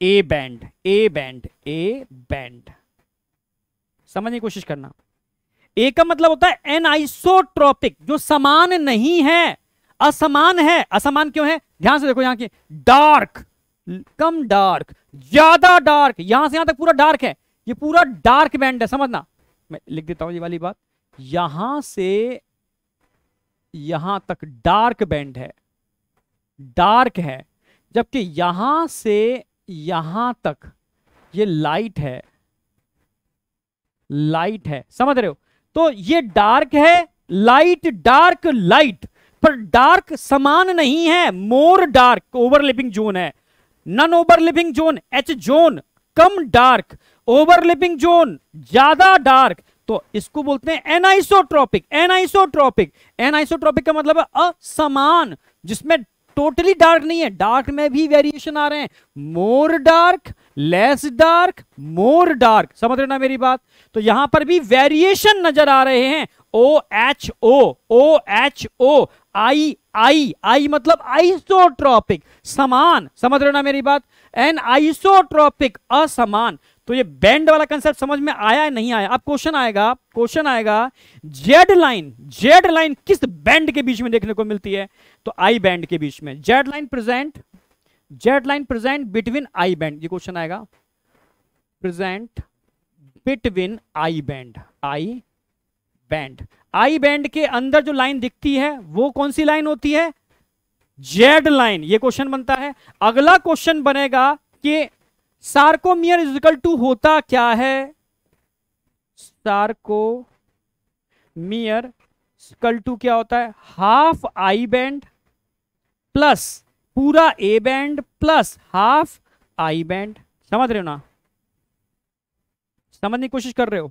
A band A band A band. समझने की कोशिश करना। ए का मतलब होता है एन आइसोट्रॉपिक, जो समान नहीं है। असमान है। असमान क्यों है? ध्यान से देखो यहाँ की डार्क कम डार्क ज़्यादा डार्क यहाँ से यहाँ तक पूरा डार्क है। ये पूरा डार्क बैंड है, समझना। मैं लिख देता हूँ ये वाली बात। यहाँ से यहाँ तक डार्क बैंड है। डार्क है। जबकि यहाँ से यहाँ तक ये लाइट है। लाइट है। समझ रहे हो? तो ये डार्क है लाइट डार्क लाइट पर डार्क समान नहीं है, मोर डार्क, ओवरलिपिंग जोन है। Non overlapping zone, H zone, कम डार्क, ओवरलिपिंग जोन, ज़्यादा डार्क। तो इसको बोलते हैं एनाइसोट्रॉपिक एनाइसोट्रॉपिक। एनाइसोट्रॉपिक का मतलब असमान, जिसमें टोटली डार्क नहीं है। डार्क में भी वेरिएशन आ रहे हैं। More dark, less dark, more dark. समझ रहे ना मेरी बात? तो यहाँ पर भी वेरिएशन नज़र आ रहे हैं। O H O O H O आई आई आई मतलब आइसोट्रॉपिक समान। समझ रहे ना मेरी बात? एन आइसोट्रॉपिक असमान। तो ये बैंड वाला कंसेप्ट समझ में आया है नहीं आया? अब क्वेश्चन आएगा क्वेश्चन आएगा। जेड लाइन जेड लाइन किस बैंड के बीच में देखने को मिलती है? तो आई बैंड के बीच में। Z line present Z line present between I band ये क्वेश्चन आएगा। Present between I band I band I band के अंदर जो लाइन दिखती है, वो कौन सी लाइन होती है? Z line. ये क्वेश्चन बनता है। अगला क्वेश्चन बनेगा कि सार्कोमियर इजिकल टू होता क्या है? सार्कोमियर इजिकल टू क्या होता है? हाफ़ आई बैंड प्लस पूरा A band plus half I band. समझ रहे हो ना? समझने की कोशिश कर रहे हो?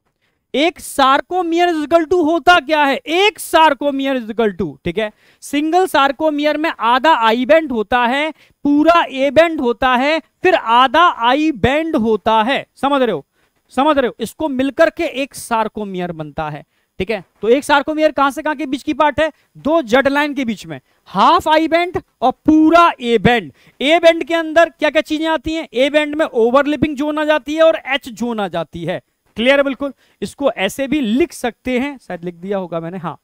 एक सार्कोमियर इजिकल टू होता क्या है? एक सार्कोमियर इजिकल टू ठीक है? सिंगल सार्कोमियर में आधा आई बैंड होता है, पूरा ए बैंड होता है, फिर आधा आई बैंड होता है। समझ रहे हो? समझ रहे हो? इसको मिलकर के एक सार्कोमियर बनता है, ठीक है? तो एक सार्कोमियर कहाँ से कहाँ के बीच की पार्ट है? दो जड लाइन के बीच में। हाफ़ आई बैंड और पूरा ए बैंड ए बैंड के अंदर क्या क्या चीज़ें आती हैं? ए बैंड में ओवरलिपिंग जोन आ जाती है और एच जोन आ जाती है। क्लियर है बिल्कुल? इसको ऐसे भी लिख सकते हैं। शायद लिख दिया होगा मैंने हाँ।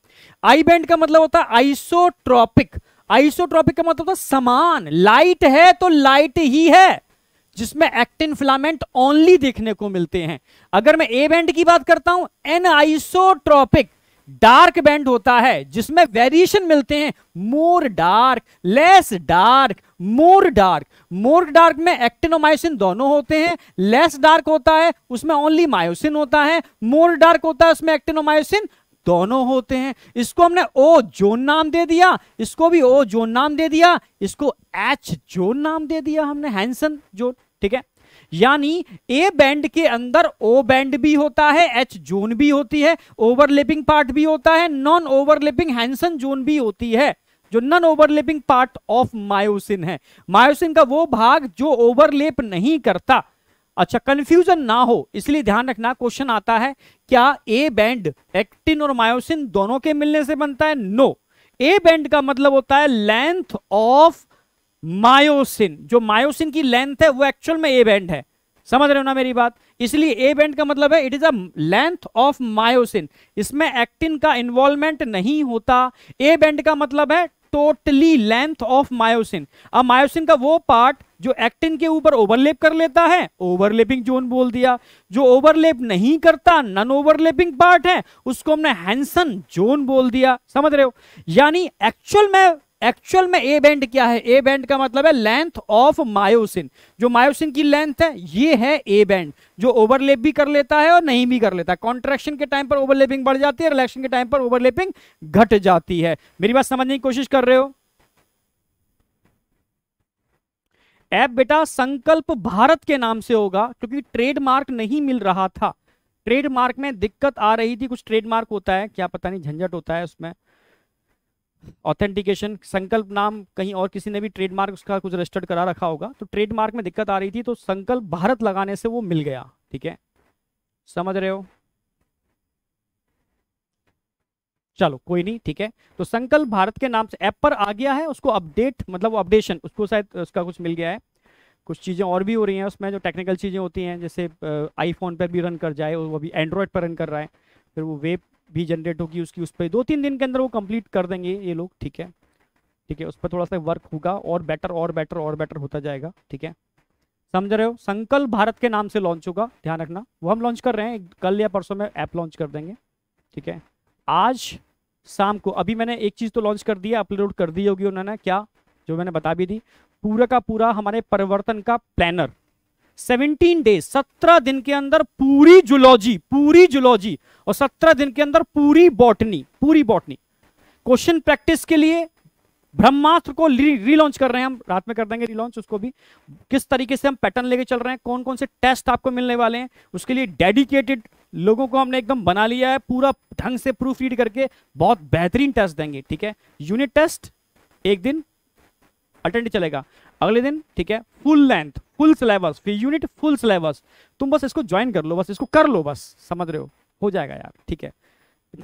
आई बैंड का मतलब होता है आइसोट्रॉपिक आइसोट्रॉपिक का मतलब होता है समान। लाइट है तो लाइट ही है, जिसमें एक्टिन फिलामेंट ओनली देखने को मिलते हैं। अगर मैं ए बैंड की बात करता हूँ एन आइसोट्रॉपिक डार्क बैंड होता है, जिसमें वेरिएशन मिलते हैं। More dark, less dark, more dark. More dark में एक्टिनोमायोसिन दोनों होते हैं, लेस डार्क होता है, उसमें ओनली मायोसिन होता है। मोर डार्क होता है, उसमें एक्टिनोमायोसिन दोनों होते हैं। इसको हमने ओ जोन नाम दे दिया, इसको भी ओ जोन नाम दे दिया, इसको एच जोन नाम दे दिया हमने हैंसन जोन, ठीक है? यानी ए बैंड के अंदर ओ बैंड भी होता है एच जोन भी होती है ओवरलेपिंग पार्ट भी होता है नॉन ओवरलेपिंग हैंसन जोन भी होती है, जो non overlapping part of myosin है। मायोसिन का वो भाग जो ओवरलेप नहीं करता। अच्छा कंफ्यूजन ना हो, इसलिए ध्यान रखना क्वेश्चन आता है, क्या ए बैंड एक्टिन और मायोसिन दोनों के मिलने से बनता है? नो ए बैंड का मतलब होता है लेंथ ऑफ़ मायोसिन, जो मायोसिन की लेंथ है, वो एक्चुअल में ए बैंड है। समझ रहे हो ना मेरी बात? इसलिए ए बैंड का मतलब है it is a length of myosin. इसमें एक्टिन का इन्वॉल्वमेंट नहीं होता। ए बैंड का मतलब है टोटली लेंथ ऑफ़ मायोसिन। अब मायोसिन का वो पार्ट जो एक्टिन के ऊपर ओवरलेप कर लेता है ओवरलेपिंग जोन बोल दिया। जो ओवरलेप नहीं करता नन ओवरलेपिंग पार्ट है, उसको हमने हैंसन जोन बोल दिया। समझ रहे हो? यानी एक्चुअल में एक्चुअल में ए बैंड क्या है? ए बैंड का मतलब है लेंथ ऑफ़ मायोसिन जो मायोसिन की लेंथ है, ये है ए बैंड जो ओवरलेप भी कर लेता है और नहीं भी कर लेता है. कॉन्ट्रेक्शन के टाइम पर ओवरलेपिंग बढ़ जाती है रिलैक्शन के टाइम पर ओवरलेपिंग घट जाती है. मेरी बात समझने की कोशिश कर रहे हो? ऐप बेटा संकल्प भारत के नाम से होगा, क्योंकि ट्रेडमार्क नहीं मिल रहा था. ट्रेडमार्क में दिक्कत आ रही थी, कुछ ट्रेडमार्क होता है, क्या पता नहीं, झंझट होता है उसमें. ऑथेंटिकेशन संकल्प नाम, कहीं और किसी ने भी ट्रेडमार्क उसका कुछ रजिस्टर्ड करा रखा होगा तो ट्रेडमार्क में दिक्कत आ रही थी तो संकल्प भारत लगाने से वो मिल गया, ठीक है? समझ रहे हो? चलो, कोई नहीं, ठीक है? तो संकल्प भारत के नाम से ऐप पर आ गया है, उसको अपडेट मतलब अपडेशन उसको शायद, उसका कुछ मिल गया है। कुछ चीज़ें और भी हो रही हैं उसमें, जो टेक्निकल चीज़ें होती हैं, जैसे आईफोन पर भी रन कर जाए, वो अभी एंड्रॉयड पर रन कर रहा है, फिर वो वेब भी जनरेट होगी, उसकी उस पर दो तीन दिन के अंदर वो कंप्लीट कर देंगे ये लोग, ठीक है? ठीक है, उस पर थोड़ा सा वर्क होगा और बेटर और बेटर और बेटर होता जाएगा, ठीक है? समझ रहे हो? संकल्प भारत के नाम से लॉन्च होगा, ध्यान रखना। वो हम लॉन्च कर रहे हैं, कल या परसों में ऐप लॉन्च कर देंगे, ठीक है? आज शाम को, अभी मैंने एक चीज़ तो लॉन्च कर दिया अपलोड कर दी होगी उन्होंने, क्या? जो मैंने बता भी दी, पूरा का पूरा हमारे परिवर्तन का प्लानर 17 डेज़ 17 दिन के अंदर पूरी जुलॉजी पूरी जुलॉजी, और 17 दिन के अंदर पूरी बॉटनी पूरी बॉटनी। क्वेश्चन प्रैक्टिस के लिए ब्रह्मास्त्र को रीलॉन्च कर रहे हैं हम, रात में कर देंगे रीलॉन्च उसको भी। किस तरीके से हम पैटर्न लेके चल रहे हैं कौन कौन से टेस्ट आपको मिलने वाले हैं, उसके लिए डेडिकेटेड लोगों को हमने एकदम बना लिया है, पूरा ढंग से प्रूफ रीड करके, बहुत बेहतरीन टेस्ट देंगे, ठीक है? यूनिट टेस्ट एक दिन अटेंड चलेगा। अगले दिन, ठीक है फुल लेंथ फुल सिलेबस फिर यूनिट फुल सिलेबस तुम बस इसको ज्वाइन कर लो, बस इसको कर लो, बस, समझ रहे हो? हो जाएगा यार, ठीक है।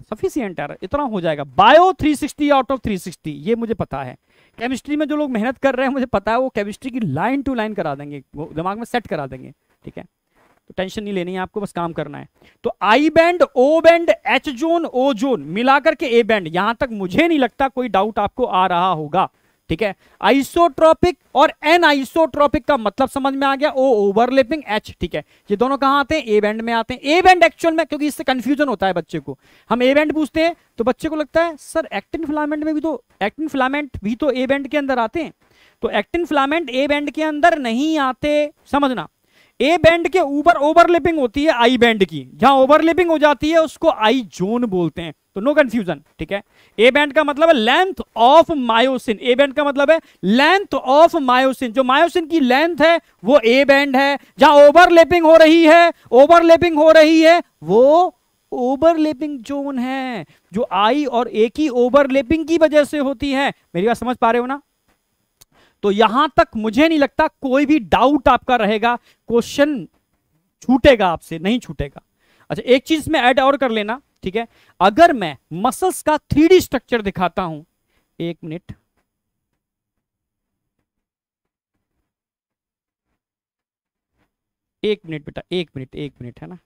सफिशियंट यार, इतना हो जाएगा। बायो 360 आउट ऑफ़ 360 ये मुझे पता है। केमिस्ट्री में जो लोग मेहनत कर रहे हैं, मुझे पता है, वो केमिस्ट्री की लाइन टू लाइन करा देंगे, वो दिमाग में सेट करा देंगे, ठीक है। तो टेंशन नहीं लेनी है आपको, बस काम करना है। तो I band O band H zone O zone मिलाकर के ए बैंड यहाँ तक मुझे नहीं लगता कोई डाउट आपको आ रहा होगा। ठीक है? आइसोट्रॉपिक और एन आइसोट्रॉपिक का मतलब समझ में आ गया? ओ ओवरलेपिंग एच ठीक है? ये दोनों कहाँ आते हैं? ए बैंड में आते हैं। ए बैंड एक्चुअल में, क्योंकि इससे कंफ्यूजन होता है बच्चे को। हम ए बैंड पूछते हैं तो बच्चे को लगता है, सर एक्टिन फिलामेंट में भी तो एक्टिन फिलामेंट भी तो ए बैंड के अंदर आते हैं? तो एक्टिन फिलामेंट ए बैंड के अंदर नहीं आते, समझना। ए बैंड के ऊपर ओवरलेपिंग होती है आई बैंड की। जहाँ ओवरलेपिंग हो जाती है, उसको आई जोन बोलते हैं। तो नो कंफ्यूजन ठीक है? ए बैंड का मतलब है length of myosin A band का मतलब है लेंथ ऑफ़ मायोसिन जो मायोसिन की लेंथ है, वो ए बैंड है। जहाँ ओवरलेपिंग हो रही है ओवरलेपिंग हो रही है, वो ओवरलेपिंग जोन है। जो आई और ए की ओवरलेपिंग की वजह से होती है। मेरी बात समझ पा रहे हो ना? तो यहाँ तक मुझे नहीं लगता कोई भी डाउट आपका रहेगा क्वेश्चन छूटेगा आपसे, नहीं छूटेगा। अच्छा एक चीज़ में ऐड और कर लेना, ठीक है? अगर मैं मसल्स का थ्री स्ट्रक्चर दिखाता हूँ, एक मिनट एक मिनट बेटा, एक मिनट एक मिनट है ना?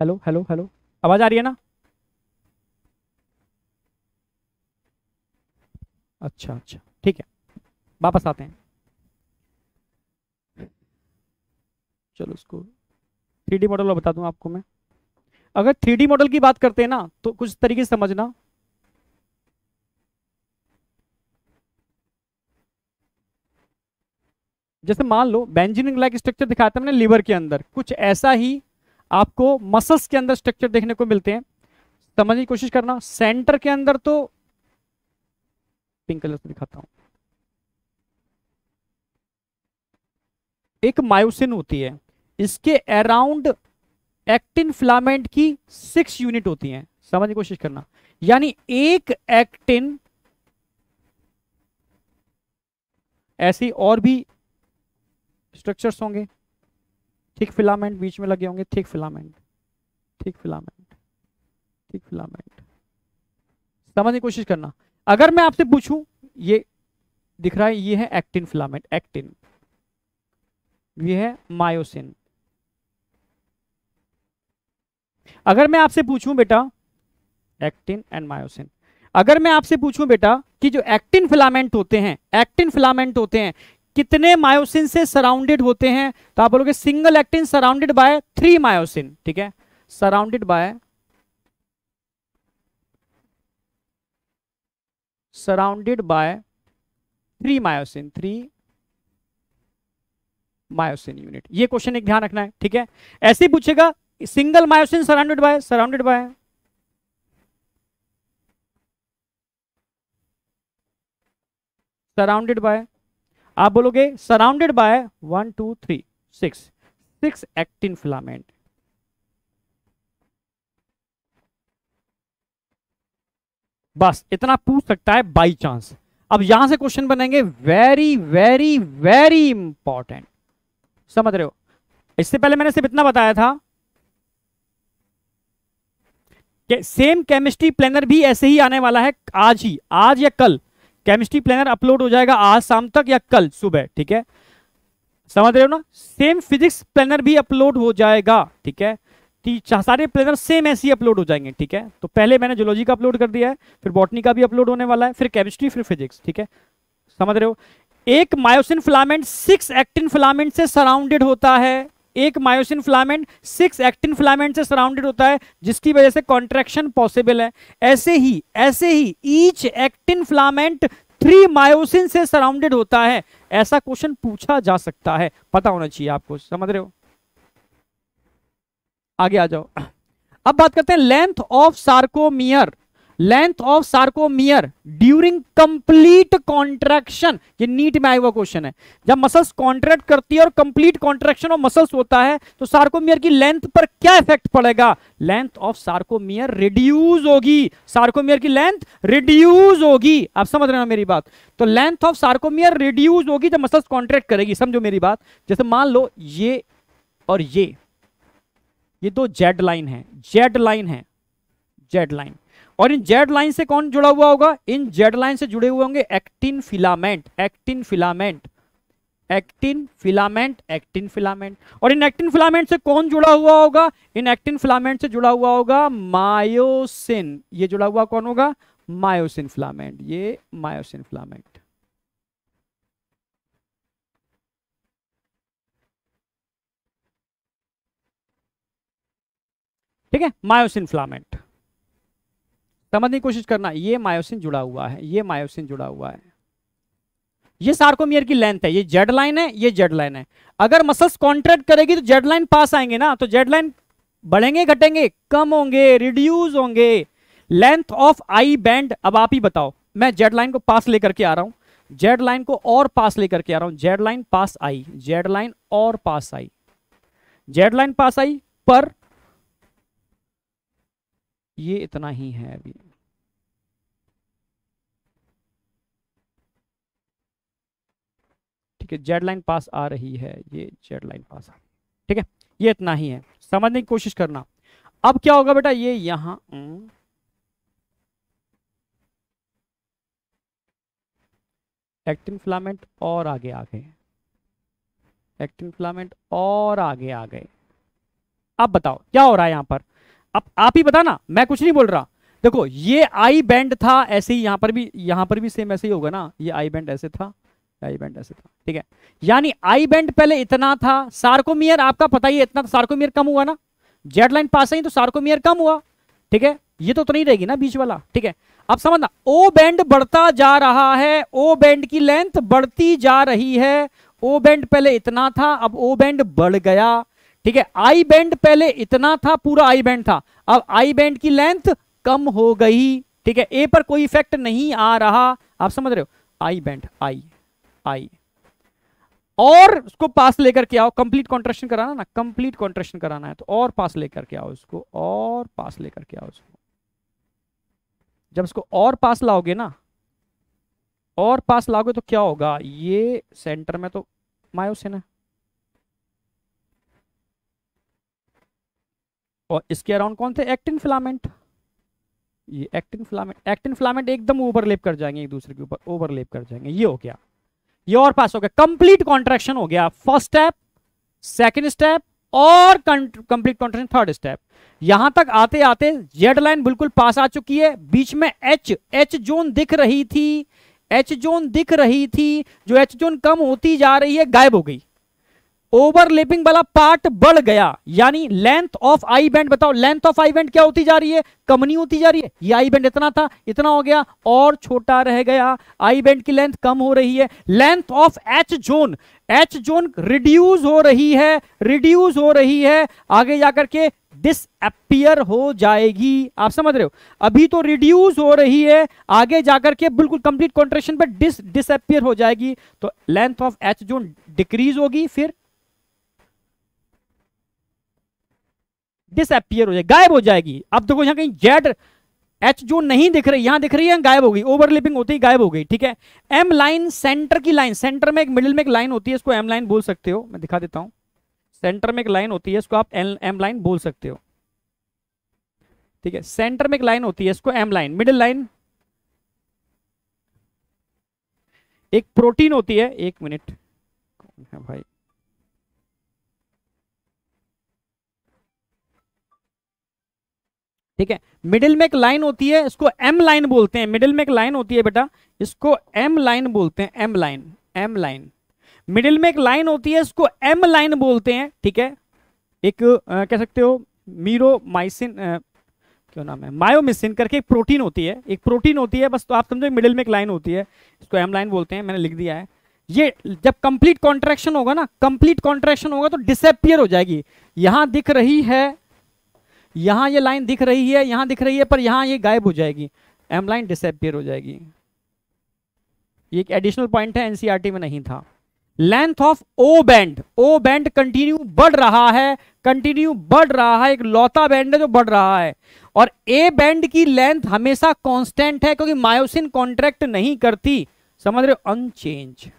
Hello hello hello. आवाज़ आ रही है ना? अच्छा अच्छा। ठीक है। वापस आते हैं। चलो उसको थ्री डी मॉडल बता दूँ आपको मैं। अगर थ्री डी मॉडल की बात करते हैं ना तो कुछ तरीके से समझना। जैसे मान लो बेंजिनिंग लाइक स्ट्रक्चर दिखाता मैंने लिवर के अंदर। कुछ ऐसा ही आपको मसल्स के अंदर स्ट्रक्चर देखने को मिलते हैं। समझने की कोशिश करना। सेंटर के अंदर तो पिंक कलर से दिखाता हूँ। एक मायोसिन होती है। इसके अराउंड एक्टिन फिलामेंट की सिक्स यूनिट होती हैं। समझने की कोशिश करना। यानी एक एक्टिन ऐसी और भी स्ट्रक्चर्स होंगे। थिक फिलामेंट बीच में लगे होंगे thick filament thick filament thick filament समझने की कोशिश करना। अगर मैं आपसे पूछूँ, ये दिख रहा है, ये है एक्टिन फिलामेंट एक्टिन ये है मायोसिन अगर मैं आपसे पूछूँ, बेटा एक्टिन एंड मायोसिन अगर मैं आपसे पूछूँ, बेटा, कि जो एक्टिन फिलामेंट होते हैं एक्टिन फिलामेंट होते हैं कितने मायोसिन से सराउंडेड होते हैं? तो आप बोलोगे single actin surrounded by three myosin, ठीक है? Surrounded by surrounded by three myosin three myosin unit ये क्वेश्चन एक ध्यान रखना है, ठीक है? ऐसे ही पूछेगा single myosin surrounded by surrounded by surrounded by आप बोलोगे surrounded by one two three six six actin filament बस, इतना पूछ सकता है बाई चांस अब यहाँ से क्वेश्चन बनेंगे वेरी वेरी वेरी इंपॉर्टेंट समझ रहे हो? इससे पहले मैंने सिर्फ़ इतना बताया था कि सेम केमिस्ट्री प्लेनर भी ऐसे ही आने वाला है, आज ही, आज या कल. केमिस्ट्री प्लानर अपलोड हो जाएगा आज शाम तक या कल सुबह, ठीक है? समझ रहे हो ना? सेम फिजिक्स प्लेनर भी अपलोड हो जाएगा, ठीक है? सारे प्लेनर सेम ऐसे ही अपलोड हो जाएँगे, ठीक है? तो पहले मैंने जोलॉजी का अपलोड कर दिया है, फिर बॉटनी का भी अपलोड होने वाला है, फिर केमिस्ट्री फिर फिजिक्स ठीक है? समझ रहे हो? एक myosin filament six actin filament से सराउंडेड होता है। एक myosin filament, six actin filament से सराउंडेड होता है, जिसकी वजह से कॉन्ट्रेक्शन पॉसिबल है। ऐसे ही ऐसे ही each actin filament three myosin से सराउंडेड होता है। ऐसा क्वेश्चन पूछा जा सकता है। पता होना चाहिए आपको, समझ रहे हो? आगे आ जाओ। अब बात करते हैं length of sarcomere length of sarcomere during complete contraction ये नीट में आया हुआ क्वेश्चन है। जब मसल्स कॉन्ट्रैक्ट करती है और कंप्लीट कॉन्ट्रैक्शन ऑफ़ मसल्स होता है तो सार्कोमियर की लेंथ पर क्या इफ़ेक्ट पड़ेगा? लेंथ ऑफ़ सार्कोमियर रिड्यूज होगी। सार्कोमियर की लेंथ रिड्यूज होगी। आप समझ रहे हो मेरी बात? तो लेंथ ऑफ़ सार्कोमियर रिड्यूज होगी जब मसल्स कॉन्ट्रैक्ट करेगी। समझो मेरी बात? जैसे मान लो ये और ये। ये दो जेड लाइन है। जेड लाइन है। जेड लाइन और इन जेड लाइन से कौन जुड़ा हुआ होगा? इन जेड लाइन से जुड़े हुए होंगे actin filament actin filament actin filament actin filament. और इन एक्टिन फिलामेंट से कौन जुड़ा हुआ होगा? इन एक्टिन फिलामेंट से जुड़ा हुआ होगा मायोसिन। ये जुड़ा हुआ कौन होगा? Myosin filament. ये मायोसिन फिलामेंट। ठीक है? Myosin filament. समझने की कोशिश करना, ये मायोसिन जुड़ा हुआ है, ये मायोसिन जुड़ा हुआ है। ये सार्कोमियर की लेंथ है, ये जेड लाइन है, ये जेड लाइन है। अगर मसल्स कॉन्ट्रैक्ट करेगी तो जेड लाइन पास आएँगे ना तो जेड लाइन बढ़ेंगे, घटेंगे, कम होंगे रिड्यूस होंगे। लेंथ ऑफ़ आई बैंड अब आप ही बताओ, मैं जेड लाइन को पास लेकर के आ रहा हूँ जेड लाइन को और पास लेकर के आ रहा हूँ जेड लाइन पास आई जेड लाइन और पास आई। जेड लाइन पास आई पर ये इतना ही है अभी। है जेड लाइन पास आ रही है, ये जेड लाइन पास आ ठीक है? ये इतना ही है। समझने की कोशिश करना। अब क्या होगा बेटा? ये यहाँ एक्टिन फिलामेंट और आगे आ गए। एक्टिन फिलामेंट और आगे आ गए। अब बताओ, क्या हो रहा है यहाँ पर? अब आप ही बता ना मैं कुछ नहीं बोल रहा। देखो, ये आई बैंड था, ऐसे ही यहाँ पर भी, यहाँ पर भी सेम ऐसे ही होगा ना? ये आई बैंड ऐसे था। आई बैंड ऐसे था, ठीक है? यानी आई बैंड पहले इतना था, सार्कोमियर, आपका पता ही इतना सार्कोमियर कम हुआ ना? जेड लाइन पास आई तो सार्कोमियर कम हुआ, ठीक है? ये तो उतना ही रहेगी ना बीच वाला, ठीक है? अब समझना ओ बैंड बढ़ता जा रहा है, ओ बैंड की लेंथ बढ़ती जा रही है, ओ बैंड पहले इतना था, अब ओ बैंड बढ़ गया, ठीक है? आई बैंड पहले इतना था, पूरा आई बैंड था, अब आई बैंड की लेंथ कम हो गई, ठीक है? ए पर कोई इफ़ेक्ट नहीं आ रहा, आप समझ रहे हो? आई बैंड, आई। आई। और उसको पास लेकर के आओ कंप्लीट कॉन्ट्रेक्शन कराना ना कंप्लीट कॉन्ट्रेक्शन कराना है तो और पास लेकर के आओ उसको और पास लेकर के आओ उसको जब उसको और पास लाओगे ना, और पास लाओगे तो क्या होगा, ये सेंटर में तो मायोसिन है। और इसके अराउंड कौन थे? एक्टिन फिलामेंट ये एक्टिन फिलामेंट एक्टिन फिलामेंट एकदम ओवरलेप कर जाएँगे एक दूसरे के ऊपर ओवरलेप कर जाएँगे, ये हो गया। ये और पास हो गया। कंप्लीट कॉन्ट्रेक्शन हो गया। फ़र्स्ट स्टेप सेकेंड स्टेप और कंप्लीट कॉन्ट्रेक्शन थर्ड स्टेप यहाँ तक आते आते जेड लाइन बिल्कुल पास आ चुकी है। बीच में एच एच जोन दिख रही थी। एच जोन दिख रही थी। जो एच जोन कम होती जा रही है, गायब हो गई। ओवरलेपिंग वाला पार्ट बढ़ गया। यानी लेंथ ऑफ़ आई बैंड बताओ लेंथ ऑफ़ आई बैंड क्या होती जा रही है? कम नहीं होती जा रही है? ये आई बैंड इतना था, इतना हो गया, और छोटा रह गया। आई बैंड की लेंथ कम हो रही है। Length of H zone H zone reduce हो रही है रिड्यूस हो रही है। आगे जाकर के डिसअपियर हो जाएगी। आप समझ रहे हो? अभी तो रिड्यूस हो रही है, आगे जाकर के बिल्कुल कंप्लीट कॉन्ट्रेक्शन पर डिस डिसअपियर हो जाएगी। तो length of H zone decrease होगी, फिर डिसअपियर हो जाएगी गायब हो जाएगी। अब देखो यहाँ कहीं जेड एच जो नहीं दिख रही, यहाँ दिख रही है, गायब हो गई। ओवरलिपिंग होती गायब हो गई, ठीक है? एम लाइन सेंटर की लाइन सेंटर में एक मिडिल में एक लाइन होती है, इसको एम लाइन बोल सकते हो। मैं दिखा देता हूँ। सेंटर में एक लाइन होती है, इसको आप एम लाइन बोल सकते हो। ठीक है? सेंटर में एक लाइन होती है, इसको एम लाइन मिडिल लाइन एक प्रोटीन होती है, एक मिनट कौन है भाई? ठीक है? मिडिल में एक लाइन होती है इसको एम लाइन बोलते हैं। मिडिल में एक लाइन होती है बेटा। इसको एम लाइन बोलते हैं M line M line middle में एक लाइन होती है इसको एम लाइन बोलते हैं ठीक है? एक आ, कह सकते हो मीरो माइसिन क्यों नाम है? मायोमिसिन करके एक प्रोटीन होती है। एक प्रोटीन होती है बस तो आप समझो मिडिल में एक लाइन होती है। इसको एम लाइन बोलते हैं मैंने लिख दिया है। ये जब कंप्लीट कॉन्ट्रेक्शन होगा ना कंप्लीट कॉन्ट्रेक्शन होगा तो डिसअपियर हो जाएगी। यहाँ दिख रही है यहाँ ये लाइन दिख रही है, यहाँ दिख रही है, पर यहाँ ये गायब हो जाएगी। एम लाइन डिसअपियर हो जाएगी। ये एक एडिशनल पॉइंट है एनसीईआरटी में नहीं था। Length of O band O band continue बढ़ रहा है कंटिन्यू बढ़ रहा है, एक लौता बैंड है जो बढ़ रहा है। और ए बैंड की लेंथ हमेशा कांस्टेंट है, क्योंकि मायोसिन कॉन्ट्रैक्ट नहीं करती। समझ रहे हो? अनचेंज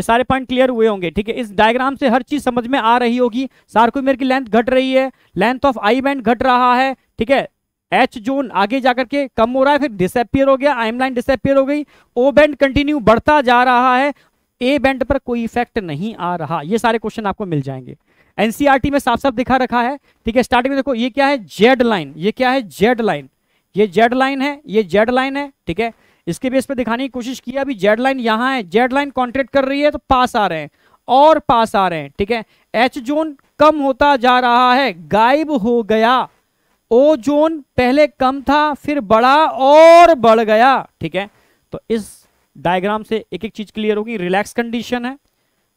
ये सारे पॉइंट क्लियर हुए होंगे, ठीक है? इस डायग्राम से हर चीज़ समझ में आ रही होगी। सार्कोमेर की लेंथ घट रही है, लेंथ ऑफ़ आई बैंड घट रहा है, ठीक है? एच जोन आगे जाकर के कम हो रहा है, फिर डिसअपियर हो गया आइम लाइन डिसअपियर हो गई ओ बैंड कंटिन्यू बढ़ता जा रहा है ए बैंड पर कोई इफ़ेक्ट नहीं आ रहा। ये सारे क्वेश्चन आपको मिल जाएँगे। एनसीआरटी में साफ़ साफ़ दिखा रखा है, ठीक है? स्टार्टिंग में देखो, ये क्या है? जेड लाइन ये क्या है? जेड लाइन ये जेड लाइन है, ये जेड लाइन है, ठीक है? इसके बेस पे दिखाने की कोशिश की अभी जेड लाइन यहाँ है, जेड लाइन कॉन्ट्रेक्ट कर रही है तो पास आ रहे हैं, और पास आ रहे हैं, ठीक है? एच जोन कम होता जा रहा है, गायब हो गया। ओ जोन पहले कम था, फिर बढ़ा और बढ़ गया, ठीक है? तो इस डायग्राम से एक एक चीज़ क्लियर होगी, रिलैक्स कंडीशन है,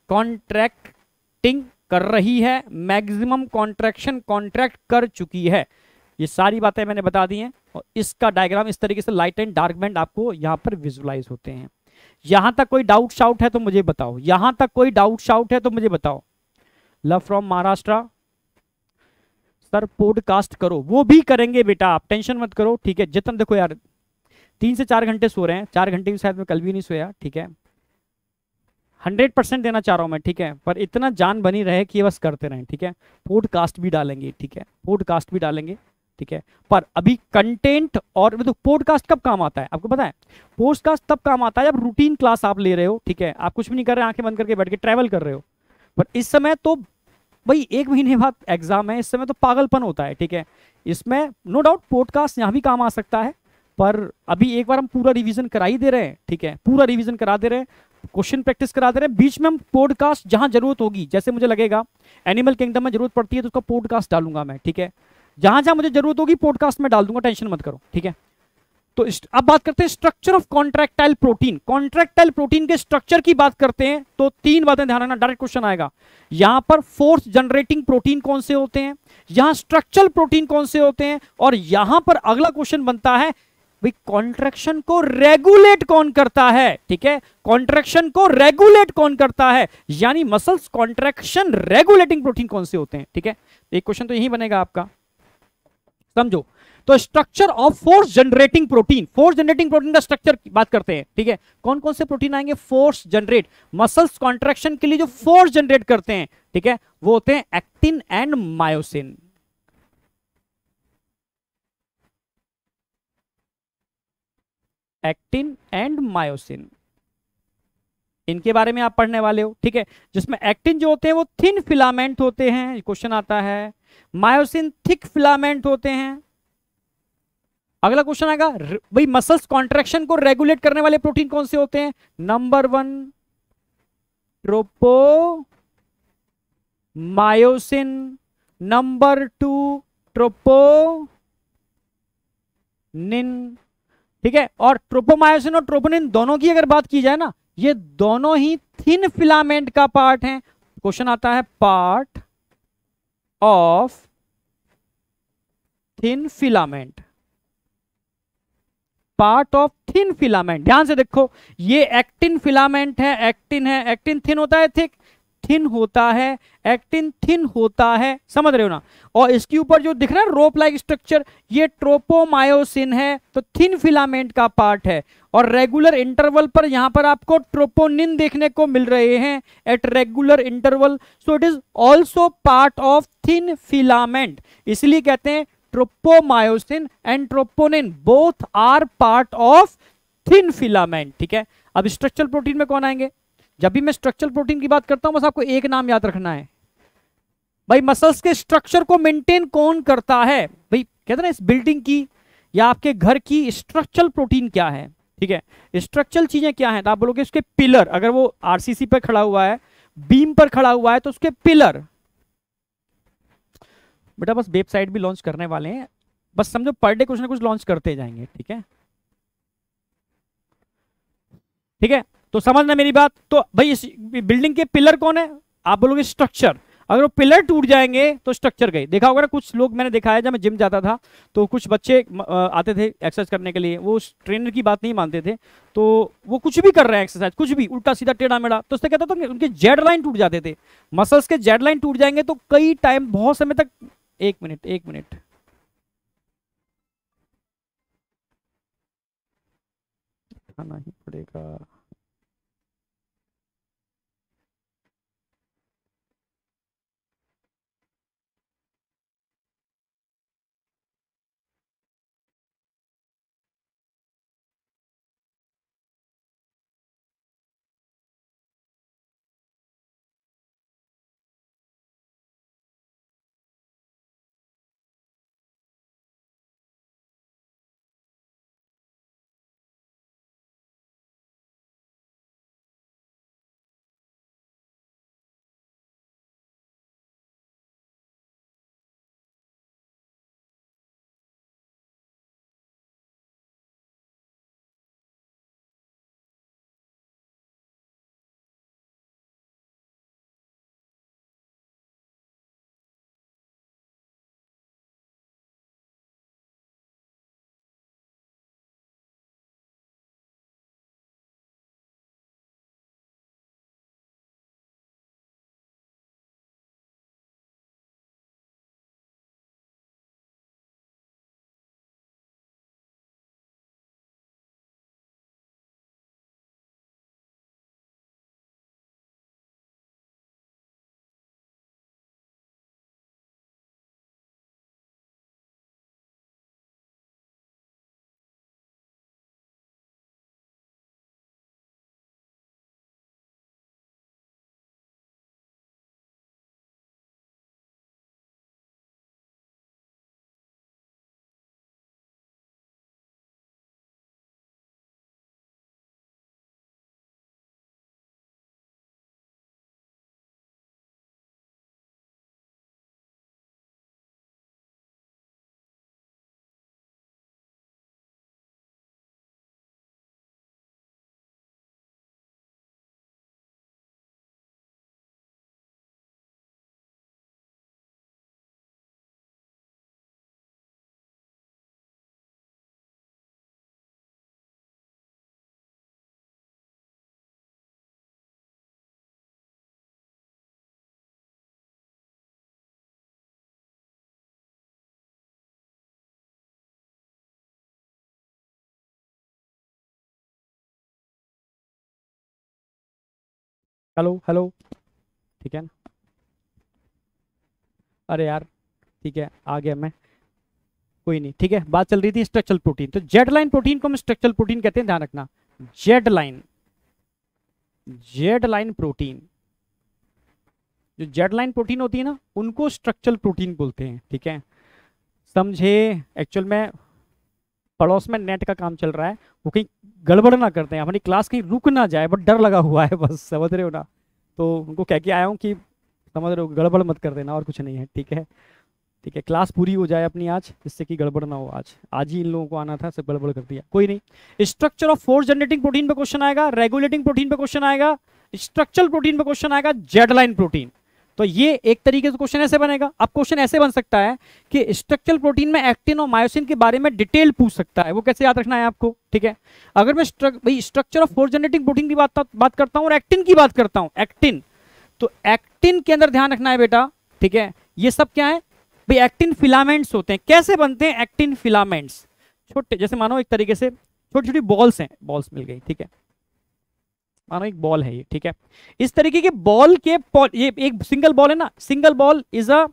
कॉन्ट्रैक्टिंग कर रही है, मैक्सिमम कॉन्ट्रैक्शन कॉन्ट्रैक्ट कर चुकी है। ये सारी बातें मैंने बता दी हैं और इसका डायग्राम इस तरीके से लाइट एंड डार्क बैंड आपको यहाँ पर विजुलाइज होते हैं। यहाँ तक कोई डाउट शाउट है तो मुझे बताओ। यहाँ तक कोई डाउट शाउट है तो मुझे बताओ। Love from Maharashtra sir podcast करो। वो भी करेंगे बेटा, आप टेंशन मत करो, ठीक है? जितन देखो यार, तीन से चार घंटे सो रहे हैं। चार घंटे भी शायद मैं कल भी नहीं सोया, ठीक है? हंड्रेड परसेंट देना चाह रहा हूँ मैं, ठीक है? पर इतना जान बनी रहे कि बस करते रहें, ठीक है? पॉडकास्ट भी डालेंगे, ठीक है? पॉडकास्ट भी डालेंगे। ठीक है? पर अभी कंटेंट और तो पॉडकास्ट कब काम आता है? आपको पता है? पॉडकास्ट तब काम आता है जब रूटीन क्लास आप ले रहे हो, ठीक है? आप कुछ भी नहीं कर रहे, आँखें बंद करके बैठ के ट्रैवल कर रहे हो। पर इस समय तो भाई, एक महीने बाद एग्ज़ाम है, इस समय तो पागलपन होता है, ठीक है? इसमें नो डाउट पॉडकास्ट यहाँ भी काम आ सकता है, पर अभी एक बार हम पूरा रिवीजन करा ही दे रहे हैं, ठीक है? पूरा रिवीजन करा दे रहे हैं क्वेश्चन प्रैक्टिस करा दे रहे हैं। बीच में हम पॉडकास्ट जहाँ ज़रूरत होगी, जैसे मुझे लगेगा एनिमल किंगडम में ज़रूरत पड़ती है तो उसका पॉडकास्ट डालूँगा मैं, ठीक है? जहाँ जहाँ मुझे ज़रूरत होगी पॉडकास्ट में डाल दूँगा टेंशन मत करो, ठीक है? तो अब बात करते हैं structure of contractile protein contractile protein के स्ट्रक्चर की बात करते हैं तो तीन बातें ध्यान रखना डायरेक्ट क्वेश्चन आएगा। यहाँ पर फोर्स जनरेटिंग प्रोटीन कौन से होते हैं? यहाँ स्ट्रक्चरल प्रोटीन कौन से होते हैं? और यहाँ पर अगला क्वेश्चन बनता है कॉन्ट्रेक्शन को रेगुलेट कौन करता है? ठीक है? कॉन्ट्रेक्शन को रेगुलेट कौन करता है? यानी मसल्स कॉन्ट्रेक्शन रेगुलेटिंग प्रोटीन कौन से होते हैं? ठीक है? एक क्वेश्चन तो यही बनेगा आपका। समझो। तो structure of force generating protein force generating protein का स्ट्रक्चर बात करते हैं, ठीक है? कौन कौन से प्रोटीन आएँगे? फोर्स जनरेट मसल्स कॉन्ट्रेक्शन के लिए जो फोर्स जनरेट करते हैं, ठीक है? वो होते हैं actin and myosin actin and myosin इनके बारे में आप पढ़ने वाले हो, ठीक है? जिसमें एक्टिन जो होते हैं, वो थिन फिलामेंट होते हैं क्वेश्चन आता है। मायोसिन थिक फिलामेंट होते हैं। अगला क्वेश्चन आएगा भाई मसल्स कॉन्ट्रेक्शन को रेगुलेट करने वाले प्रोटीन कौन से होते हैं? Number one, tropomyosin. Number two, troponin. ठीक है, और ट्रोपोमायोसिन और ट्रोपोनिन दोनों की अगर बात की जाए ना, ये दोनों ही थिन फिलामेंट का पार्ट है। क्वेश्चन आता है part of thin filament part of thin filament ध्यान से देखो, ये एक्टिन फिलामेंट है एक्टिन है एक्टिन थिन होता है थिक थिन होता है, एक्टिन थिन होता है, समझ रहे हो ना? और इसके ऊपर जो दिख रहा है रोप लाइक स्ट्रक्चर, ये ट्रोपोमायोसिन है तो थिन फिलामेंट का पार्ट है। और रेगुलर इंटरवल पर यहाँ पर आपको ट्रोपोनिन देखने को मिल रहे हैं at regular interval so it is also part of thin filament इसलिए कहते हैं tropomyosin and troponin both are part of thin filament ठीक है? अब स्ट्रक्चरल प्रोटीन में कौन आएँगे? जब भी मैं स्ट्रक्चरल प्रोटीन की बात करता हूँ, बस आपको एक नाम याद रखना है। भाई मसल्स के स्ट्रक्चर को मेंटेन कौन करता है? भाई, कहते ना, इस बिल्डिंग की या आपके घर की स्ट्रक्चरल प्रोटीन क्या है? ठीक है? स्ट्रक्चरल चीज़ें क्या है? तो आप बोलोगे उसके पिलर अगर वो आरसीसी पर खड़ा हुआ है बीम पर खड़ा हुआ है तो उसके पिलर बेटा, बस वेबसाइट भी लॉन्च करने वाले हैं। बस समझो पर डे कुछ ना कुछ लॉन्च करते जाएँगे, ठीक है? ठीक है? तो समझना मेरी बात? तो भाई इस बिल्डिंग के पिलर कौन है? आप बोलोगे स्ट्रक्चर अगर वो पिलर टूट जाएँगे तो स्ट्रक्चर गए। देखा होगा ना, कुछ लोग मैंने देखा है जब मैं जिम जाता था तो कुछ बच्चे आते थे एक्सरसाइज करने के लिए। वो ट्रेनर की बात नहीं मानते थे। तो वो कुछ भी कर रहे हैं एक्सरसाइज कुछ भी, उल्टा सीधा टेढ़ा मेढ़ा। तो उससे कहता था उनके जेड लाइन टूट जाते थे। मसल्स के जेड लाइन टूट जाएँगे तो कई टाइम बहुत समय तक, एक मिनट एक मिनट खाना ही पड़ेगा। Hello hello. ठीक है ना? अरे यार, ठीक है, आ गया मैं। कोई नहीं, ठीक है, बात चल रही थी स्ट्रक्चरल प्रोटीन तो जेड लाइन प्रोटीन को हम स्ट्रक्चरल प्रोटीन कहते हैं, ध्यान रखना। Z line Z line protein जो जेड लाइन प्रोटीन होती है ना, उनको स्ट्रक्चरल प्रोटीन बोलते हैं, ठीक है? समझे? एक्चुअल में पड़ोस में नेट का काम चल रहा है, वो कहीं गड़बड़ ना करते हैं हमारी क्लास कहीं रुक ना जाए, बट डर लगा हुआ है बस, समझ रहे हो ना? तो उनको कह के आया हूँ कि समझ रहे हो, गड़बड़ मत कर देना और कुछ नहीं है, ठीक है? ठीक है क्लास पूरी हो जाए अपनी आज, जिससे कि गड़बड़ ना हो आज। आज ही इन लोगों को आना था, सब गड़बड़ कर दिया। कोई नहीं। Structure of force generating protein पे क्वेश्चन आएगा रेगुलेटिंग प्रोटीन पे क्वेश्चन आएगा स्ट्रक्चरल प्रोटीन पे क्वेश्चन आएगा जेड लाइन प्रोटीन तो ये एक तरीके से क्वेश्चन ऐसे बनेगा। अब क्वेश्चन ऐसे बन सकता है कि स्ट्रक्चरल प्रोटीन में एक्टिन और मायोसिन के बारे में डिटेल पूछ सकता है। वो कैसे याद रखना है आपको? ठीक है? अगर मैं भाई structure of force generating protein की बात बात करता हूँ और एक्टिन की बात करता हूँ एक्टिन तो एक्टिन के अंदर ध्यान रखना है बेटा, ठीक है? ये सब क्या है? भाई एक्टिन फिलामेंट्स होते हैं। कैसे बनते हैं एक्टिन फिलामेंट्स छोटे, जैसे मानो एक तरीके से छोटी छोटी बॉल्स हैं। बॉल्स मिल गई, ठीक है? मानो एक बॉल है ये, ठीक है? इस तरीके के बॉल के ये एक सिंगल बॉल है ना single ball is a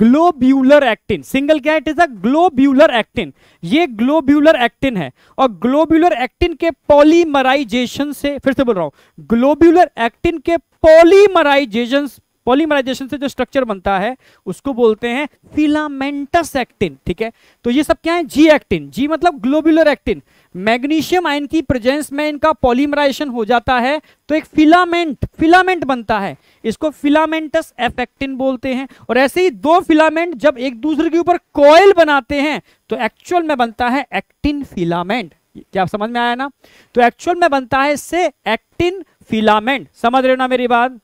globular actin single क्या it is a globular actin ये ग्लोब्यूलर एक्टिन है और ग्लोब्यूलर एक्टिन के पॉलीमराइजेशन से, फिर से बोल रहा हूँ ग्लोब्यूलर एक्टिन के पॉलीमराइजेशन पॉलीमराइजेशन से जो स्ट्रक्चर बनता है, उसको बोलते हैं फिलामेंटस एक्टिन ठीक है? तो ये सब क्या है? जी एक्टिन जी मतलब ग्लोब्यूलर एक्टिन मैग्नीशियम आयन की प्रेजेंस में इनका पॉलीमराइजेशन हो जाता है तो एक फिलामेंट फिलामेंट बनता है। इसको फिलामेंटस एफेक्टिन बोलते हैं। और ऐसे ही दो फिलामेंट जब एक दूसरे के ऊपर कॉयल बनाते हैं तो एक्चुअल में बनता है एक्टिन फिलामेंट क्या समझ में आया ना? तो एक्चुअल में बनता है इससे एक्टिन फिलामेंट समझ रहे हो ना मेरी बात?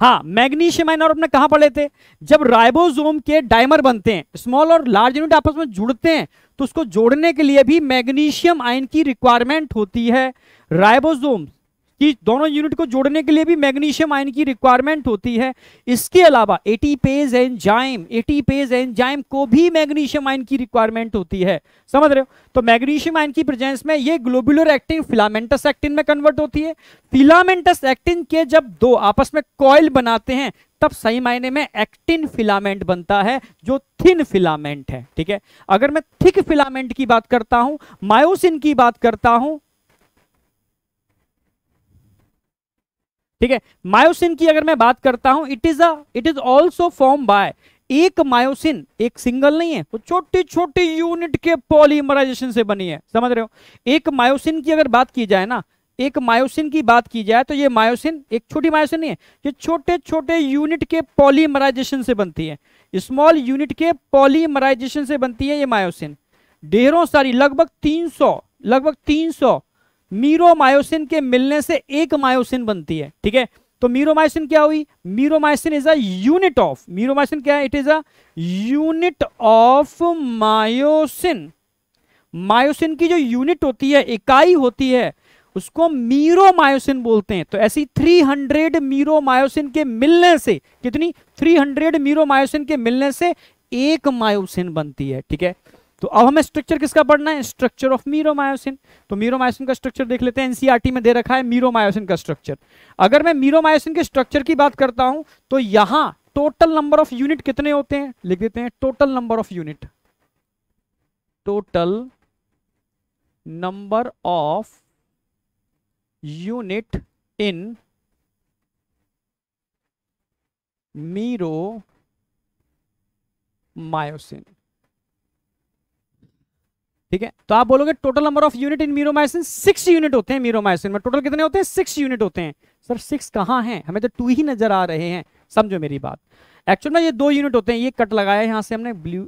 हाँ मैग्नीशियम आयन और अपने कहाँ पढ़े थे? जब राइबोसोम के डायमर बनते हैं, स्मॉल और लार्ज यूनिट आपस में जुड़ते हैं तो उसको जोड़ने के लिए भी मैग्नीशियम आयन की रिक्वायरमेंट होती है। राइबोसोम कि दोनों यूनिट को जोड़ने के लिए भी मैग्नीशियम आयन की रिक्वायरमेंट होती है। इसके अलावा एटीपेज एंजाइम एटीपेज एंजाइम को भी मैग्नीशियम आयन की रिक्वायरमेंट होती है। समझ रहे हो? तो मैग्नीशियम आयन की प्रेजेंस में ये ग्लोबुलर एक्टिन फिलामेंटस एक्टिन में कन्वर्ट होती है। फिलामेंटस एक्टिन के जब दो आपस में कॉयल बनाते हैं, तब सही मायने में एक्टिन फिलामेंट बनता है, जो थिन फिलामेंट है, ठीक है? अगर मैं थिक फिलामेंट की बात करता हूँ मायोसिन की बात करता हूँ ठीक है? मायोसिन की अगर मैं बात करता हूँ it is a it is also form by एक मायोसिन, एक सिंगल नहीं है, वो छोटी छोटी यूनिट के पॉलीमराइजेशन से बनी है। समझ रहे हो? एक मायोसिन की अगर बात की जाए ना, एक मायोसिन की बात की जाए तो ये मायोसिन एक छोटी मायोसिन नहीं है, ये छोटे छोटे यूनिट के पॉलीमराइजेशन से बनती है। स्मॉल यूनिट के पॉलीमराइजेशन से बनती है ये मायोसिन। ढेरों सारी, लगभग 300 लगभग 300 मीरोमायोसिन के मिलने से एक मायोसिन बनती है, ठीक है? तो मीरोमायोसिन क्या हुई? Meromyosin is a unit of meromyosin क्या है? It is a unit of myosin. Myosin की जो यूनिट होती है, इकाई होती है, उसको मीरोमायोसिन बोलते हैं। तो ऐसी 300 मीरोमायोसिन के मिलने से, कितनी? 300 मीरोमायोसिन के मिलने से एक मायोसिन बनती है, ठीक है? तो अब हमें स्ट्रक्चर किसका पढ़ना है? स्ट्रक्चर ऑफ़ मीरोमायोसिन तो मीरोमायोसिन का स्ट्रक्चर देख लेते हैं। एनसीईआरटी में दे रखा है मीरोमायोसिन का स्ट्रक्चर अगर मैं मीरोमायोसिन के स्ट्रक्चर की बात करता हूँ तो यहाँ टोटल नंबर ऑफ़ यूनिट कितने होते हैं? लिख देते हैं total number of unit total number of unit in meromyosin ठीक है? तो आप बोलोगे total number of unit in meromyosin six unit होते हैं मीरोमाइसिन में। टोटल कितने होते हैं? सिक्स यूनिट होते हैं। सर सिक्स कहाँ हैं? हमें तो टू ही नज़र आ रहे हैं। समझो मेरी बात। एक्चुअल में ये दो यूनिट होते हैं। ये कट लगाया यहाँ से हमने ब्लू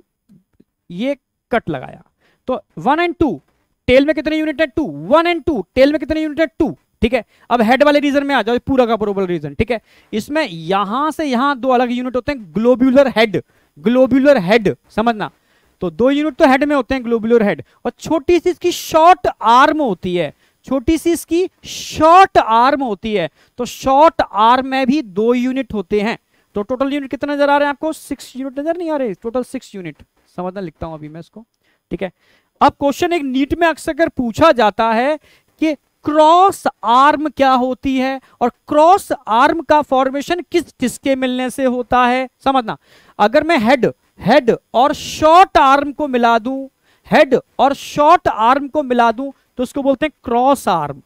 ये कट लगाया। तो वन एंड टू टेल में कितने यूनिट है? Two one and two tail में कितने यूनिट है? टू ठीक है? अब हेड वाले रीजन में आ जाओ पूरा का प्रोबल रीजन ठीक है? इसमें यहाँ से यहाँ दो अलग यूनिट होते हैं। ग्लोब्यूलर हेड ग्लोब्यूलर हेड समझना। तो दो यूनिट तो हेड में होते हैं ग्लोबुलर हेड और छोटी सी इसकी शॉर्ट आर्म होती है. छोटी सी इसकी शॉर्ट आर्म होती है. तो शॉर्ट आर्म में भी दो यूनिट होते हैं. तो टोटल यूनिट कितना नज़र आ रहे हैं आपको? सिक्स यूनिट नज़र नहीं आ रहे. टोटल सिक्स यूनिट समझना, लिखता हूँ अभी मैं इसको. ठीक है? अब क्वेश्चन एक नीट में अक्सर पूछा जाता है कि क्रॉस आर्म क्या होती है और क्रॉस आर्म का फॉर्मेशन किस, किसके मिलने से होता है? समझना. अगर मैं हेड हेड और शॉर्ट आर्म को मिला दूँ हेड और शॉर्ट आर्म को मिला दूँ तो उसको बोलते हैं क्रॉस आर्म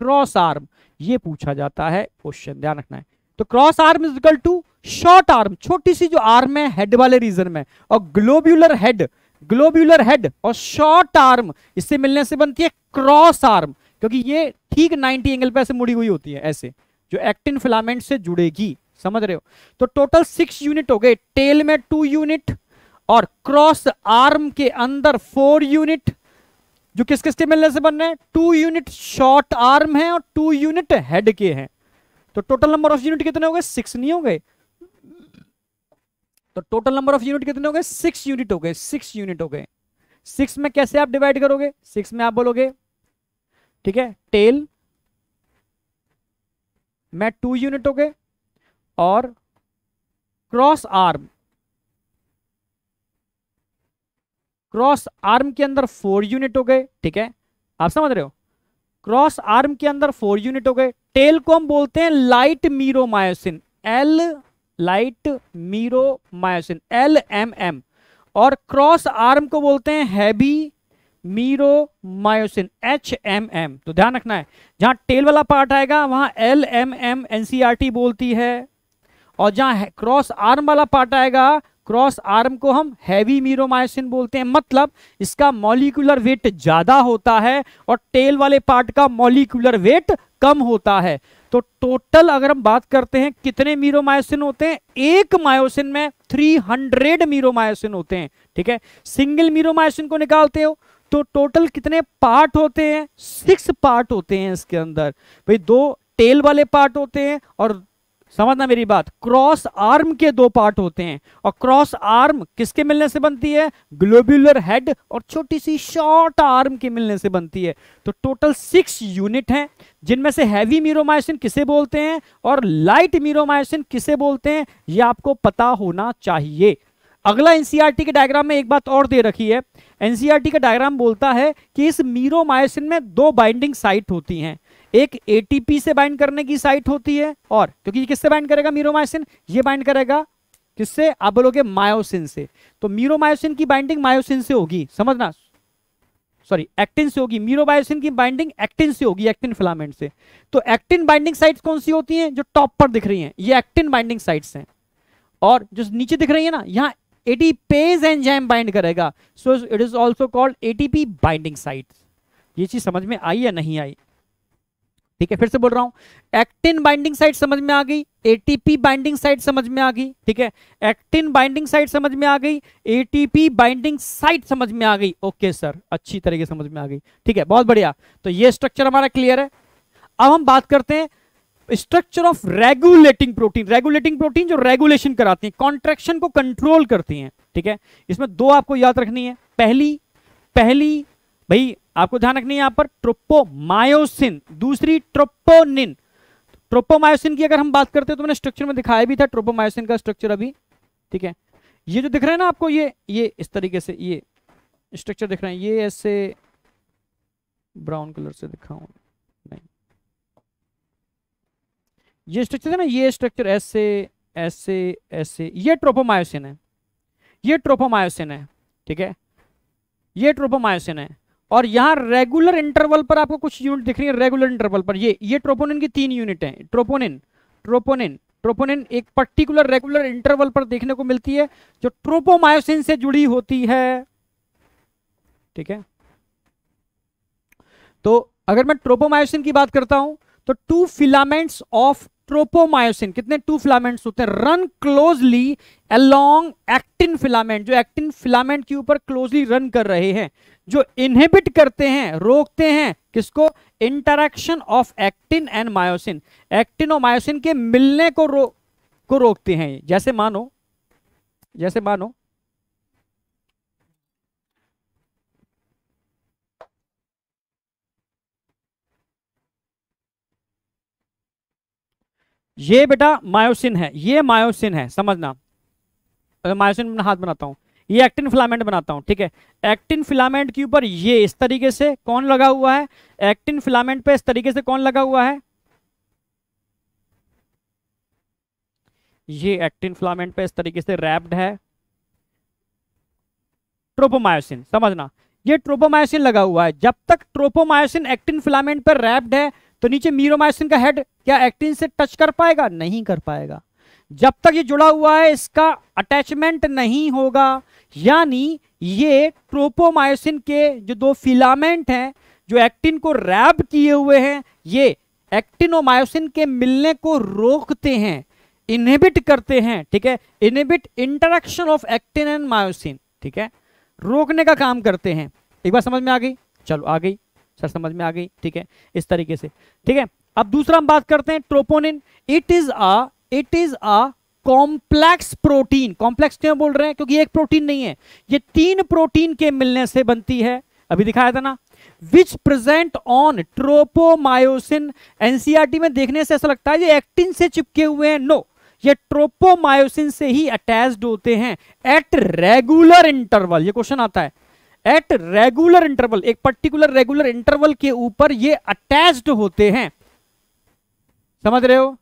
क्रॉस आर्म ये पूछा जाता है क्वेश्चन ध्यान रखना है। तो cross arm is equal to short arm छोटी सी जो आर्म है हेड वाले रीजन में, और ग्लोब्यूलर हेड ग्लोब्यूलर हेड और शॉर्ट आर्म इससे मिलने से बनती है क्रॉस आर्म क्योंकि ये ठीक 90 एंगल पे ऐसे मुड़ी हुई होती है, ऐसे। जो एक्टिन फिलामेंट से जुड़ेगी, समझ रहे हो? तो टोटल सिक्स यूनिट हो गए, टेल में टू यूनिट और क्रॉस आर्म के अंदर फोर यूनिट। जो किस किस के मिलने से बन रहे हैं? टू यूनिट शॉर्ट आर्म है और टू यूनिट हेड के हैं। तो टोटल नंबर ऑफ़ यूनिट कितने हो गए? सिक्स नहीं हो गए। तो टोटल नंबर ऑफ़ यूनिट कितने हो गए? सिक्स यूनिट हो गए, सिक्स यूनिट हो गए। सिक्स में कैसे आप डिवाइड करोगे? सिक्स में आप बोलोगे, ठीक है? टेल में टू यूनिट हो गए और क्रॉस आर्म क्रॉस आर्म के अंदर फोर यूनिट हो गए, ठीक है? आप समझ रहे हो? क्रॉस आर्म के अंदर फोर यूनिट हो गए। टेल को हम बोलते हैं light meromyosin L light meromyosin L M M और क्रॉस आर्म को बोलते हैं heavy meromyosin H M M तो ध्यान रखना है, जहाँ टेल वाला पार्ट आएगा, वहाँ एल एम एम एनसीआरटी बोलती है। और जहाँ क्रॉस आर्म वाला पार्ट आएगा, क्रॉस आर्म को हम हैवी मीरोमायोसिन बोलते हैं। मतलब इसका मॉलिक्यूलर वेट ज़्यादा होता है और टेल वाले पार्ट का मॉलिकुलर वेट कम होता है। तो टोटल अगर हम बात करते हैं, कितने मीरोमायोसिन होते हैं? एक मायोसिन में 300 मीरोमायोसिन होते हैं, ठीक है? सिंगल मीरोमायोसिन को निकालते हो तो टोटल कितने पार्ट होते हैं? सिक्स पार्ट होते हैं इसके अंदर। भाई, दो टेल वाले पार्ट होते हैं और समझना मेरी बात क्रॉस आर्म के दो पार्ट होते हैं। और क्रॉस आर्म किसके मिलने से बनती है? ग्लोब्यूलर हेड और छोटी सी शॉर्ट आर्म के मिलने से बनती है। तो टोटल सिक्स यूनिट हैं, जिनमें से हैवी मीरोमायोसिन किसे बोलते हैं और लाइट मीरोमायोसिन किसे बोलते हैं, ये आपको पता होना चाहिए। अगला एनसीआरटी के डायग्राम में एक बात और दे रखी है। एनसीआरटी का डायग्राम बोलता है कि इस मीरोमायोसिन में दो बाइंडिंग साइट होती हैं। एक एटीपी से बाइंड करने की साइट होती है और, क्योंकि किससे बाइंड करेगा मीरोमायोसिन? ये बाइंड करेगा किससे? आप बोलोगे मायोसिन से। तो मीरोमायोसिन की बाइंडिंग मायोसिन से होगी, समझना? सॉरी एक्टिन से होगी। मीरोबायोसिन की बाइंडिंग एक्टिन से होगी एक्टिन फिलामेंट से। तो एक्टिन बाइंडिंग साइट्स कौन सी होती हैं? जो टॉप पर दिख रही हैं। ये एक्टिन बाइंडिंग साइट्स हैं। और जो नीचे दिख रही है ना, यहाँ एटीपेज एंजाइम बाइंड करेगा। So it is also called ATP binding sites ये चीज़ समझ में आई या नहीं आई? ठीक है, फिर से बोल रहा हूँ। एक्टिन बाइंडिंग साइट समझ में आ गई। एटीपी बाइंडिंग साइट समझ में आ गई। ठीक है एक्टिन बाइंडिंग साइट समझ में आ गई। एटीपी बाइंडिंग साइट समझ में आ गई। ओके सर अच्छी तरीके समझ में आ गई। ठीक है, बहुत बढ़िया। तो ये स्ट्रक्चर हमारा क्लियर है। अब हम बात करते हैं structure of regulating protein regulating protein जो रेगुलेशन कराती है कॉन्ट्रेक्शन को कंट्रोल करती हैं, ठीक है? इसमें दो आपको याद रखनी है। पहली पहली, भाई, आपको ध्यान रखनी है यहाँ पर ट्रोपोमायोसिन दूसरी ट्रोपोनिन ट्रोपोमायोसिन की अगर हम बात करते हैं तो मैंने स्ट्रक्चर में दिखाया भी था ट्रोपोमायोसिन का स्ट्रक्चर अभी, ठीक है? ये जो दिख रहा है ना आपको, ये ये इस तरीके से, ये स्ट्रक्चर दिख रहा है। ये ऐसे ब्राउन कलर से नहीं ये स्ट्रक्चर है ना, ये स्ट्रक्चर ऐसे ऐसे ऐसे, ये ट्रोपोमायोसिन है, ये ट्रोपोमायोसिन है, ठीक है, ये ट्रोपोमायोसिन है, और यहाँ रेगुलर इंटरवल पर आपको कुछ यूनिट दिख रही है रेगुलर इंटरवल पर, ये ये ट्रोपोनिन की तीन यूनिट है ट्रोपोनिन ट्रोपोनिन ट्रोपोनिन एक पर्टिकुलर रेगुलर इंटरवल पर देखने को मिलती है, जो ट्रोपोमायोसिन से जुड़ी होती है, ठीक है। तो अगर मैं ट्रोपोमायोसिन की बात करता हूँ तो टू फिलामेंट्स ऑफ़ ट्रोपोमायोसिन कितने टू फिलामेंट्स होते हैं? Run closely along actin filament जो एक्टिन फिलामेंट के ऊपर क्लोजली रन कर रहे हैं, जो इनहिबिट करते हैं, रोकते हैं, किसको? Interaction of actin and myosin actin और मायोसिन के मिलने को रो, को रोकते हैं। जैसे मानो जैसे मानो ये बेटा मायोसिन है, ये मायोसिन है, समझना। मायोसिन में हाथ बनाता हूँ, ये एक्टिन फिलामेंट बनाता हूँ, ठीक है? एक्टिन फिलामेंट के ऊपर ये इस तरीके से कौन लगा हुआ है? एक्टिन फिलामेंट पे इस तरीके से कौन लगा हुआ है? ये एक्टिन फिलामेंट पे इस तरीके से रैप्ड है। ट्रोपोमायोसिन, समझना। ये ट्रोपोमायोसिन लगा हुआ है। जब तक ट्रोपोमायोसिन एक्टिन फिलामेंट पर रैप्ड है तो नीचे मीरोमायोसिन का हेड क्या एक्टिन से टच कर पाएगा? नहीं कर पाएगा। जब तक ये जुड़ा हुआ है, इसका अटैचमेंट नहीं होगा, यानी ये ट्रोपोमायोसिन के जो दो फिलामेंट हैं, जो एक्टिन को रैप किए हुए हैं, ये एक्टिनोमायोसिन के मिलने को रोकते हैं इनहिबिट करते हैं, ठीक है? Inhibit interaction of actin and myosin ठीक है? रोकने का काम करते हैं। एक बार समझ में आ गई? चलो, आ गई। सर समझ में आ गई, ठीक है, इस तरीके से। ठीक है, अब दूसरा हम बात करते हैं troponin. It is a it is a complex protein complex क्यों बोल रहे हैं? क्योंकि एक प्रोटीन नहीं है। ये तीन प्रोटीन के मिलने से बनती है। अभी दिखाया था ना। Which present on tropomyosin NCERT में देखने से ऐसा लगता है ये एक्टिन से चिपके हुए हैं। नो ये ट्रोपोमायोसिन से ही अटैच्ड होते हैं। एट रेगुलर इंटरवल ये क्वेश्चन आता है। एट रेगुलर इंटरवल एक पर्टिकुलर रेगुलर इंटरवल के ऊपर ये अटैच्ड होते हैं। समझ रहे हो?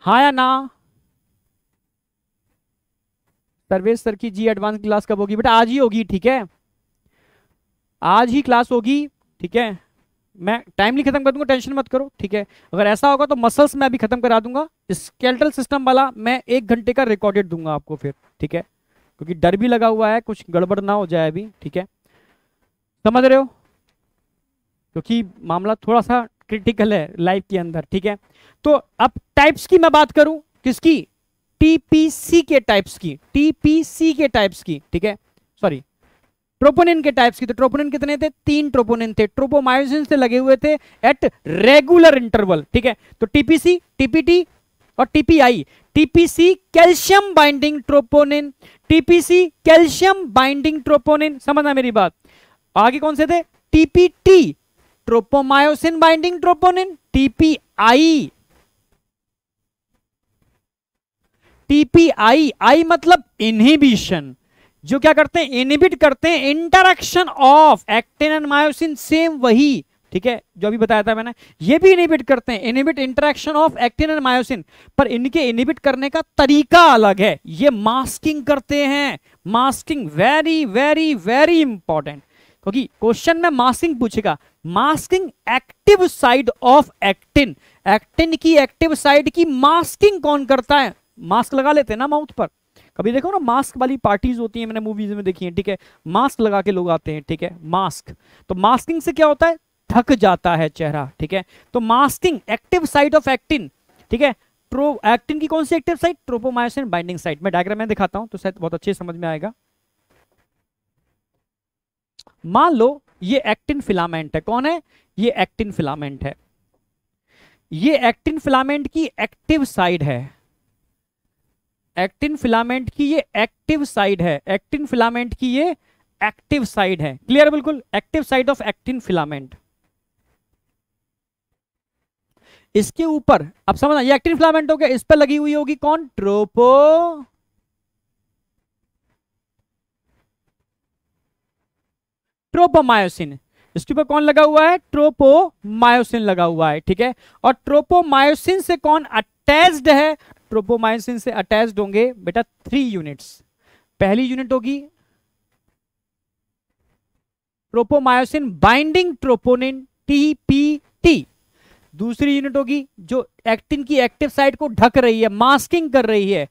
हाँ या ना? सर्वेश सर की जी एडवांस क्लास कब होगी? बेटा आज ही होगी, ठीक है? आज ही क्लास होगी, ठीक है? मैं टाइमली खत्म कर दूँगा टेंशन मत करो, ठीक है? अगर ऐसा होगा तो मसल्स मैं अभी खत्म करा दूँगा। स्केल्टल सिस्टम वाला मैं एक घंटे का रिकॉर्डेड दूँगा आपको फिर, ठीक है? क्योंकि डर भी लगा हुआ है, कुछ गड़बड़ ना हो जाए अभी, ठीक है? समझ रहे हो? क्योंकि मामला थोड़ा सा क्रिटिकल है लाइफ के अंदर, ठीक है? तो अब टाइप्स की मैं बात करूँ, किसकी? टीपीसी के टाइप्स की टीपीसी के टाइप्स की, ठीक है? सॉरी ट्रोपोनिन के टाइप्स की तो ट्रोपोनिन कितने थे? तीन ट्रोपोनिन थे। ट्रोपोमायोसिन से लगे हुए थे एट रेगुलर इंटरवल ठीक है? तो टीपीसी टीपीटी और TPI TPC calcium binding troponin TPC calcium binding troponin समझना मेरी बात। आगे कौन से थे? TPT tropomyosin binding troponin TPI TPI I मतलब इनहिबिशन जो क्या करते हैं? इनिबिट करते हैं interaction of actin and myosin same वही, ठीक है? जो अभी बताया था मैंने, ये भी इनिबिट करते हैं। Inhibit interaction of actin and myosin पर इनके इनिबिट करने का तरीका अलग है। ये मास्किंग करते हैं। Masking very very very important क्योंकि क्वेश्चन में मास्किंग पूछेगा। Masking active site of actin actin की एक्टिव साइड की मास्किंग कौन करता है? मास्क लगा लेते हैं ना माउथ पर। कभी देखो ना मास्क वाली पार्टीज़ होती है, मैंने मूवीज़ में देखी है, ठीक है? मास्क लगा के लोग आते हैं, ठीक है? मास्क तो मास्किंग से क्या होता है? थक जाता है चेहरा, ठीक है? तो masking active site of actin ठीक है? ट्रो एक्टिन की कौन सी active site tropomyosin binding site मैं डायग्राम में दिखाता हूँ तो शायद बहुत अच्छे समझ में आएगा। मान लो, ये एक्टिन फिलामेंट है। कौन है? ये एक्टिन फिलामेंट है। ये एक्टिन फिलामेंट की एक्टिव साइड है। एक्टिन फिलामेंट की ये एक्टिव साइड है, एक्टिन फिलामेंट की ये एक्टिव साइड है। क्लियर बिल्कुल? Active site of actin filament इसके ऊपर, अब समझना, ये एक्टिन फिलामेंट हो गया, इस पर लगी हुई होगी कौन? ट्रोपो ट्रोपोमायोसिन इसके ऊपर कौन लगा हुआ है? ट्रोपोमायोसिन लगा हुआ है, ठीक है? और ट्रोपोमायोसिन से कौन अटैच्ड है? ट्रोपोमाइसिन से अटैच्ड होंगे, बेटा थ्री यूनिट्स पहली यूनिट होगी ट्रोपोमायोसिन बाइंडिंग ट्रोपोनिन टीपीटी दूसरी यूनिट होगी जो एक्टिन की एक्टिव साइट को ढक रही है मास्किंग कर रही है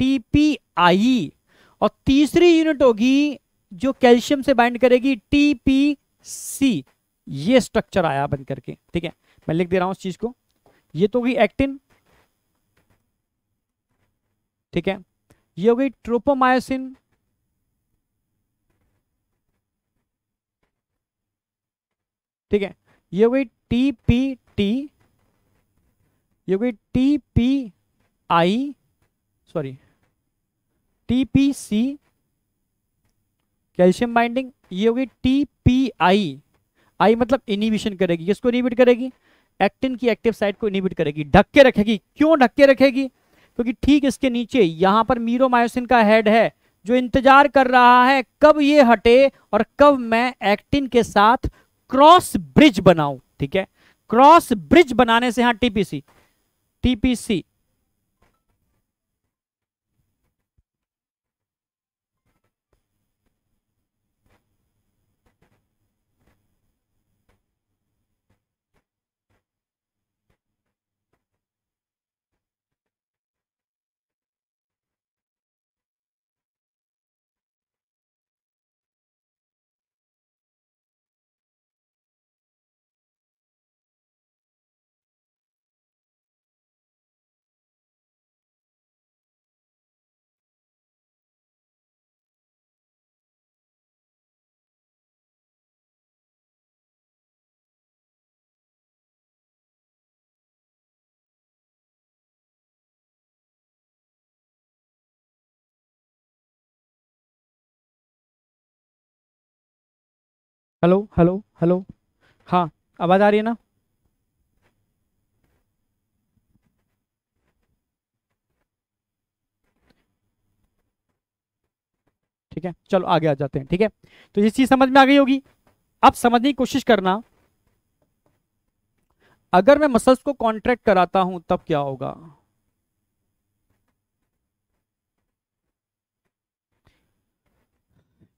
टीपीआई और तीसरी यूनिट होगी जो कैल्शियम से बाइंड करेगी टीपीसी ये स्ट्रक्चर आया बन करके, ठीक है? मैं लिख दे रहा हूँ उस चीज़ को। ये तो होगी एक्टिन ठीक है? ये हो गई ट्रोपोमायोसिन। ठीक है? ये हो गई टी पी टी। ये हो गई T P I. Sorry, T P C. Calcium binding, ये होगी टी पी आई। आई मतलब इनिबिशन करेगी। किसको इनिबिट करेगी? एक्टिन की एक्टिव साइट को इनिबिट करेगी। ढक के रखेगी। क्यों ढक के रखेगी? क्योंकि ठीक इसके नीचे यहाँ पर मीरोमायोसिन का हेड है, जो इंतज़ार कर रहा है कब ये हटे और कब मैं एक्टिन के साथ क्रॉस ब्रिज बनाऊँ, ठीक है? क्रॉस ब्रिज बनाने से यहाँ TPC TPC hello hello hello. हाँ आवाज़ आ रही है ना? ठीक है, चलो आगे आ जाते हैं, ठीक है? तो ये चीज़ समझ में आ गई होगी। अब समझने की कोशिश करना, अगर मैं मसल्स को कॉन्ट्रैक्ट कराता हूँ, तब क्या होगा?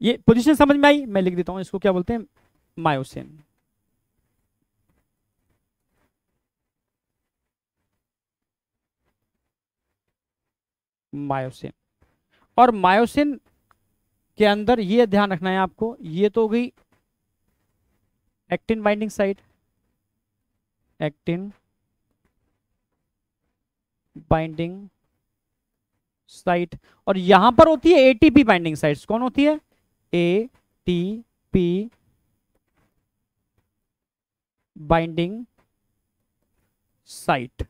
ये पोजीशन समझ में आई? मैं लिख देता हूँ, इसको क्या बोलते हैं? मायोसिन मायोसिन और मायोसिन के अंदर ये ध्यान रखना है आपको, ये तो हो गई actin binding site actin binding site और यहाँ पर होती है एटीपी बाइंडिंग साइट्स कौन होती है? A T P binding site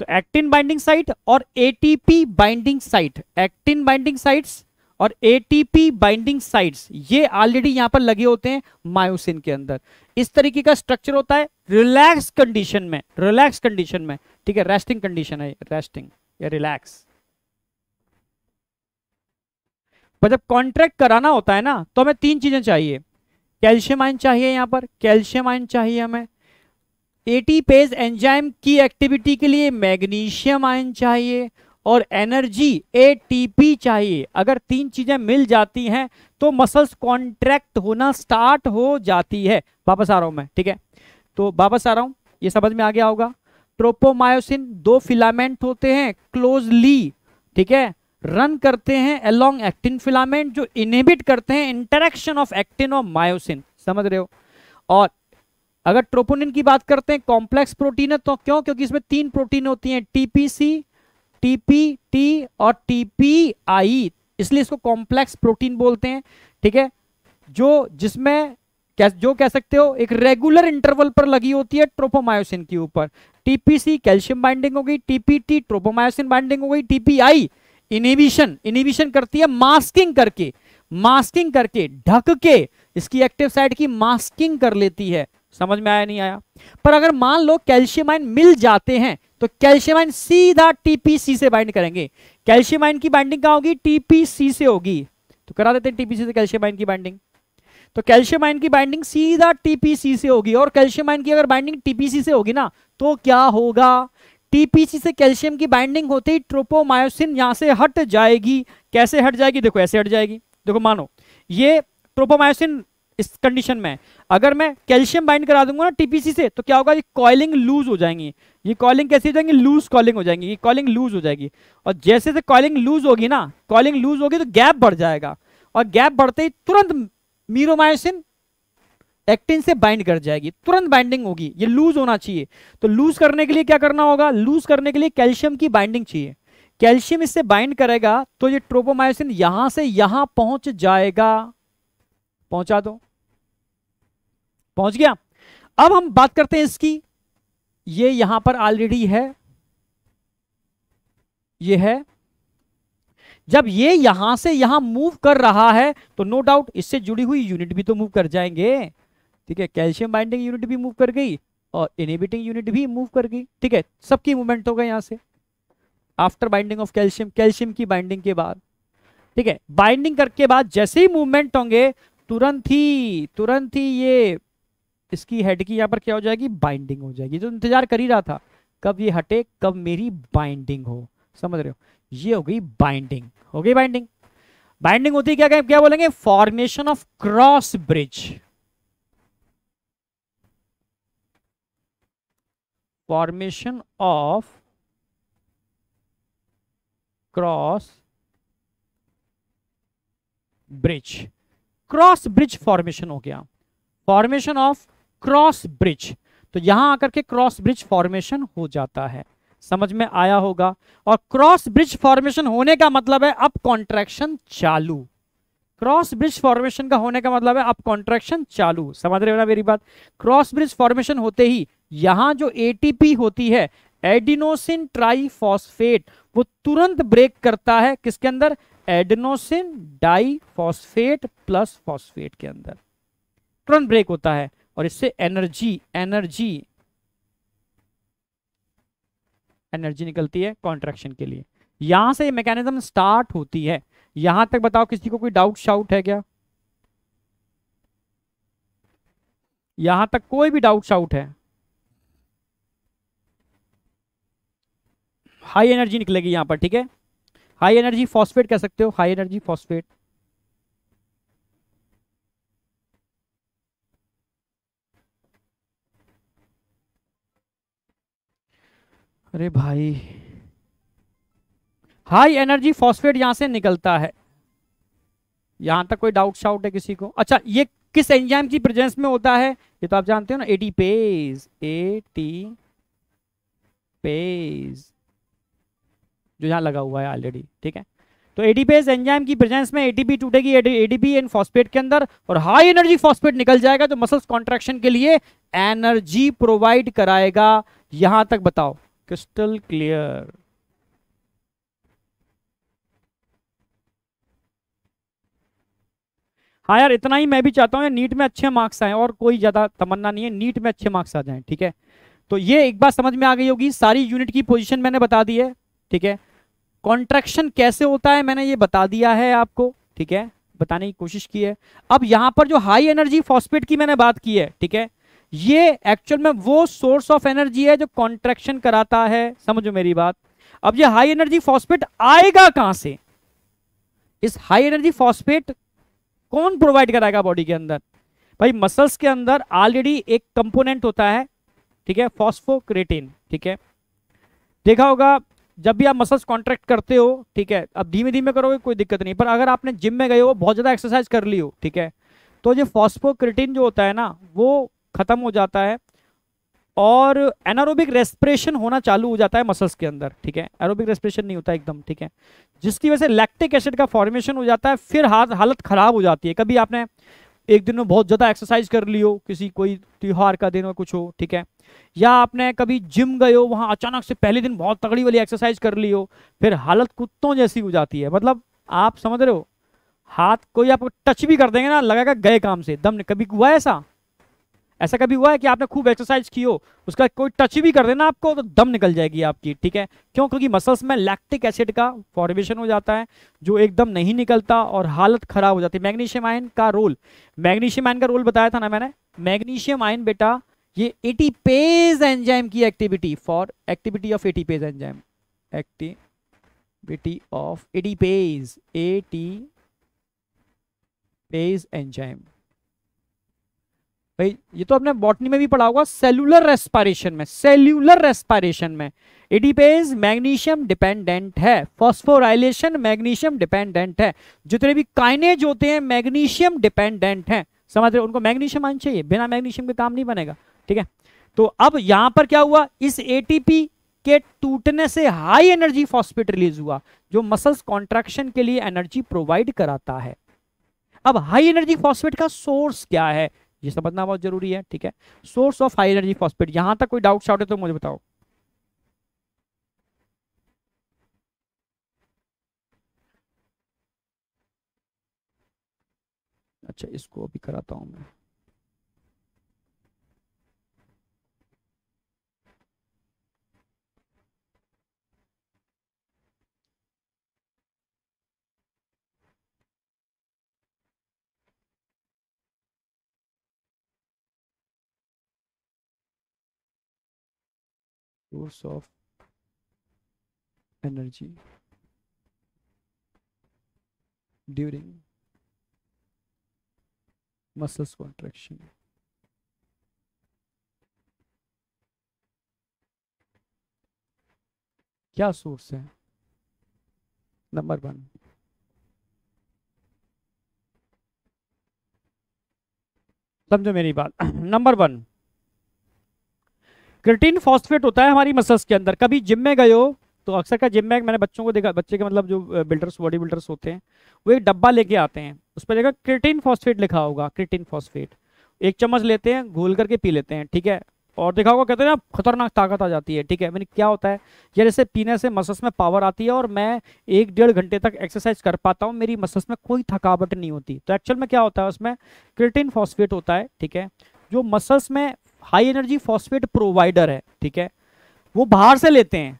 तो एक्टिन बाइंडिंग साइट और ATP binding site actin binding sites और एटीपी बाइंडिंग साइट्स ये ऑलरेडी यहाँ पर लगे होते हैं मायोसिन के अंदर। इस तरीके का स्ट्रक्चर होता है रिलैक्स कंडीशन में रिलैक्स कंडीशन में। ठीक है रेस्टिंग कंडीशन है रेस्टिंग या रिलैक्स पर जब कॉन्ट्रैक्ट कराना होता है ना तो हमें तीन चीज़ें चाहिए। कैल्शियम आयन चाहिए यहाँ पर, कैल्शियम आयन चाहिए हमें। एटी पेज एंजाइम की एक्टिविटी के लिए मैग्नीशियम आयन चाहिए और एनर्जी एटीपी चाहिए। अगर तीन चीज़ें मिल जाती हैं तो मसल्स कॉन्ट्रैक्ट होना स्टार्ट हो जाती है। वापस आ रहा हूँ मैं, ठीक है? तो वापस आ रहा हूँ, ये समझ में आ गया होगा। ट्रोपोमायोसिन दो फिलामेंट होते हैं क्लोजली ठीक है? रन करते हैं अलोंग एक्टिन फिलामेंट जो इनहिबिट करते हैं इंटरेक्शन ऑफ़ एक्टिन और मायोसिन समझ रहे हो? और अगर ट्रोपोनिन की बात करते हैं कॉम्प्लेक्स प्रोटीन है तो क्यों? क्योंकि इसमें तीन प्रोटीन होती हैं टीपीसी टीपीटी और टीपीआई इसलिए इसको कॉम्प्लेक्स प्रोटीन बोलते हैं, ठीक है? जो जिसमें जो कह सकते हो, एक रेगुलर इंटरवल पर लगी होती है ट्रोपोमायोसिन के ऊपर। टीपीसी कैल्शियम बाइंडिंग हो गई टीपीटी ट्रोपोमायोसिन बाइंडिंग हो गई टीपीआई इनिबिशन इनिबिशन करती है मास्किंग करके मास्किंग करके, ढक के, इसकी एक्टिव साइड की मास्किंग कर लेती है। समझ में आया, नहीं आया? पर अगर मान लो कैल्शियम आयन मिल जाते हैं तो कैल्शियम आयन सीधा टीपीसी से बाइंड करेंगे। कैल्शियम आयन की बाइंडिंग कहाँ होगी? टीपीसी से होगी। तो करा देते हैं टीपीसी से कैल्शियम आयन की बाइंडिंग तो कैल्शियम आयन की बाइंडिंग सीधा टीपीसी से होगी, और कैल्शियम आयन की अगर बाइंडिंग टीपीसी से होगी ना तो क्या होगा? टीपीसी से कैल्शियम की बाइंडिंग होते ही ट्रोपोमायोसिन यहाँ से हट जाएगी। कैसे हट जाएगी? देखो, ऐसे हट जाएगी। देखो, मानो, ये ट्रोपोमायोसिन इस कंडीशन में अगर मैं कैल्शियम बाइंड करा दूँगा ना टीपीसी से तो क्या होगा? ये कॉइलिंग लूज हो जाएँगी। ये कॉलिंग कैसी हो जाएँगी? लूज कॉलिंग हो जाएँगी। ये कॉलिंग लूज हो जाएगी। और जैसे से कॉइलिंग लूज होगी ना कॉलिंग लूज होगी तो गैप बढ़ जाएगा। और गैप बढ़ते ही तुरंत मीरोमायोसिन एक्टिन से बाइंड कर जाएगी, तुरंत बाइंडिंग होगी, ये लूज होना चाहिए। तो लूज करने के लिए क्या करना होगा? लूज करने के लिए कैल्शियम की बाइंडिंग चाहिए। कैल्शियम इससे बाइंड करेगा तो ये ट्रोपोमायोसिन यहाँ से यहाँ पहुँच जाएगा। पहुँचा दो। पहुँच गया। अब हम बात करते हैं इसकी। ये यहाँ पर ऑलरेडी है। ये है। जब ये यहाँ से यहाँ मूव कर रहा है तो नो डाउट इससे जुड़ी हुई यूनिट भी तो मूव कर जाएँगे। ठीक है? कैल्शियम बाइंडिंग यूनिट भी मूव कर गई और इनिबिटिंग यूनिट भी मूव कर गई, ठीक है? सबकी मूवमेंट हो गई यहाँ से। After binding of calcium calcium की बाइंडिंग के बाद, ठीक है? बाइंडिंग करके बाद जैसे ही मूवमेंट होंगे, तुरंत ही तुरंत ही ये, इसकी हेड की यहाँ पर क्या हो जाएगी? बाइंडिंग हो जाएगी। जो इंतज़ार कर ही रहा था, कब ये हटे, कब मेरी बाइंडिंग हो। समझ रहे हो? ये हो गई बाइंडिंग हो गई बाइंडिंग बाइंडिंग होती क्या क्या बोलेंगे? Formation of cross bridge formation of cross bridge cross bridge formation हो गया। फॉर्मेशन ऑफ़ क्रॉस ब्रिज तो यहाँ आकर के क्रॉस ब्रिज फॉर्मेशन हो जाता है। समझ में आया होगा। और क्रॉस ब्रिज फॉर्मेशन होने का मतलब है अब कॉन्ट्रैक्शन चालू। क्रॉस ब्रिज फॉर्मेशन का होने का मतलब है अब कॉन्ट्रैक्शन चालू। समझ रहे हो ना मेरी बात? क्रॉस ब्रिज फॉर्मेशन होते ही यहाँ जो एटीपी होती है एडिनोसिन ट्राईफॉस्फेट वो तुरंत ब्रेक करता है किसके अंदर? एडिनोसिन डाईफॉस्फेट प्लस फॉस्फेट के अंदर। तुरंत ब्रेक होता है और इससे एनर्जी एनर्जी एनर्जी निकलती है कॉन्ट्रैक्शन के लिए। यहाँ से मैकेनिज्म स्टार्ट होती है। यहाँ तक बताओ किसी को कोई डाउट शाउट है क्या? यहाँ तक कोई भी डाउट शाउट है। हाई एनर्जी निकलेगी यहाँ पर, ठीक है? हाई एनर्जी फॉस्फेट कह सकते हो हाई एनर्जी फॉस्फेट अरे भाई। हाई एनर्जी फॉस्फेट यहाँ से निकलता है। यहाँ तक कोई डाउट शाउट है किसी को? अच्छा ये किस एंजाइम की प्रेजेंस में होता है? ये तो आप जानते हो ना ATPase ATPase जो यहाँ लगा हुआ है ऑलरेडी ठीक है? तो एडीपेज एंजाइम की प्रेजेंस में एटीपी टूटेगी एडीपी एंड फॉस्फेट के अंदर और हाई एनर्जी फॉस्फेट निकल जाएगा तो मसल्स कॉन्ट्रैक्शन के लिए एनर्जी प्रोवाइड कराएगा। यहाँ तक बताओ क्रिस्टल क्लियर हाँ यार, इतना ही मैं भी चाहता हूँ नीट में अच्छे मार्क्स आए और कोई ज़्यादा तमन्ना नहीं है, नीट में अच्छे मार्क्स आ जाएँ, ठीक है? तो ये एक बार समझ में आ गई होगी, सारी यूनिट की पोजीशन मैंने बता दी है, ठीक है? कॉन्ट्रैक्शन कैसे होता है मैंने ये बता दिया है आपको, ठीक है? बताने की कोशिश की है। अब यहाँ पर जो हाई एनर्जी फॉस्फेट की मैंने बात की है, ठीक है? ये एक्चुअल में वो सोर्स ऑफ़ एनर्जी है जो कॉन्ट्रैक्शन कराता है, समझो मेरी बात। अब ये हाई एनर्जी फॉस्फेट आएगा कहाँ से? इस हाई एनर्जी फॉस्फेट कौन प्रोवाइड कराएगा बॉडी के अंदर? भाई मसल्स के अंदर ऑलरेडी एक कंपोनेंट होता है, ठीक है? फॉस्फोक्रेटिन ठीक है? देखा होगा, जब भी आप मसल्स कॉन्ट्रैक्ट करते हो, ठीक है? अब धीमे धीमे करोगे, कोई दिक्कत नहीं। पर अगर आपने जिम में गए हो, बहुत ज़्यादा एक्सरसाइज कर ली हो, ठीक है? तो जो फॉस्फोक्रिटिन जो होता है ना, वो ख़त्म हो जाता है। और एनारोबिक रेस्पिरेशन होना चालू हो जाता है मसल्स के अंदर, ठीक है? एरोबिक रेस्पिरेशन नहीं होता एकदम, ठीक है? जिसकी वजह से लैक्टिक एसिड का फॉर्मेशन हो जाता है, फिर हाथ हालत ख़राब हो जाती है। कभी आपने एक दिन में बहुत ज़्यादा एक्सरसाइज कर ली हो, किसी कोई त्यौहार का दिन हो, कुछ हो, ठीक है? या आपने कभी जिम गए हो, वहाँ अचानक से पहले दिन बहुत तगड़ी वाली एक्सरसाइज कर ली हो, फिर हालत कुत्तों जैसी हो जाती है। मतलब आप समझ रहे हो? हाथ कोई आपको टच भी कर देंगे ना, लगेगा गए काम से, दम कभी हुआ ऐसा? ऐसा कभी हुआ है कि आपने खूब एक्सरसाइज की हो? उसका कोई टच भी कर देना आपको तो दम निकल जाएगी आपकी, ठीक है? क्यों? क्योंकि मसल्स में लैक्टिक एसिड का फॉर्मेशन हो जाता है, जो एकदम नहीं निकलता और हालत खराब हो जाती है। मैग्नीशियम आयन का रोल मैग्नीशियम आयन का रोल बताया था ना मैंने? मैग्नीशियम आयन बेटा, ये एटीपेज एंजाइम की activity for activity of ATPase enzyme activity of ATPase ATPase enzyme भाई, ये तो आपने बॉटनी में भी पढ़ा होगा सेलुलर रेस्पायरेशन में सेल्यूलर रेस्पायरेशन में। एडीपेज मैग्नीशियम डिपेंडेंट है फॉस्फोराइलेशन मैग्नीशियम डिपेंडेंट है। जितने भी काइनेज होते हैं मैग्नीशियम डिपेंडेंट हैं। समझ रहे उनको मैग्नीशियम आना चाहिए, बिना मैग्नीशियम के काम नहीं बनेगा, ठीक है? तो अब यहाँ पर क्या हुआ? इस एटीपी के टूटने से हाई एनर्जी फॉस्फेट रिलीज़ हुआ, जो मसल्स कॉन्ट्रैक्शन के लिए एनर्जी प्रोवाइड कराता है। अब हाई एनर्जी फॉस्फेट का सोर्स क्या है? ये समझना बहुत ज़रूरी है, ठीक है? Source of high energy phosphate यहाँ तक कोई डाउट शाउट है तो मुझे बताओ। अच्छा इसको अभी कराता हूँ मैं। Source of energy during muscles contraction क्या सोर्स है? नंबर वन समझो मेरी बात। [CLEARS THROAT] नंबर वन क्रिटिन फॉस्फेट होता है हमारी मसल्स के अंदर। कभी जिम में गए हो तो अक्सर का जिम में मैंने बच्चों को देखा, बच्चे के मतलब जो बिल्डर्स बॉडी बिल्डर्स होते हैं, वो एक डब्बा लेके आते हैं। उस पर देखा क्रिटिन फॉस्फेट लिखा होगा क्रिटिन फॉस्फेट एक चम्मच लेते हैं, घोल करके पी लेते हैं, ठीक है? और देखा होगा, कहते हैं ना, खतरनाक ताकत आ जाती है, ठीक है? मैंने क्या होता है ये जैसे पीने से मसल्स में पावर आती है और मैं एक डेढ़ घंटे तक एक्सरसाइज कर पाता हूँ, मेरी मसल्स में कोई थकावट नहीं होती। तो एक्चुअल में क्या होता है, उसमें क्रिटिन फॉस्फेट होता है, ठीक है? जो मसल्स में हाई एनर्जी फॉस्फेट प्रोवाइडर है, ठीक है? वो बाहर से लेते हैं,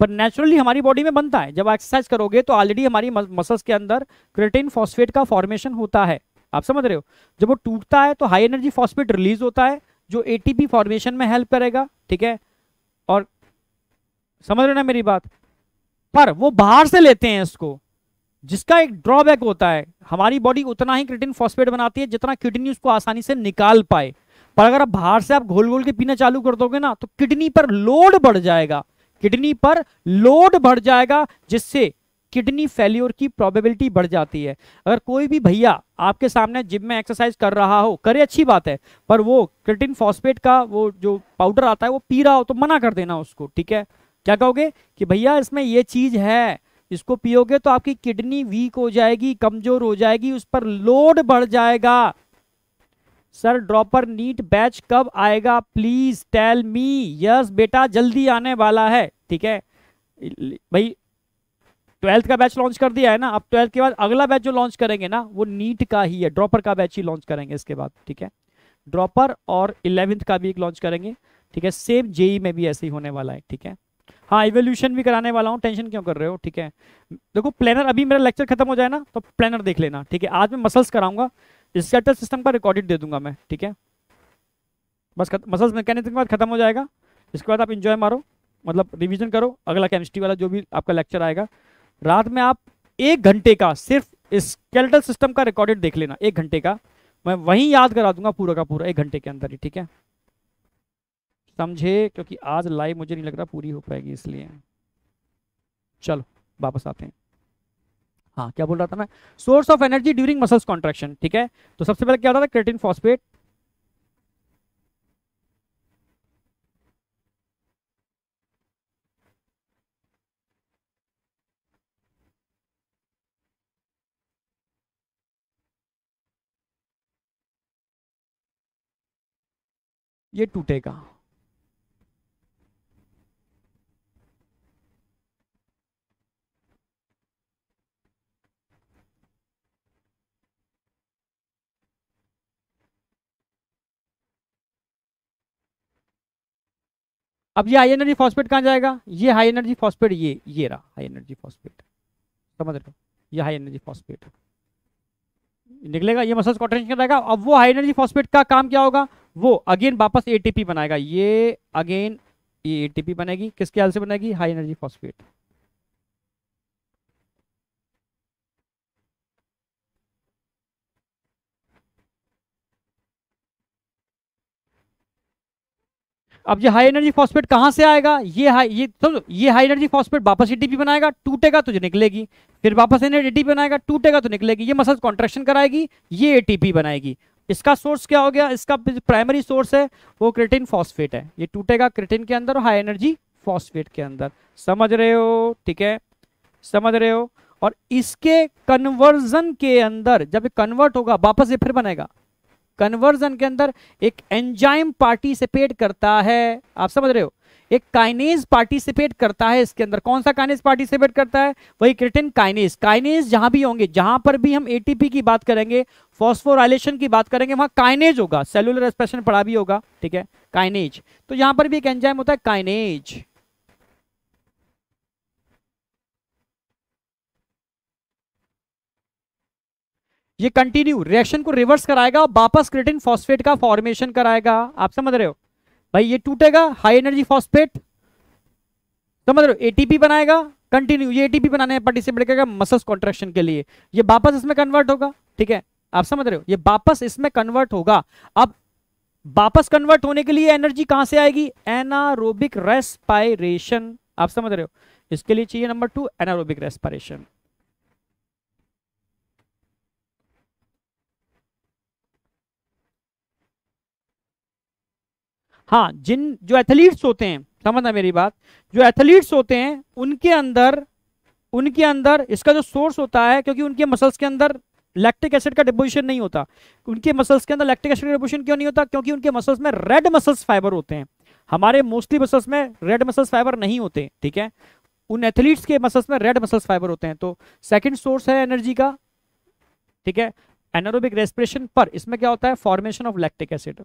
पर नेचुरली हमारी बॉडी में बनता है। जब एक्सरसाइज करोगे तो ऑलरेडी हमारी मसल्स के अंदर क्रिटिन फॉस्फेट का फॉर्मेशन होता है। आप समझ रहे हो? जब वो टूटता है तो हाई एनर्जी फॉस्फेट रिलीज़ होता है, जो एटीपी फॉर्मेशन में हेल्प करेगा, ठीक है? और समझ रहे ना मेरी बात? पर वो बाहर से लेते हैं इसको, जिसका एक ड्रॉबैक होता है। हमारी बॉडी उतना ही क्रिटिन फॉस्फेट बनाती है जितना किडनी उसको आसानी से निकाल पाए। पर अगर आप बाहर से आप घोल घोल के पीना चालू कर दोगे ना तो किडनी पर लोड बढ़ जाएगा। किडनी पर लोड बढ़ जाएगा, जिससे किडनी फेल्योर की प्रोबेबिलिटी बढ़ जाती है। अगर कोई भी भैया आपके सामने जिम में एक्सरसाइज कर रहा हो, करे अच्छी बात है, पर वो क्रिटिन फॉस्फेट का वो जो पाउडर आता है, वो पी रहा हो तो मना कर देना उसको, ठीक है? क्या कहोगे? कि भैया, इसमें ये चीज़ है, इसको पियोगे तो आपकी किडनी वीक हो जाएगी, कमज़ोर हो जाएगी, उस पर लोड बढ़ जाएगा। सर, ड्रॉपर नीट बैच कब आएगा? Please tell me. यस बेटा, जल्दी आने वाला है। ठीक है? भाई, ट्वेल्थ का बैच लॉन्च कर दिया है ना? अब ट्वेल्थ के बाद अगला बैच जो लॉन्च करेंगे ना, वो नीट का ही है। ड्रॉपर का बैच ही लॉन्च करेंगे इसके बाद। ठीक है? ड्रॉपर और इलेवेंथ का भी एक लॉन्च करेंगे। ठीक है? सेम जेई में भी ऐसे ही होने वाला है। ठीक है? हाँ इवोल्यूशन भी कराने वाला हूँ। टेंशन क्यों कर रहे हो? ठीक है? देखो प्लानर अभी मेरा लेक्चर खत्म हो जाए ना तो प्लानर देख लेना। ठीक है? आज मैं मसल्स कराऊँगा। स्केटर सिस्टम का रिकॉर्डेड दे दूँगा मैं, ठीक है? बस मसल्स मैकेनिज्म के बाद खत्म हो जाएगा। इसके बाद आप इंजॉय मारो मतलब रिवीजन करो, अगला केमिस्ट्री वाला जो भी आपका लेक्चर आएगा। रात में आप एक घंटे का सिर्फ़ स्केलेटल सिस्टम का रिकॉर्डेड देख लेना, एक घंटे का। मैं वहीं याद करा दूँगा पूरा का पूरा, एक घंटे के अंदर ही, ठीक है? समझे? क्योंकि आज लाइव मुझे नहीं लग रहा पूरी हो पाएगी, इसलिए। चलो, वापस आते हैं। हाँ क्या बोल रहा था मैं? Source of energy during muscles contraction ठीक है? तो सबसे पहले क्या होता था? क्रेटिन फॉस्फेट ये टूटेगा। अब ये हाई एनर्जी फॉस्फेट कहाँ जाएगा? ये हाई एनर्जी फॉस्फेट ये ये रहा हाई एनर्जी फॉस्फेट समझ रहे हो? ये हाई एनर्जी फॉस्फेट निकलेगा, ये मसल्स कॉन्ट्रेक्शन रहेगा, अब वो हाई एनर्जी फॉस्फेट का काम क्या होगा? वो अगेन वापस एटीपी बनाएगा। ये अगेन ये एटीपी बनेगी। किसके हाल से बनेगी? हाई एनर्जी फॉस्फेट अब ये हाई एनर्जी फॉस्फेट कहाँ से आएगा? ये हाई ये समझो, ये हाई एनर्जी फॉस्फेट वापस एटीपी बनाएगा, टूटेगा तो निकलेगी। फिर वापस एनर्जी एटीपी बनाएगा, टूटेगा तो निकलेगी। ये मसल कॉन्ट्रेक्शन कराएगी, ये एटीपी बनाएगी। इसका सोर्स क्या हो गया? इसका प्राइमरी सोर्स है, वो क्रिटिन फॉस्फेट है। ये टूटेगा क्रिटिन के अंदर और हाई एनर्जी फॉस्फेट के अंदर। समझ रहे हो? ठीक है? समझ रहे हो? और इसके कन्वर्जन के अंदर जब कन्वर्ट होगा, वापस ये फिर बनेगा। कन्वर्जन के अंदर एक एंजाइम पार्टिसिपेट करता है। आप समझ रहे हो? एक काइनेज पार्टिसिपेट करता है इसके अंदर। कौन सा काइनेज पार्टिसिपेट करता है? वही क्रिटिन काइनेज काइनेज जहाँ भी होंगे, जहाँ पर भी हम एटीपी की बात करेंगे फॉस्फोराइलेशन की बात करेंगे, वहाँ काइनेज होगा। सेलुलर एक्सप्रेशन पढ़ा भी होगा, ठीक है? काइनेज तो यहाँ पर भी एक एंजाइम होता है काइनेज ये कंटिन्यू रिएक्शन को रिवर्स कराएगा वापस क्रिटिन फॉस्फेट का फॉर्मेशन कराएगा। आप समझ रहे हो? भाई, ये टूटेगा हाई एनर्जी फॉस्फेट समझ रहे हो? एटीपी बनाएगा कंटिन्यू ये एटीपी बनाने पार्टिसिपेट करेगा मसल्स कॉन्ट्रेक्शन के लिए। ये वापस इसमें कन्वर्ट होगा, ठीक है? आप समझ रहे हो? ये वापस इसमें कन्वर्ट होगा। अब वापस कन्वर्ट होने के लिए एनर्जी कहाँ से आएगी? एनारोबिक रेस्पायरेशन आप समझ रहे हो? इसके लिए चाहिए नंबर टू एनारोबिक रेस्पायरेशन हाँ जिन जो एथलीट्स होते हैं समझना मेरी बात? जो एथलीट्स होते हैं, उनके अंदर उनके अंदर इसका जो सोर्स होता है, क्योंकि उनके मसल्स के अंदर लैक्टिक एसिड का डिपोजिशन नहीं होता। उनके मसल्स के अंदर लैक्टिक एसिड का डिपोजिशन क्यों नहीं होता? क्योंकि उनके मसल्स में रेड मसल्स फाइबर होते हैं। हमारे मोस्टली मसल्स में रेड मसल्स फाइबर नहीं होते, ठीक है? उन एथलीट्स के मसल्स में रेड मसल्स फाइबर होते हैं। तो सेकंड सोर्स है एनर्जी का, ठीक है? एनारोबिक रेस्पिरेशन पर, इसमें क्या होता है? Formation of lactic acid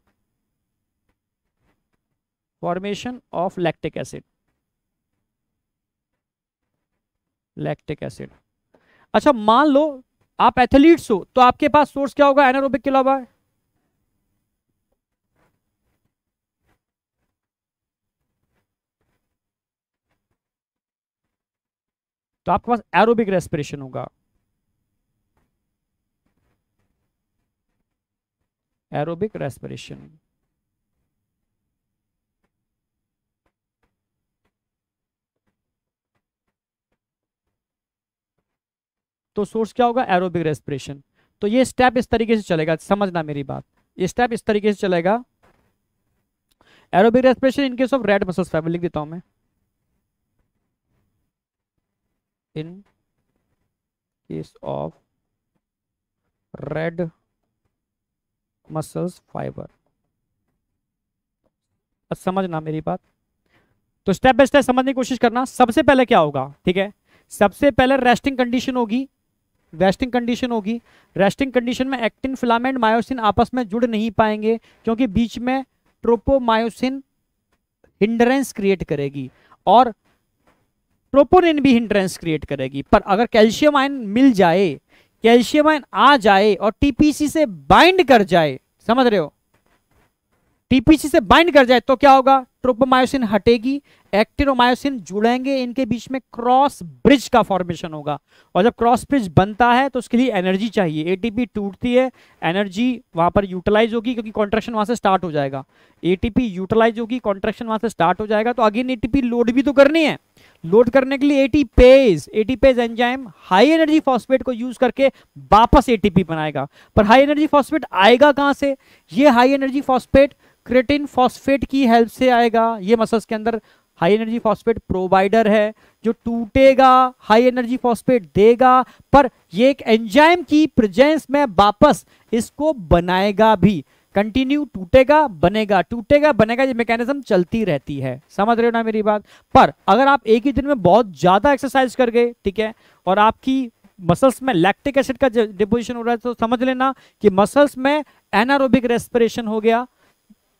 formation of lactic acid lactic acid अच्छा मान लो आप एथलीट्स हो तो आपके पास सोर्स क्या होगा? एनारोबिक के अलावा? तो आपके पास एरोबिक रेस्पिरेशन होगा। एरोबिक रेस्पिरेशन तो सोर्स क्या होगा? एरोबिक रेस्पिरेशन तो ये स्टेप इस तरीके से चलेगा, समझना मेरी बात। ये स्टेप इस तरीके से चलेगा। Aerobic respiration in case of red muscles fibre लिख देता हूँ मैं। In case of red muscles fibre समझना मेरी बात। तो स्टेप बाय स्टेप समझने की कोशिश करना। सबसे पहले क्या होगा? ठीक है? सबसे पहले रेस्टिंग कंडीशन होगी। रेस्टिंग कंडीशन होगी। रेस्टिंग कंडीशन में एक्टिन फिलामेंट मायोसिन आपस में जुड़ नहीं पाएँगे, क्योंकि बीच में ट्रोपोमायोसिन हिंड्रेंस क्रिएट करेगी और प्रोपोनिन भी हिंड्रेंस क्रिएट करेगी। पर अगर कैल्शियम आयन मिल जाए कैल्शियम आयन आ जाए और टीपीसी से बाइंड कर जाए, समझ रहे हो? टीपीसी से बाइंड कर जाए तो क्या होगा? ट्रोपोमायोसिन हटेगी एक्टिनोमायोसिन जुड़ेंगे, इनके बीच में क्रॉस ब्रिज का फॉर्मेशन होगा। और जब क्रॉस ब्रिज बनता है तो उसके लिए एनर्जी चाहिए। एटीपी टूटती है एनर्जी वहाँ पर यूटिलाइज होगी, क्योंकि कॉन्ट्रेक्शन वहाँ से स्टार्ट हो जाएगा। एटीपी यूटिलाइज होगी कॉन्ट्रेक्शन वहाँ से स्टार्ट हो जाएगा तो अगेन एटीपी लोड भी तो करनी है। लोड करने के लिए ATPase ATPase enzyme high energy phosphate को यूज़ करके वापस एटीपी बनाएगा। पर हाई एनर्जी फॉस्फेट आएगा कहाँ से? ये high energy phosphate creatine phosphate की हेल्प से आएगा। ये मसल्स के अंदर हाई एनर्जी फॉस्फेट प्रोवाइडर है, जो टूटेगा हाई एनर्जी फॉस्फेट देगा, पर ये एक एंजाइम की प्रेजेंस में वापस इसको बनाएगा भी। कंटिन्यू टूटेगा, बनेगा। टूटेगा, बनेगा, ये मैकेनिज्म चलती रहती है। समझ रहे हो ना मेरी बात? पर अगर आप एक ही दिन में बहुत ज़्यादा एक्सरसाइज कर गए ठीक है, और आपकी मसल्स में लैक्टिक एसिड का डिपोजिशन हो रहा है तो समझ लेना कि मसल्स में एनारोबिक रेस्पिरेशन हो गया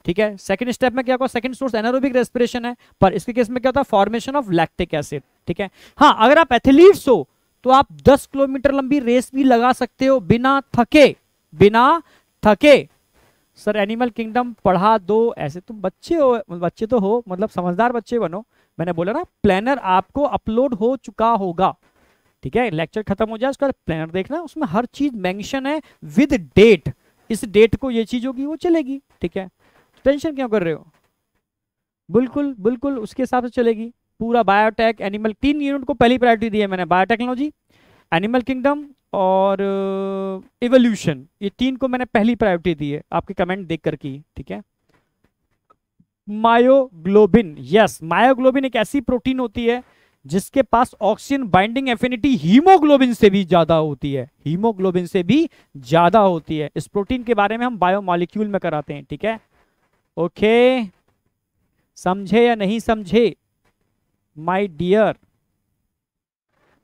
ठीक है? सेकंड स्टेप में क्या होगा? सेकंड सोर्स एनारोबिक रेस्पिरेशन है, पर इसके केस में क्या होता है? फॉर्मेशन ऑफ़ लैक्टिक एसिड ठीक है? हाँ अगर आप एथलीट्स हो तो आप 10 किलोमीटर लंबी रेस भी लगा सकते हो बिना थके बिना थके। सर एनिमल किंगडम पढ़ा दो। ऐसे तुम बच्चे हो, बच्चे तो हो मतलब समझदार बच्चे बनो। मैंने बोला ना प्लानर आपको अपलोड हो चुका होगा। ठीक है? लेक्चर खत्म हो जाए, उसका प्लानर देखना, उसमें हर चीज़ मेंशन है विद डेट इस डेट को ये चीज़ होगी, वो चलेगी, ठीक है? टेंशन क्यों कर रहे हो? बिल्कुल बिल्कुल उसके हिसाब से चलेगी। पूरा बायोटेक एनिमल तीन यूनिट को पहली प्रायोरिटी दी है मैंने बायोटेक्नोलॉजी एनिमल किंगडम और इवोल्यूशन ये तीन को मैंने पहली प्रायोरिटी दी है, आपके कमेंट देख कर की, ठीक है? मायोग्लोबिन यस मायोग्लोबिन एक ऐसी प्रोटीन होती है, जिसके पास ऑक्सीजन बाइंडिंग एफिनिटी हीमोग्लोबिन से भी ज़्यादा होती है। हीमोग्लोबिन से भी ज़्यादा होती है। इस प्रोटीन के बारे में हम बायोमोलिक्यूल में कराते हैं, ठीक है? ओके? समझे या नहीं समझे? माय डियर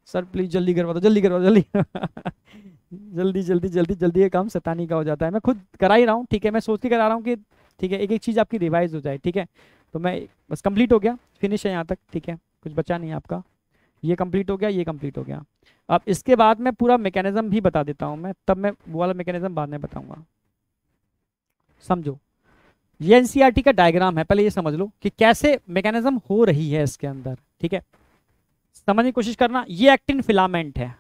सर प्लीज़ जल्दी करवा दो, जल्दी करवा दो, जल्दी। [LAUGHS] जल्दी जल्दी जल्दी जल्दी ये काम सतानी का हो जाता है। मैं खुद करा ही रहा हूँ, ठीक है? मैं सोच के करा रहा हूँ कि, ठीक है एक एक चीज़ आपकी रिवाइज हो जाए, ठीक है? तो मैं बस कंप्लीट हो गया फिनिश है यहाँ तक, ठीक है? कुछ बचा नहीं आपका। ये कंप्लीट हो गया, ये कंप्लीट हो गया। अब इसके बाद मैं पूरा मैकेनिज्म भी बता देता हूँ मैं, तब मैं वो वाला मैकेनिज्म बाद में बताऊँगा। समझो। ये एनसीईआरटी का डायग्राम है, पहले ये समझ लो कि कैसे मैकेनिज्म हो रही है इसके अंदर, ठीक है? समझने की कोशिश करना, ये एक्टिन फिलामेंट है,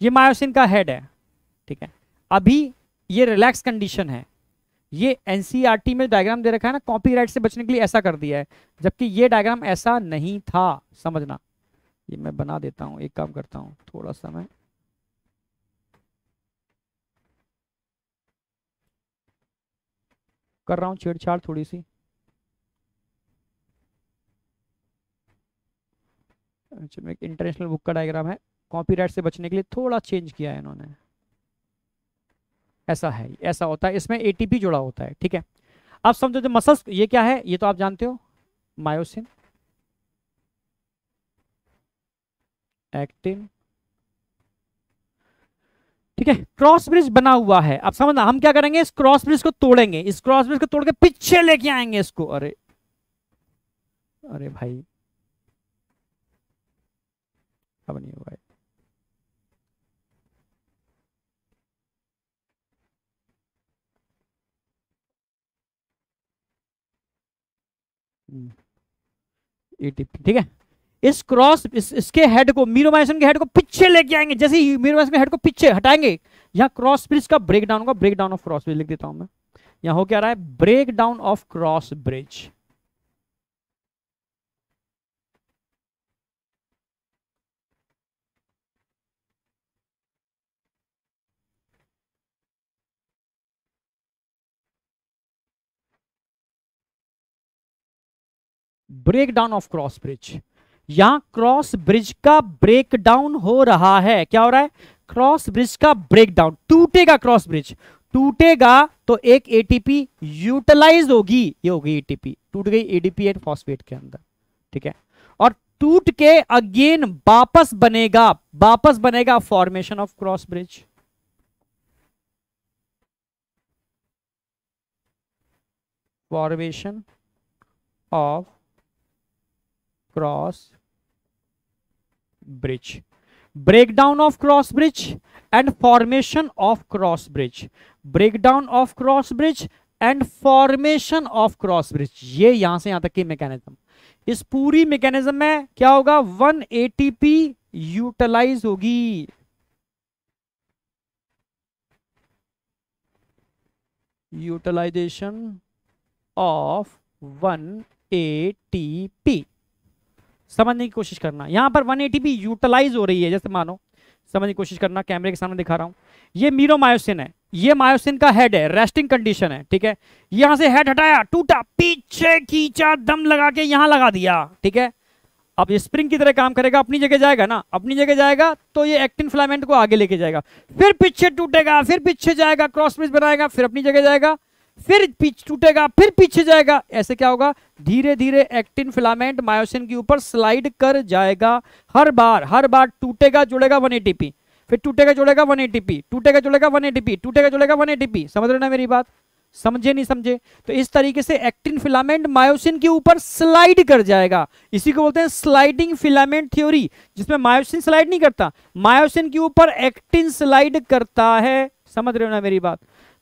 ये मायोसिन का हेड है, ठीक है? अभी ये रिलैक्स कंडीशन है, ये एनसीईआरटी में डायग्राम दे रखा है ना कॉपीराइट से बचने के लिए ऐसा कर दिया है, जबकि ये डायग्राम ऐसा नहीं था, समझना। ये मैं बना देता हूँ, एक काम करता हूँ, थोड़ा सा मैं कर रहा हूँ, छेड़छाड़ थोड़ी सी। अच्छा एक इंटरनेशनल बुक का डायग्राम है। कॉपीराइट से बचने के लिए थोड़ा चेंज किया है इन्होंने। ऐसा है, ऐसा होता है। इसमें एटीपी जुड़ा होता है, ठीक है? अब समझो जो मसल्स ये क्या है? ये तो आप जानते हो मायोसिन एक्टिन ठीक है? क्रॉस ब्रिज बना हुआ है। अब समझना, हम क्या करेंगे? इस क्रॉस ब्रिज को तोड़ेंगे। इस क्रॉस ब्रिज को तोड़ के पीछे लेके आएँगे इसको। अरे अरे भाई। अब नहीं हुआ है। ठीक है? इस क्रॉस इस, इसके हेड को मीरोमाइसिन के हेड को पीछे लेके आएँगे। जैसे ही मीरोमाइसिन के हेड को पीछे हटाएँगे यहाँ क्रॉस ब्रिज का ब्रेक डाउन होगा। Break down of cross bridge लिख देता हूँ मैं। यहाँ हो क्या रहा है? Breakdown of cross bridge breakdown of cross bridge यहाँ क्रॉस ब्रिज का ब्रेकडाउन हो रहा है। क्या हो रहा है? क्रॉस ब्रिज का ब्रेकडाउन टूटेगा क्रॉस ब्रिज टूटेगा तो एक एटीपी यूटिलाइज होगी। ये होगी एटीपी टूट गई एडीपी एंड फॉस्फेट के अंदर। ठीक है? और टूट के अगेन वापस बनेगा। वापस बनेगा formation of cross bridge formation of cross bridge breakdown of cross bridge and formation of cross bridge. Breakdown of cross bridge and formation of cross bridge ये यहाँ से यहाँ तक की मैकेनिज्म इस पूरी मैकेनिज्म में क्या होगा? वन एटीपी यूटिलाइज होगी। यूटिलाइजेशन ऑफ़ वन एटीपी समझने की कोशिश करना। यहाँ पर 180 भी यूटिलाइज हो रही है, जैसे मानो, समझने की कोशिश करना कैमरे के सामने दिखा रहा हूँ। ये मीरो मायोसिन है। ये मायोसिन का हेड है रेस्टिंग कंडीशन है, ठीक है? यहाँ से हेड हटाया, टूटा, पीछे खींचा, दम लगा के यहाँ लगा दिया, ठीक है? अब ये स्प्रिंग की तरह काम करेगा, अपनी जगह जाएगा ना, अपनी जगह जाएगा तो ये एक्टिन फिलामेंट को आगे लेके जाएगा। फिर पीछे टूटेगा, फिर पीछे जाएगा क्रॉस ब्रिज बनाएगा, फिर अपनी जगह जाएगा फिर पीछे टूटेगा, फिर पीछे जाएगा। ऐसे क्या होगा? धीरे धीरे एक्टिन फिलामेंट मायोसिन के ऊपर स्लाइड कर जाएगा। हर बार हर बार टूटेगा, जुड़ेगा वन एटीपी। फिर टूटेगा, जुड़ेगा वन एटीपी। टूटेगा, जुड़ेगा वन एटीपी। टूटेगा, जुड़ेगा वन एटीपी। समझ रहे ना मेरी बात? समझे, नहीं समझे? तो इस तरीके से एक्टिन फिलामेंट मायोसिन के ऊपर स्लाइड कर जाएगा। इसी को बोलते हैं स्लाइडिंग फिलामेंट थ्योरी, जिसमें मायोसिन स्लाइड नहीं करता। मायोसिन के ऊपर एक्टिन स्लाइड करता है। समझ रहे हो ना मेरी बात?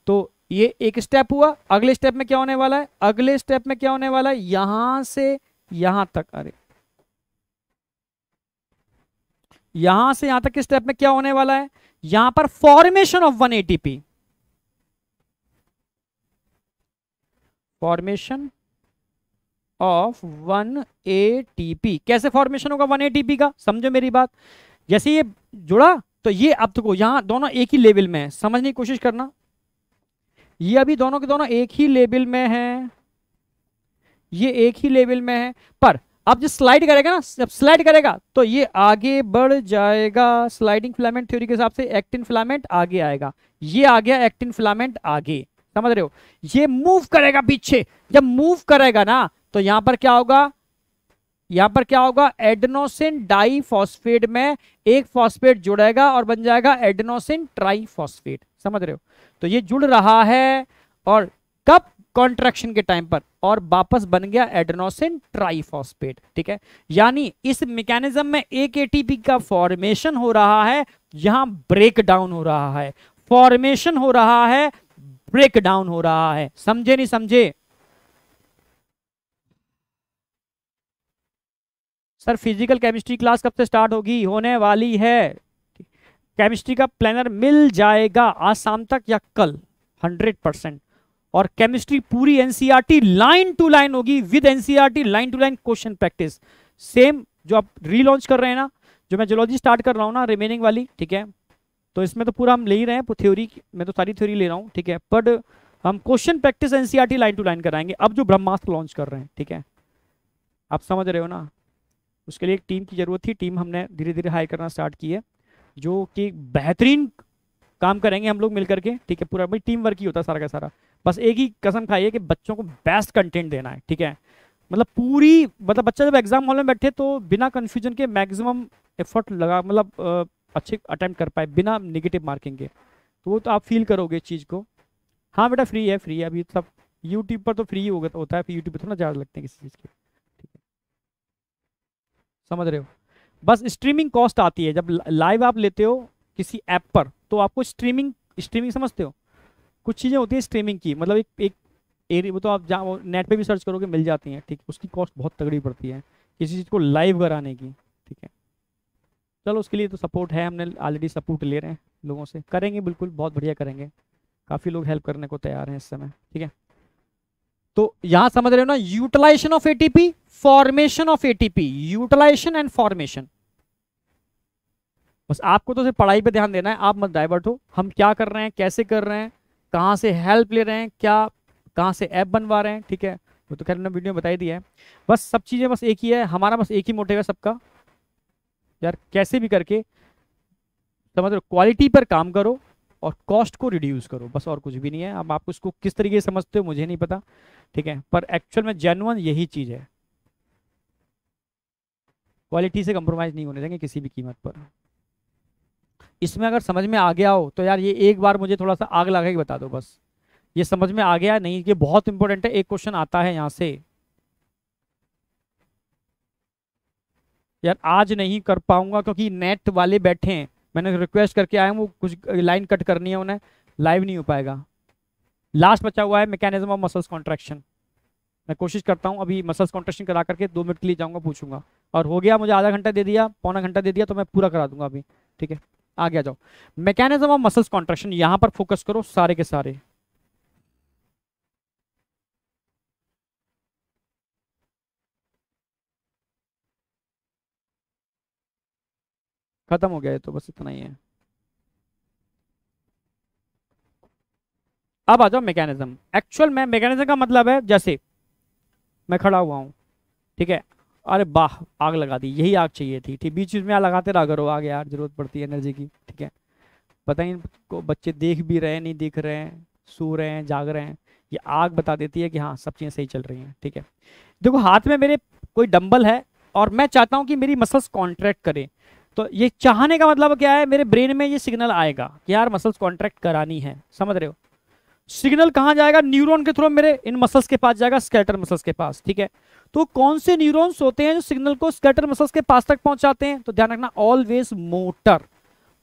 तो ये एक स्टेप हुआ। अगले स्टेप में क्या होने वाला है? अगले स्टेप में क्या होने वाला है? यहाँ से यहाँ तक। अरे। यहाँ से यहाँ तक के स्टेप में क्या होने वाला है? यहाँ पर formation of one ATP formation of one ATP कैसे फॉर्मेशन होगा वन एटीपी का? समझो मेरी बात। जैसे ये जुड़ा तो ये अब तो यहाँ दोनों एक ही लेवल में है। समझने की कोशिश करना। ये अभी दोनों के दोनों एक ही लेवल में है। ये एक ही लेवल में है। पर अब जब स्लाइड करेगा ना, जब स्लाइड करेगा तो ये आगे बढ़ जाएगा। स्लाइडिंग फिलामेंट थ्योरी के हिसाब से एक्टिन फिलामेंट आगे आएगा। ये आ गया एक्टिन फिलामेंट आगे। समझ रहे हो? ये मूव करेगा पीछे। जब मूव करेगा ना तो यहाँ पर क्या होगा? यहाँ पर क्या होगा? एडनोसिन डाई फॉस्फेट में एक फॉस्फेट जुड़ेगा और बन जाएगा एडनोसिन ट्राईफॉस्फेट समझ रहे हो? तो ये जुड़ रहा है और कब कॉन्ट्रैक्शन के टाइम पर? और वापस बन गया एडनोसिन ट्राइफॉस्पेट ठीक है? यानी इस मैकेनिज्म में एक एटीपी का फॉर्मेशन हो रहा है, यहाँ ब्रेक डाउन हो रहा है। फॉर्मेशन हो रहा है ब्रेक डाउन हो रहा है। समझे नहीं समझे? सर फ़िज़िकल केमिस्ट्री क्लास कब से स्टार्ट होगी? होने वाली है। केमिस्ट्री का प्लानर मिल जाएगा आज शाम तक या कल हंड्रेड परसेंट और केमिस्ट्री पूरी एनसीईआरटी लाइन टू लाइन होगी with NCERT line to line question practice same जो आप रीलॉन्च कर रहे हैं ना, जो मैं जोलॉजी स्टार्ट कर रहा हूँ ना रिमेनिंग वाली, ठीक है? तो इसमें तो पूरा हम ले ही रहे हैं थ्योरी मैं तो सारी थ्योरी ले रहा हूँ, ठीक है? बट हम question practice NCERT line to line कराएँगे, अब जो ब्रह्मास्त्र लॉन्च कर रहे हैं, ठीक है? आप समझ रहे हो ना? उसके लिए एक टीम की ज़रूरत थी टीम हमने धीरे धीरे हाई करना स्टार्ट की है। जो कि बेहतरीन काम करेंगे हम लोग मिल करके ठीक है, पूरा भाई टीम वर्क ही होता है सारा का सारा। बस एक ही कसम खाइए कि बच्चों को बेस्ट कंटेंट देना है, ठीक है। मतलब पूरी मतलब बच्चा जब एग्ज़ाम हॉल में बैठे तो बिना कन्फ्यूज़न के मैक्सिमम एफर्ट लगा मतलब अच्छे अटैम्प्ट कर पाए, बिना निगेटिव मार्किंग के। तो वो तो आप फील करोगे चीज़ को। हाँ बेटा फ्री है फ्री है, अभी सब यूट्यूब पर तो फ्री तो होता है फिर यूट्यूब पर थोड़ा ज़्यादा लगते हैं किसी चीज़ के। ठीक है। समझ रहे हो? बस स्ट्रीमिंग कॉस्ट आती है। जब लाइव आप लेते हो किसी ऐप पर तो आपको स्ट्रीमिंग स्ट्रीमिंग समझते हो? कुछ चीज़ें होती है स्ट्रीमिंग की। मतलब एक एक एरिया वो तो आप जहाँ नेट पे भी सर्च करोगे, मिल जाती हैं, ठीक? उसकी कॉस्ट बहुत तगड़ी पड़ती है किसी चीज़ को लाइव कराने की, ठीक है? चलो, उसके लिए तो सपोर्ट है, हमने ऑलरेडी सपोर्ट ले रहे हैं लोगों से। करेंगे, बिल्कुल, बहुत बढ़िया करेंगे। काफ़ी लोग हेल्प करने को तैयार हैं इस समय, ठीक है? तो यहाँ समझ रहे हो ना utilisation of ATP formation of ATP utilisation and formation बस आपको तो सिर्फ़ पढ़ाई पे ध्यान देना है, आप मत डाइवर्ट हो। हम क्या कर रहे हैं, कैसे कर रहे हैं, कहाँ से हेल्प ले रहे हैं, क्या, कहाँ से ऐप बनवा रहे हैं, ठीक है? वो तो खैर वीडियो में बता ही दिया है। बस सब चीज़ें बस एक ही है, हमारा बस एक ही मोटिव है सबका। यार कैसे भी करके, समझ लो क्वालिटी पर काम करो और कॉस्ट को रिड्यूस करो, बस और कुछ भी नहीं है। अब आप उसको किस तरीके से समझते हो, मुझे नहीं पता, ठीक है? पर एक्चुअल में जेनुअन यही चीज़ है। क्वालिटी से कंप्रोमाइज़ नहीं होने देंगे किसी भी कीमत पर। इसमें अगर समझ में आ गया हो तो यार ये एक बार मुझे थोड़ा सा आग लगा के बता दो बस। ये समझ में आ गया नहीं, ये बहुत इंपॉर्टेंट है। एक क्वेश्चन आता है यहाँ से। यार आज नहीं कर पाऊँगा क्योंकि नेट वाले बैठे हैं। मैंने रिक्वेस्ट करके आया हूँ कुछ लाइन कट करनी है उन्हें लाइव नहीं हो पाएगा। लास्ट बचा हुआ है मैकेनिज्म ऑफ़ मसल्स कॉन्ट्रैक्शन मैं कोशिश करता हूँ, अभी मसल्स कॉन्ट्रेक्शन करा करके दो मिनट के लिए जाऊँगा, पूछूँगा। और हो गया, मुझे आधा घंटा दे दिया, पौना घंटा दे दिया तो मैं पूरा करा दूँगा अभी, ठीक है? आगे आ जाओ। मैकेनिज्म ऑफ़ मसल्स कॉन्ट्रेक्शन यहाँ पर फोकस करो सारे के सारे। खत्म हो गया है तो बस इतना ही है। अब आ जाओ मैकेनिज्म एक्चुअल में मैकेनिज्म का मतलब है, जैसे मैं खड़ा हुआ हूँ, ठीक है? अरे बाह आग लगा दी, यही आग चाहिए थी ठीक बीच बीच में लगाते रहा करो, आगे यार, ज़रूरत पड़ती है एनर्जी की, ठीक है? पता ही बच्चे देख भी रहे नहीं दिख रहे हैं, सो रहे हैं, जाग रहे हैं। ये आग बता देती है कि हाँ सब चीज़ें सही चल रही हैं, ठीक है? देखो, हाथ में मेरे कोई डंबल है और मैं चाहता हूँ कि मेरी मसल्स कॉन्ट्रैक्ट करें। तो ये चाहने का मतलब क्या है? मेरे ब्रेन में ये सिग्नल आएगा कि यार मसल्स कॉन्ट्रैक्ट करानी है। समझ रहे हो? सिग्नल कहाँ जाएगा? न्यूरॉन के थ्रू मेरे इन मसल्स के पास जाएगा स्केटर मसल्स के पास, ठीक है? तो कौन से न्यूरॉन्स होते हैं जो सिग्नल को स्केटर मसल्स के पास तक पहुंचाते हैं? तो ध्यान रखना ऑलवेज मोटर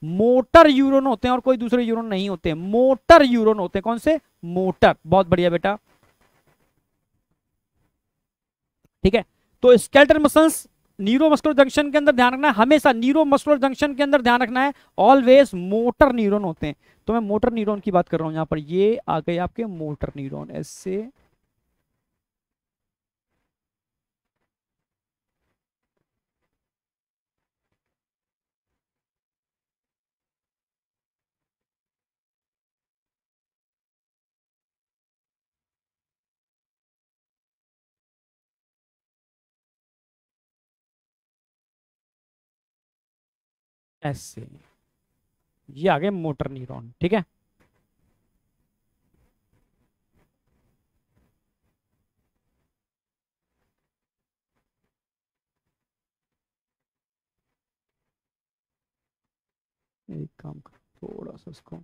मोटर यूरोन होते हैं और कोई दूसरे यूरोन नहीं होते मोटर यूरोन होते हैं। कौन से? मोटर बहुत बढ़िया बेटा। ठीक है? तो स्केल्टर मसल्स न्यूरोमस्कुलर जंक्शन के अंदर ध्यान रखना है। हमेशा न्यूरोमस्कुलर जंक्शन के अंदर ध्यान रखना है। ऑलवेज मोटर न्यूरोन होते हैं। तो मैं मोटर न्यूरोन की बात कर रहा हूँ यहाँ पर। ये आ गए आपके मोटर न्यूरॉन ऐसे ऐसे। ये आ गए मोटर न्यूरॉन ठीक है? एक काम कर थोड़ा सा इसको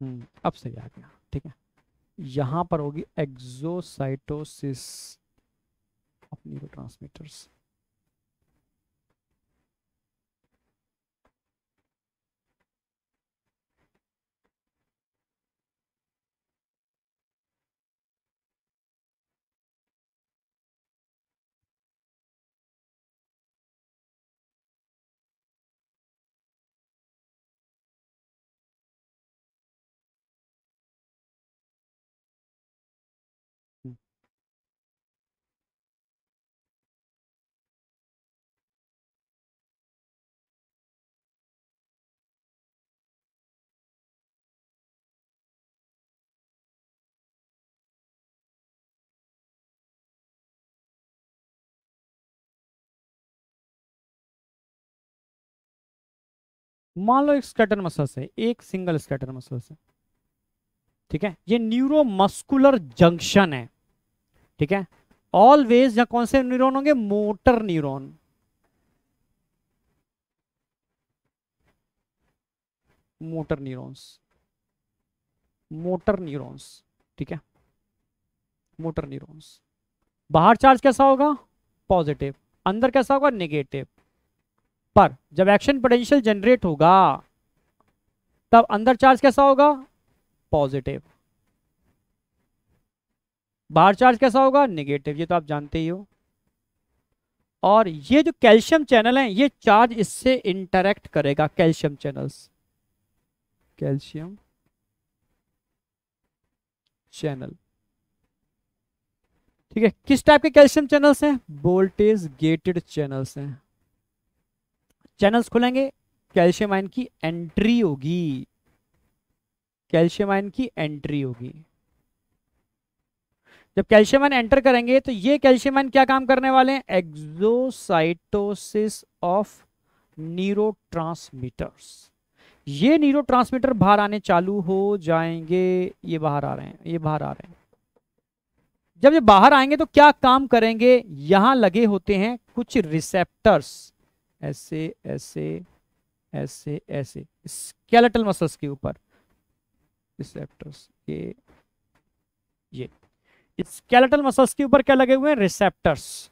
अब सही आ गया ठीक है। यहाँ पर होगी एक्सोसाइटोसिस ऑफ़ न्यूरोट्रांसमीटर्स मान लो एक स्केटर मसल्स है, एक सिंगल स्केटर मसल्स है। ठीक है? ये न्यूरोमस्कुलर जंक्शन है। ठीक है? ऑलवेज या कौन से न्यूरॉन होंगे? Motor neuron motor neurons motor neurons ठीक है? मोटर न्यूरॉन्स बाहर चार्ज कैसा होगा? पॉजिटिव अंदर कैसा होगा? नेगेटिव पर जब एक्शन पोटेंशियल जनरेट होगा, तब अंदर चार्ज कैसा होगा? पॉजिटिव बाहर चार्ज कैसा होगा? नेगेटिव ये तो आप जानते ही हो। और ये जो कैल्शियम चैनल है, ये चार्ज इससे इंटरेक्ट करेगा कैल्शियम चैनल्स कैल्शियम चैनल ठीक है, किस टाइप के कैल्शियम चैनल्स हैं? वोल्टेज गेटेड चैनल्स हैं। चैनल्स खुलेंगे कैल्शियम आयन की एंट्री होगी। कैल्शियम आयन की एंट्री होगी। जब कैल्शियम आयन एंटर करेंगे तो ये कैल्शियम आयन क्या काम करने वाले हैं? एक्सोसाइटोसिस ऑफ़ न्यूरोट्रांसमीटर्स ये न्यूरोट्रांसमीटर बाहर आने चालू हो जाएँगे। ये बाहर आ रहे हैं, ये बाहर आ रहे हैं। जब ये बाहर आएँगे तो क्या काम करेंगे? यहाँ लगे होते हैं कुछ रिसेप्टर्स ऐसे ऐसे ऐसे ऐसे। स्केलेटल मसल्स के ऊपर। रिसेप्टर्स ये। ये स्केलेटल मसल्स के ऊपर क्या लगे हुए हैं? रिसेप्टर्स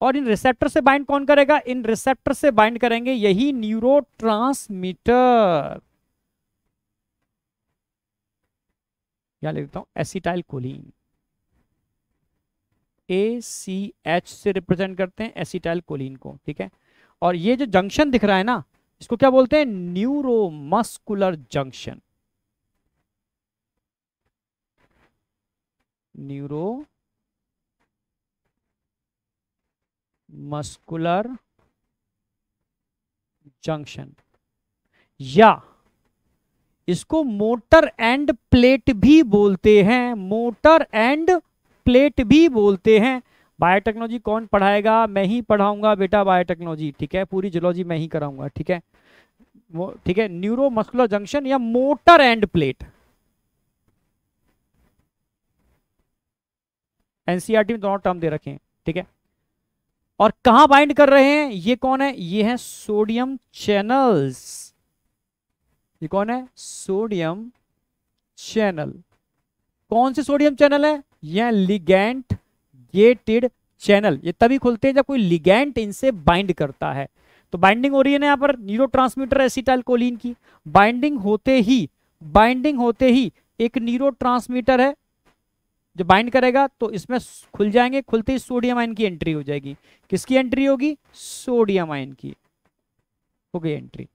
और इन रिसेप्टर से बाइंड कौन करेगा? इन रिसेप्टर से बाइंड करेंगे यही न्यूरो ट्रांसमीटर क्या लिखता हूँ acetyl choline A C H से रिप्रेजेंट करते हैं एसिटाइल कोलिन को, ठीक है? और ये जो जंक्शन दिख रहा है ना, इसको क्या बोलते हैं? Neuromuscular junction neuro muscular junction या, इसको मोटर एंड प्लेट भी बोलते हैं, मोटर एंड प्लेट भी बोलते हैं। बायोटेक्नोलॉजी कौन पढ़ाएगा? मैं ही पढ़ाऊँगा बेटा बायोटेक्नोलॉजी ठीक है? पूरी जोलॉजी मैं ही कराऊँगा, ठीक है? ठीक है? न्यूरो मस्कुलर जंक्शन या मोटर एंड प्लेट एनसीआरटी में दोनों टर्म दे रखे हैं, ठीक है? और कहाँ बाइंड कर रहे हैं? ये कौन है? ये है सोडियम चैनल्स ये कौन है? सोडियम चैनल कौन से सोडियम चैनल है? यह लिगेंट गेटेड चैनल ये तभी खुलते हैं जब कोई लिगेंट इनसे बाइंड करता है। तो बाइंडिंग हो रही है ना यहाँ पर न्यूरो ट्रांसमीटर एसिटाइल कोलिन की। बाइंडिंग होते ही बाइंडिंग होते ही एक न्यूरो ट्रांसमीटर है, जो बाइंड करेगा तो इसमें खुल जाएँगे, खुलते ही सोडियम आयन की एंट्री हो जाएगी। किसकी एंट्री होगी? सोडियम आयन की। हो गई एंट्री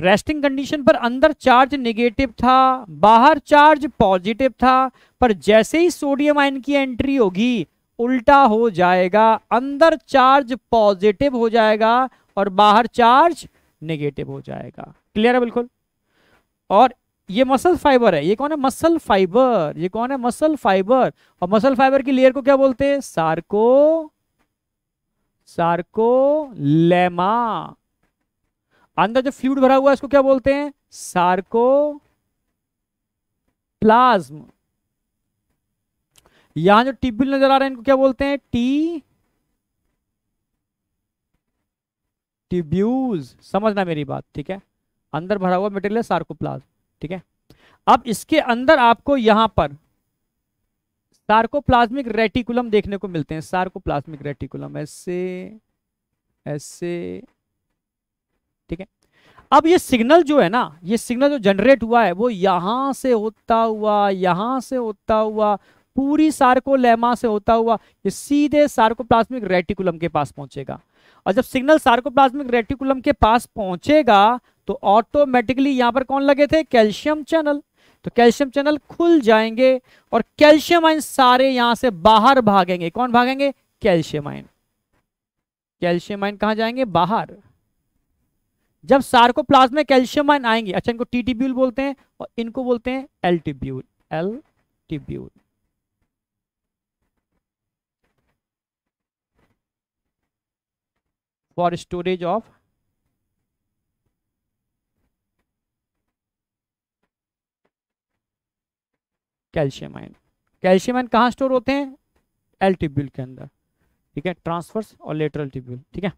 रेस्टिंग कंडीशन पर अंदर चार्ज नेगेटिव था, बाहर चार्ज पॉजिटिव था, पर जैसे ही सोडियम आयन की एंट्री होगी, उल्टा हो जाएगा, अंदर चार्ज पॉजिटिव हो जाएगा और बाहर चार्ज नेगेटिव हो जाएगा। क्लियर है बिल्कुल? और ये मसल फाइबर है, ये कौन है? मसल फाइबर ये कौन है? मसल फाइबर और मसल फाइबर की लेयर को क्या बोलते हैं? सार्को सार्को लेमा अंदर जो फ्लूड भरा हुआ है, इसको क्या बोलते हैं? सार्को प्लाज्म यहाँ जो टिब्यूल नज़र आ रहे हैं, इनको क्या बोलते हैं? टी ट्यूब्यूल्स समझना मेरी बात, ठीक है? अंदर भरा हुआ मटेरियल है सार्कोप्लाज्म, ठीक है? अब इसके अंदर आपको यहाँ पर सार्कोप्लाज्मिक रेटिकुलम देखने को मिलते हैं। सार्कोप्लाज्मिक रेटिकुलम ऐसे ऐसे ठीक है? अब ये सिग्नल जो है ना, ये सिग्नल जो जनरेट हुआ है, वो यहाँ से होता हुआ, यहाँ से होता हुआ, पूरी सार्कोलेमा से होता हुआ, ये सीधे सार्कोप्लाज्मिक रेटिकुलम के पास पहुंचेगा। और जब सिग्नल सार्कोप्लाज्मिक रेटिकुलम के पास पहुंचेगा तो ऑटोमेटिकली यहाँ पर कौन लगे थे? कैल्शियम चैनल तो कैल्शियम चैनल खुल जाएँगे और कैल्शियम आइन सारे यहाँ से बाहर भागेंगे। कौन भागेंगे? कैल्शियम आइन कैल्शियम आइन कहाँ जाएँगे? बाहर। जब सार्कोप्लाज्म में कैल्शियम आइन आएँगे अच्छा इनको टी टिब्यूल बोलते हैं और इनको बोलते हैं L tubule L tubule for storage of calcium ion. Calcium ion कहाँ स्टोर होते हैं? एल टिब्यूल के अंदर। ठीक है? ट्रांसफर्स और लेटरल टिब्यूल ठीक है?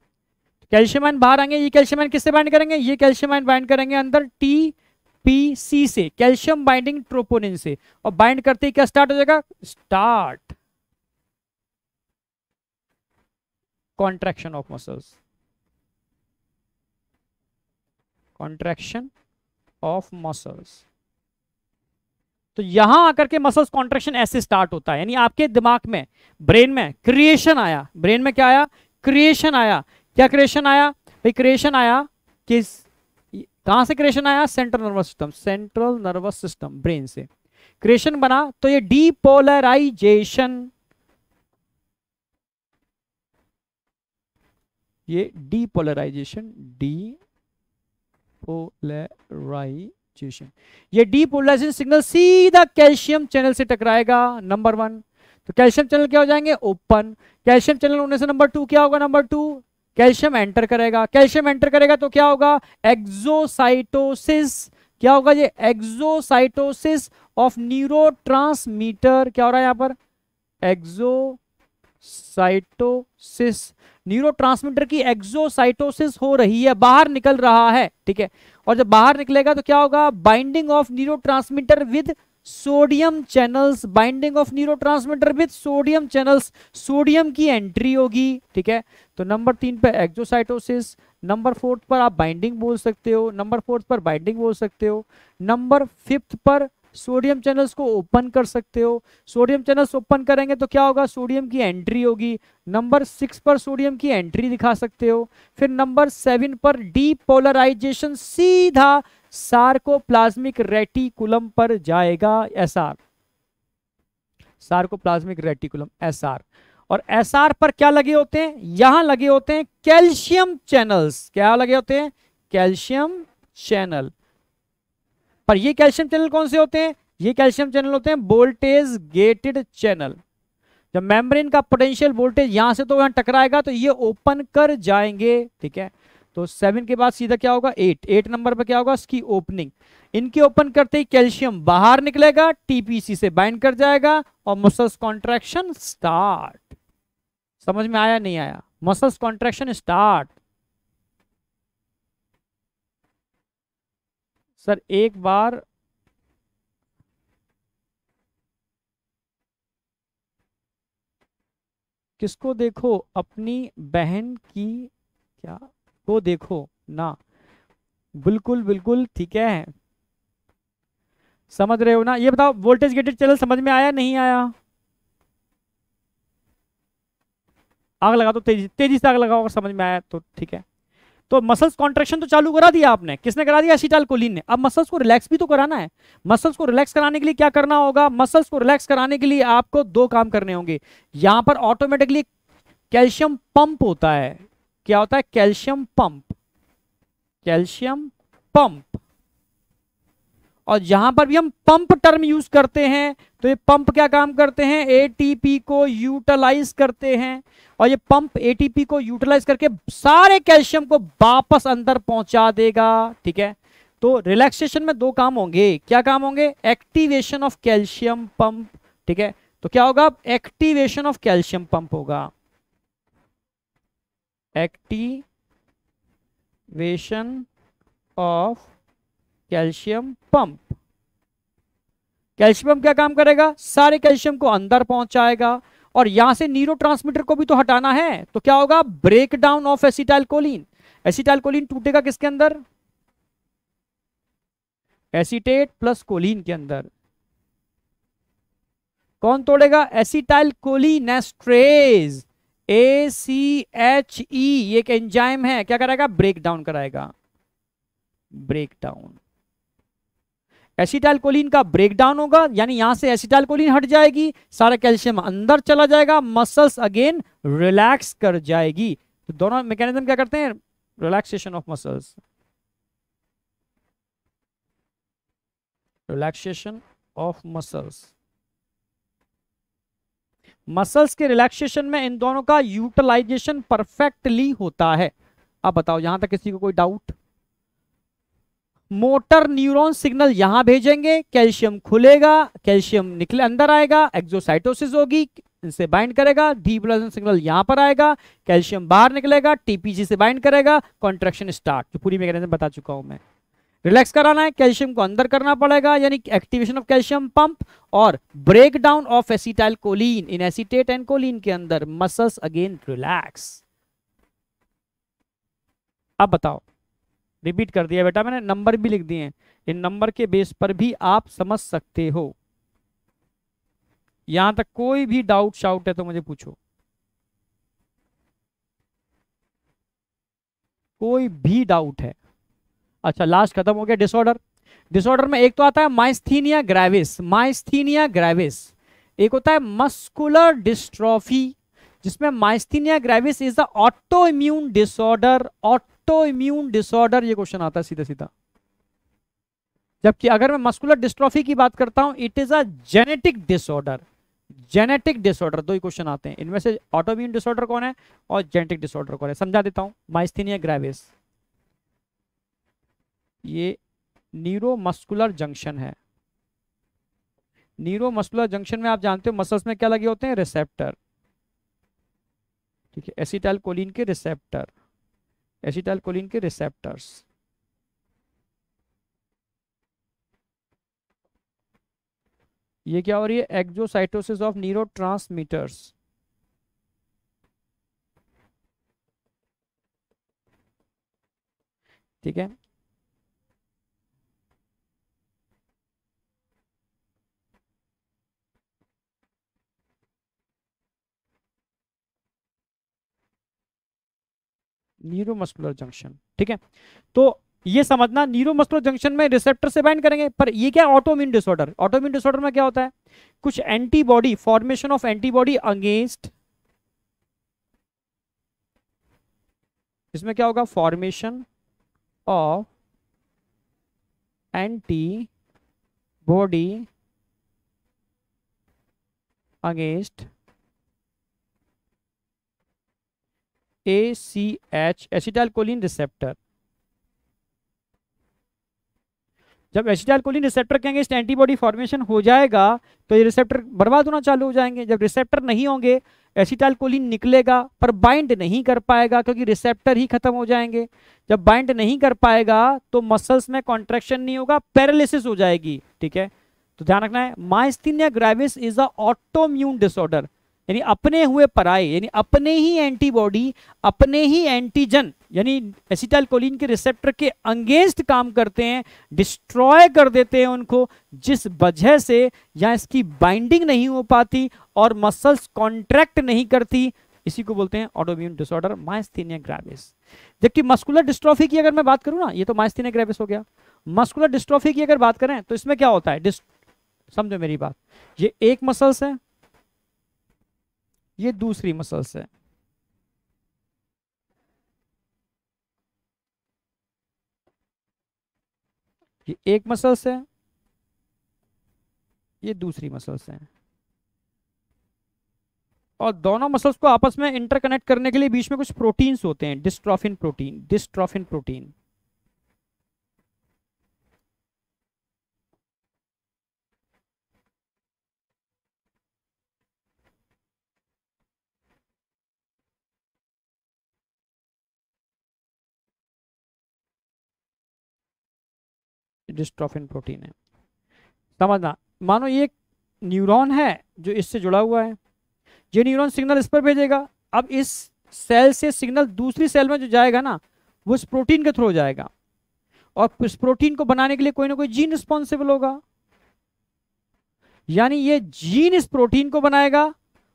कैल्शियम आयन बाहर आएँगे, ये कैल्शियम आयन किससे बाइंड करेंगे? ये कैल्शियम आयन बाइंड करेंगे अंदर टी पी सी से, कैल्शियम बाइंडिंग ट्रोपोनिन से। और बाइंड करते ही क्या स्टार्ट हो जाएगा? Start. Contraction of muscles. Contraction of muscles. तो यहाँ आकर के मसल्स कॉन्ट्रेक्शन ऐसे स्टार्ट होता है। यानी आपके दिमाग में, ब्रेन में, क्रिएशन आया। ब्रेन में क्या आया? क्रिएशन आया। क्या क्रिएशन आया? भाई क्रिएशन आया किस कहाँ से क्रिएशन आया? Central nervous system central nervous system brain से। क्रिएशन बना तो ये डीपोलराइजेशन ये डीपोलराइजेशन डी पोलराइजेशन ये डीपोलराइजेशन सिग्नल सीधा कैल्शियम चैनल से टकराएगा नंबर वन तो कैल्शियम चैनल क्या हो जाएँगे? ओपन कैल्शियम चैनल होने से नंबर टू क्या होगा? नंबर टू कैल्शियम एंटर करेगा। कैल्शियम एंटर करेगा तो क्या होगा? एक्सोसाइटोसिस। क्या होगा ये? Exocytosis of neurotransmitter. क्या हो रहा है यहाँ पर? एक्सोसाइटोसिस। न्यूरोट्रांसमीटर की एक्सोसाइटोसिस हो रही है। बाहर निकल रहा है, ठीक है? और जब बाहर निकलेगा तो क्या होगा? Binding of neurotransmitter with sodium channels binding of neurotransmitter with sodium channels. Sodium की एंट्री होगी, ठीक है? तो नंबर तीन पे एक्सोसाइटोसिस नंबर फोर्थ पर आप बाइंडिंग बोल सकते हो नंबर फोर्थ पर बाइंडिंग बोल सकते हो नंबर फिफ्थ पर सोडियम चैनल्स को ओपन कर सकते हो। सोडियम चैनल्स ओपन करेंगे तो क्या होगा? सोडियम की एंट्री होगी। नंबर सिक्स पर सोडियम की एंट्री दिखा सकते हो। फिर नंबर सेवन पर डीपोलराइजेशन सीधा सार्कोप्लाज्मिक रेटिकुलम पर जाएगा एसआर। Sarcoplasmic reticulum, SR. और एसआर पर क्या लगे होते हैं? यहाँ लगे होते हैं कैल्शियम चैनल्स। क्या लगे होते हैं? Calcium channel. पर ये कैल्शियम चैनल कौन से होते हैं? ये कैल्शियम चैनल होते हैं वोल्टेज गेटेड चैनल। जब मेम्ब्रेन का पोटेंशियल वोल्टेज यहाँ से तो यहाँ टकराएगा तो ये ओपन कर जाएँगे, ठीक है? तो सेवन के बाद सीधा क्या होगा? एट एट नंबर पर क्या होगा? इसकी ओपनिंग इनके ओपन करते ही कैल्शियम बाहर निकलेगा टीपीसी से बाइंड कर जाएगा और मसल्स कॉन्ट्रैक्शन स्टार्ट समझ में आया नहीं आया? मसल्स कॉन्ट्रैक्शन स्टार्ट सर, एक बार किसको देखो? अपनी बहन की क्या को देखो ना। बिल्कुल बिल्कुल ठीक है। समझ रहे हो ना? ये बताओ वोल्टेज गेटेड चैनल समझ में आया, नहीं आया? आग लगा तो तेज़ी तेज़ी से आग लगाओ, अगर समझ में आया तो ठीक है। तो मसल्स कॉन्ट्रेक्शन तो चालू करा दिया आपने। किसने करा दिया? एसिटाइल कोलिन ने। अब मसल्स को रिलैक्स भी तो कराना है। मसल्स को रिलैक्स कराने के लिए क्या करना होगा? मसल्स को रिलैक्स कराने के लिए आपको दो काम करने होंगे। यहाँ पर ऑटोमेटिकली कैल्शियम पंप होता है। क्या होता है? Calcium pump. Calcium pump. और यहाँ पर भी हम पंप टर्म यूज़ करते हैं तो ये पंप क्या काम करते हैं? एटीपी को यूटिलाइज करते हैं। और ये पंप एटीपी को यूटिलाइज करके सारे कैल्शियम को वापस अंदर पहुँचा देगा। ठीक है? तो रिलैक्सेशन में दो काम होंगे। क्या काम होंगे? एक्टिवेशन ऑफ़ कैल्शियम पंप ठीक है? तो क्या होगा? एक्टिवेशन ऑफ़ कैल्शियम पंप होगा। Activation of calcium pump calcium क्या काम करेगा? सारे कैल्शियम को अंदर पहुंचाएगा और यहाँ से न्यूरो को भी तो हटाना है। तो क्या होगा? Break down of acetyl choline टूटेगा किसके अंदर? एसिटेट प्लस कोलिन के अंदर। कौन तोड़ेगा? Acetylcholinesterase A C H E एक एंजाइम है। क्या कराएगा? ब्रेक डाउन कराएगा। ब्रेक डाउन एसिटाइल कोलिन का ब्रेक डाउन होगा, यानी यहाँ से एसिटाइल कोलिन हट जाएगी, सारा कैल्शियम अंदर चला जाएगा मसल्स अगेन रिलैक्स कर जाएगी। तो दोनों मैकेनिज्म क्या करते हैं? Relaxation of muscles relaxation of muscles muscles के रिलैक्सेशन में इन दोनों का यूटिलाइजेशन परफेक्टली होता है। अब बताओ, यहाँ तक किसी को कोई डाउट मोटर न्यूरॉन सिग्नल यहाँ भेजेंगे कैल्शियम खुलेगा कैल्शियम निकले, अंदर आएगा एक्सोसाइटोसिस होगी, इनसे बाइंड करेगा डी डीप्लाजन सिग्नल यहाँ पर आएगा कैल्शियम बाहर निकलेगा टीपीजी से बाइंड करेगा कॉन्ट्रेक्शन स्टार्ट जो पूरी मैकेनिज्म बता चुका हूँ मैं। रिलैक्स कराना है कैल्शियम को अंदर करना पड़ेगा, यानी एक्टिवेशन ऑफ़ कैल्शियम पंप और break down of acetyl choline in acetate and choline के अंदर मसल्स अगेन रिलैक्स अब बताओ रिपीट कर दिया बेटा मैंने नंबर भी लिख दिए इन नंबर के बेस पर भी आप समझ सकते हो। यहाँ तक कोई भी डाउट शाउट है तो मुझे पूछो। कोई भी डाउट है। अच्छा लास्ट खत्म हो गया डिसऑर्डर डिसऑर्डर में एक तो आता है माइस्थीनिया ग्रेविस माइस्थीनिया ग्रेविस एक होता है मस्कुलर डिस्ट्रॉफी जिसमें myasthenia gravis is the auto immune disorder auto immune disorder ये क्वेश्चन आता है सीधा सीधा जबकि अगर मैं मस्कुलर डिस्ट्रॉफी की बात करता हूँ it is a genetic disorder genetic disorder दो ही क्वेश्चन आते हैं। इनमें से ऑटोम्यून डिसऑर्डर कौन है और जेनेटिक डिसऑर्डर कौन है? समझा देता हूँ माइस्थीनिया ग्रेविस ये न्यूरोमस्कुलर जंक्शन है। न्यूरोमस्कुलर जंक्शन में आप जानते हो मसल्स में क्या लगे होते हैं? रिसेप्टर ठीक है एसिटाइल कोलिन के रिसेप्टर एसिटाइल कोलिन के रिसेप्टर्स ये क्या हो रही है? एक्जोसाइटोसिस ऑफ़ न्यूरो ठीक है न्यूरोमस्कुलर जंक्शन, ठीक है? तो ये समझना, न्यूरोमस्कुलर जंक्शन में रिसेप्टर से बाइंड करेंगे, पर ये क्या ऑटोमिन डिसऑर्डर ऑटोमिन डिसऑर्डर में क्या होता है? कुछ antibody formation of antibody against इसमें क्या होगा? Formation of antibody against A C H acetyl choline receptor जब एसिटाइल कोलिन रिसेप्टर के अगेंस्ट एंटीबॉडी फॉर्मेशन हो जाएगा तो ये रिसेप्टर बर्बाद होना चालू हो जाएँगे। जब रिसेप्टर नहीं होंगे एसिटाइल कोलिन निकलेगा, पर बाइंड नहीं कर पाएगा, क्योंकि रिसेप्टर ही खत्म हो जाएँगे। जब बाइंड नहीं कर पाएगा तो मसल्स में कॉन्ट्रेक्शन नहीं होगा पैरालिसिस हो जाएगी, ठीक है? तो ध्यान रखना है myasthenia gravis is a autoimmune disorder यानी अपने हुए पराए, यानी अपने ही एंटीबॉडी अपने ही एंटीजन यानी एसिटाइल कोलिन के रिसेप्टर के अंगेंस्ट काम करते हैं डिस्ट्रॉय कर देते हैं उनको, जिस वजह से या इसकी बाइंडिंग नहीं हो पाती और मसल्स कॉन्ट्रैक्ट नहीं करती, इसी को बोलते हैं ऑटोम्यून डिसऑर्डर माइस्थीनिया ग्रेविस जबकि मस्कुलर डिस्ट्रॉफी की अगर मैं बात करूँ ना, ये तो माइस्थीनिया ग्रेविस हो गया। मस्कुलर डिस्ट्रॉफी की अगर बात करें तो इसमें क्या होता है? समझो मेरी बात। ये एक मसल्स है ये दूसरी मसल्स है ये एक मसल्स है ये दूसरी मसल्स है और दोनों मसल्स को आपस में इंटरकनेक्ट करने के लिए बीच में कुछ प्रोटीन्स होते हैं dystrophin protein dystrophin protein dystrophin protein है। समझना, मानो ये न्यूरॉन है जो इससे जुड़ा हुआ है। ये न्यूरॉन सिग्नल इस पर भेजेगा। अब इस सेल से सिग्नल दूसरी सेल में जो जाएगा ना, वो इस प्रोटीन के थ्रू जाएगा। और इस प्रोटीन को बनाने के लिए कोई ना कोई जीन रिस्पॉन्सिबल होगा। यानी ये जीन इस प्रोटीन को बनाएगा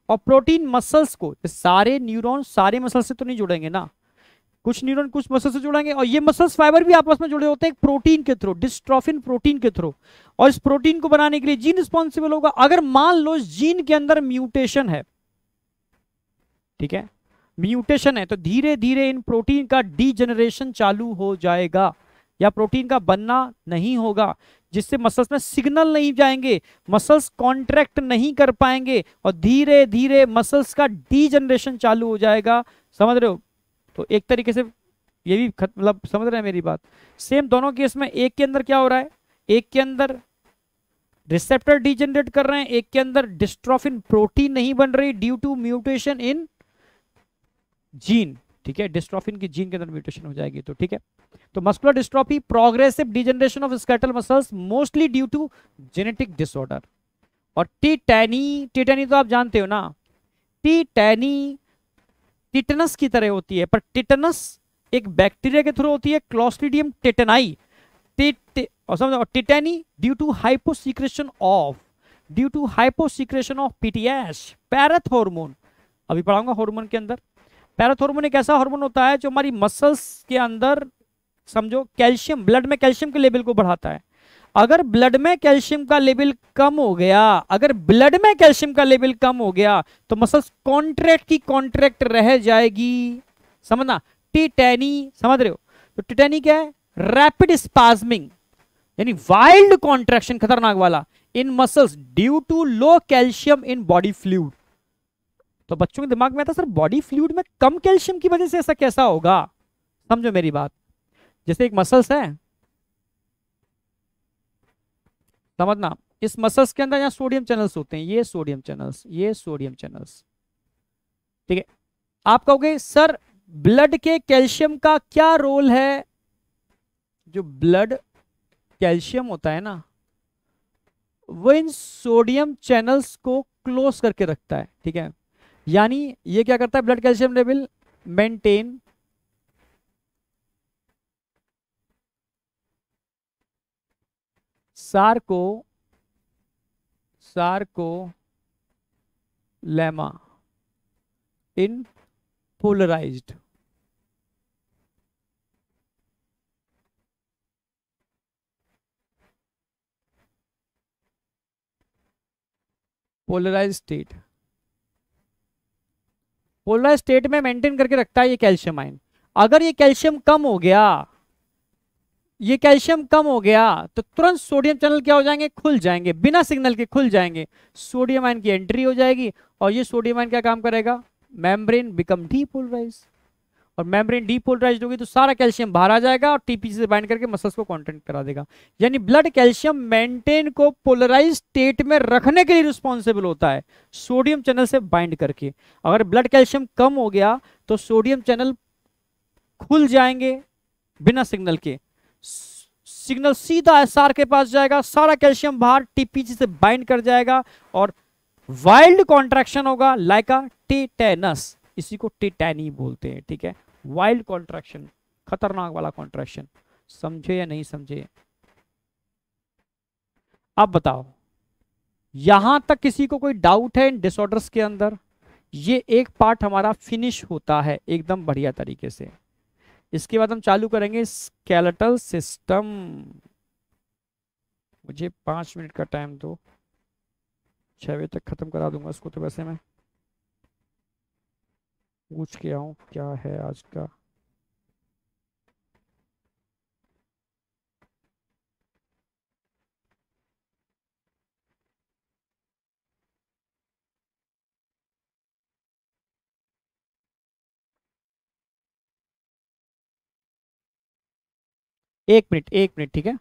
और प्रोटीन मसल्स को सारे न्यूरॉन सारे मसल से तो नहीं जुड़ेंगे ना। कुछ न्यूरॉन कुछ मसल से जुड़ेंगे और ये मसल्स फाइबर भी आपस में जुड़े होते हैं प्रोटीन के थ्रू, डिस्ट्रोफिन प्रोटीन के थ्रू। और इस प्रोटीन को बनाने के लिए जीन रिस्पॉन्सिबल होगा। अगर मान लो जीन के अंदर म्यूटेशन है, ठीक है? म्यूटेशन है तो धीरे धीरे इन प्रोटीन का डीजेनरेशन चालू हो जाएगा या प्रोटीन का बनना नहीं होगा, जिससे मसल्स में सिग्नल नहीं जाएँगे, मसल्स कॉन्ट्रैक्ट नहीं कर पाएँगे और धीरे धीरे मसल्स का डीजनरेशन चालू हो जाएगा। समझ रहे हो? तो एक तरीके से ये भी मतलब समझ रहे हैं मेरी बात। सेम दोनों केस में एक के अंदर क्या हो रहा है? एक के अंदर रिसेप्टर डीजनरेट कर रहे हैं, एक के अंदर डिस्ट्रोफिन प्रोटीन नहीं बन रही due to mutation in gene ठीक है? डिस्ट्रोफिन की जीन के अंदर म्यूटेशन हो जाएगी तो ठीक है? तो muscular dystrophy progressive degeneration of skeletal muscles mostly due to genetic disorder और टीटैनी टीटैनी तो आप जानते हो ना? टीटैनी टिटनस की तरह होती है, पर टिटनस एक बैक्टीरिया के थ्रू होती है clostridium tetani tetany due to hyposecretion of due to hyposecretion of PTS parathormone अभी पढ़ाऊँगा हार्मोन के अंदर. पैराथॉर्मोन एक ऐसा हार्मोन होता है जो हमारी मसल्स के अंदर, समझो कैल्शियम ब्लड में कैल्शियम के लेवल को बढ़ाता है. अगर ब्लड में कैल्शियम का लेवल कम हो गया, अगर ब्लड में कैल्शियम का लेवल कम हो गया तो मसल्स कॉन्ट्रैक्ट की कॉन्ट्रैक्ट रह जाएगी। समझना? टिटैनी समझ रहे हो? तो टिटैनी क्या है? रैपिड स्पाजमिंग यानी वाइल्ड कॉन्ट्रैक्शन खतरनाक वाला। In muscles due to low calcium in body fluid तो बच्चों के दिमाग में आता सर बॉडी फ्लूड में कम कैल्शियम की वजह से ऐसा कैसा होगा? समझो मेरी बात। जैसे एक मसल्स है समझना, इस मसल्स के अंदर यहाँ सोडियम चैनल्स होते हैं, ये सोडियम चैनल्स, ये सोडियम चैनल्स। ठीक है? आप कहोगे, सर, ब्लड के कैल्शियम का क्या रोल है? जो ब्लड कैल्शियम होता है ना, वो इन सोडियम चैनल्स को क्लोज करके रखता है। ठीक है? यानी ये क्या करता है, blood calcium level maintain sarco sarcolemma, in polarised. Polarise state. Polarise state में मेंटेन करके रखता है ये कैल्शियम आयन। अगर ये कैल्शियम कम हो गया ये कैल्शियम कम हो गया तो तुरंत सोडियम चैनल क्या हो जाएँगे? खुल जाएँगे, बिना सिग्नल के खुल जाएँगे। सोडियम आयन की एंट्री हो जाएगी, और ये सोडियम आयन क्या काम करेगा? मेम्ब्रेन बिकम डीपोलराइज और मेम्ब्रेन डीपोलराइज होगी तो सारा कैल्शियम बाहर आ जाएगा और टीपीसी से बाइंड करके मसल्स को कॉन्टेंट करा देगा। यानी ब्लड कैल्शियम मेंटेन को पोलराइज स्टेट में रखने के लिए रिस्पॉन्सिबल होता है, सोडियम चैनल से बाइंड करके। अगर ब्लड कैल्शियम कम हो गया तो सोडियम चैनल खुल जाएँगे बिना सिग्नल के। सिग्नल सीधा एसआर के पास जाएगा, सारा कैल्शियम बाहर टीपीजी से बाइंड कर जाएगा और वाइल्ड कॉन्ट्रैक्शन होगा लाइक टेटेनस इसी को टिटैनी बोलते हैं, ठीक है? वाइल्ड कॉन्ट्रैक्शन, खतरनाक वाला कॉन्ट्रैक्शन। समझे या नहीं समझे? अब बताओ, यहाँ तक किसी को कोई डाउट है इन डिसऑर्डर्स के अंदर? ये एक पार्ट हमारा फिनिश होता है, एकदम बढ़िया तरीके से। इसके बाद हम चालू करेंगे स्केलेटल सिस्टम मुझे पाँच मिनट का टाइम दो। छह बजे तक खत्म करा दूँगा इसको तो वैसे मैं। पूछ के आऊँ क्या है आज का एक मिनट एक मिनट ठीक है?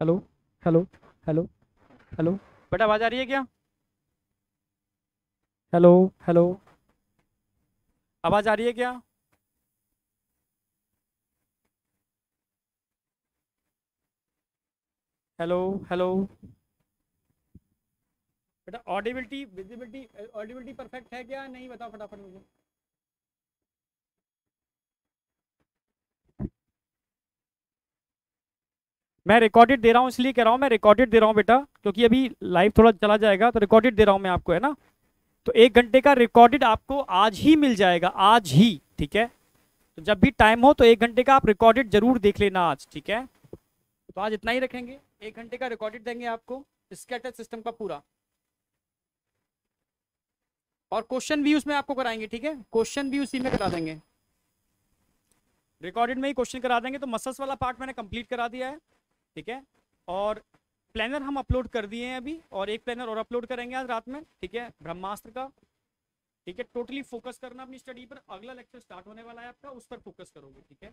Hello hello hello hello. बेटा आवाज़ आ रही है क्या? Hello hello. आवाज़ आ रही है क्या? Hello hello. बेटा ऑडिबिलिटी विजिबिलिटी ऑडिबिलिटी परफेक्ट है क्या? नहीं बताओ फटाफट मुझे। मैं रिकॉर्डेड दे रहा हूँ, इसलिए कह रहा हूँ मैं रिकॉर्डेड दे रहा हूँ बेटा, क्योंकि अभी लाइव थोड़ा चला जाएगा तो रिकॉर्डेड दे रहा हूँ मैं आपको, है ना? तो एक घंटे का रिकॉर्डेड आपको आज ही मिल जाएगा, आज ही, ठीक है? तो जब भी टाइम हो तो एक घंटे का आप रिकॉर्डेड ज़रूर देख लेना आज, ठीक है? तो आज इतना ही रखेंगे, एक घंटे का रिकॉर्डेड देंगे आपको स्केटर सिस्टम का पूरा। और क्वेश्चन भी उसमें आपको कराएँगे, ठीक है? क्वेश्चन भी उसी में करा देंगे। रिकॉर्डेड में ही क्वेश्चन करा देंगे तो मसल्स वाला पार्ट मैंने कंप्लीट करा दिया है। ठीक है? और प्लानर हम अपलोड कर दिए हैं अभी, और एक प्लानर और अपलोड करेंगे आज रात में, ठीक है? ब्रह्मास्त्र का, ठीक है? टोटली फोकस करना अपनी स्टडी पर। अगला लेक्चर स्टार्ट होने वाला है आपका, उस पर फोकस करोगे, ठीक है?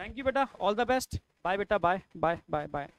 थैंक यू बेटा ऑल द बेस्ट बाय बेटा बाय बाय बाय बाय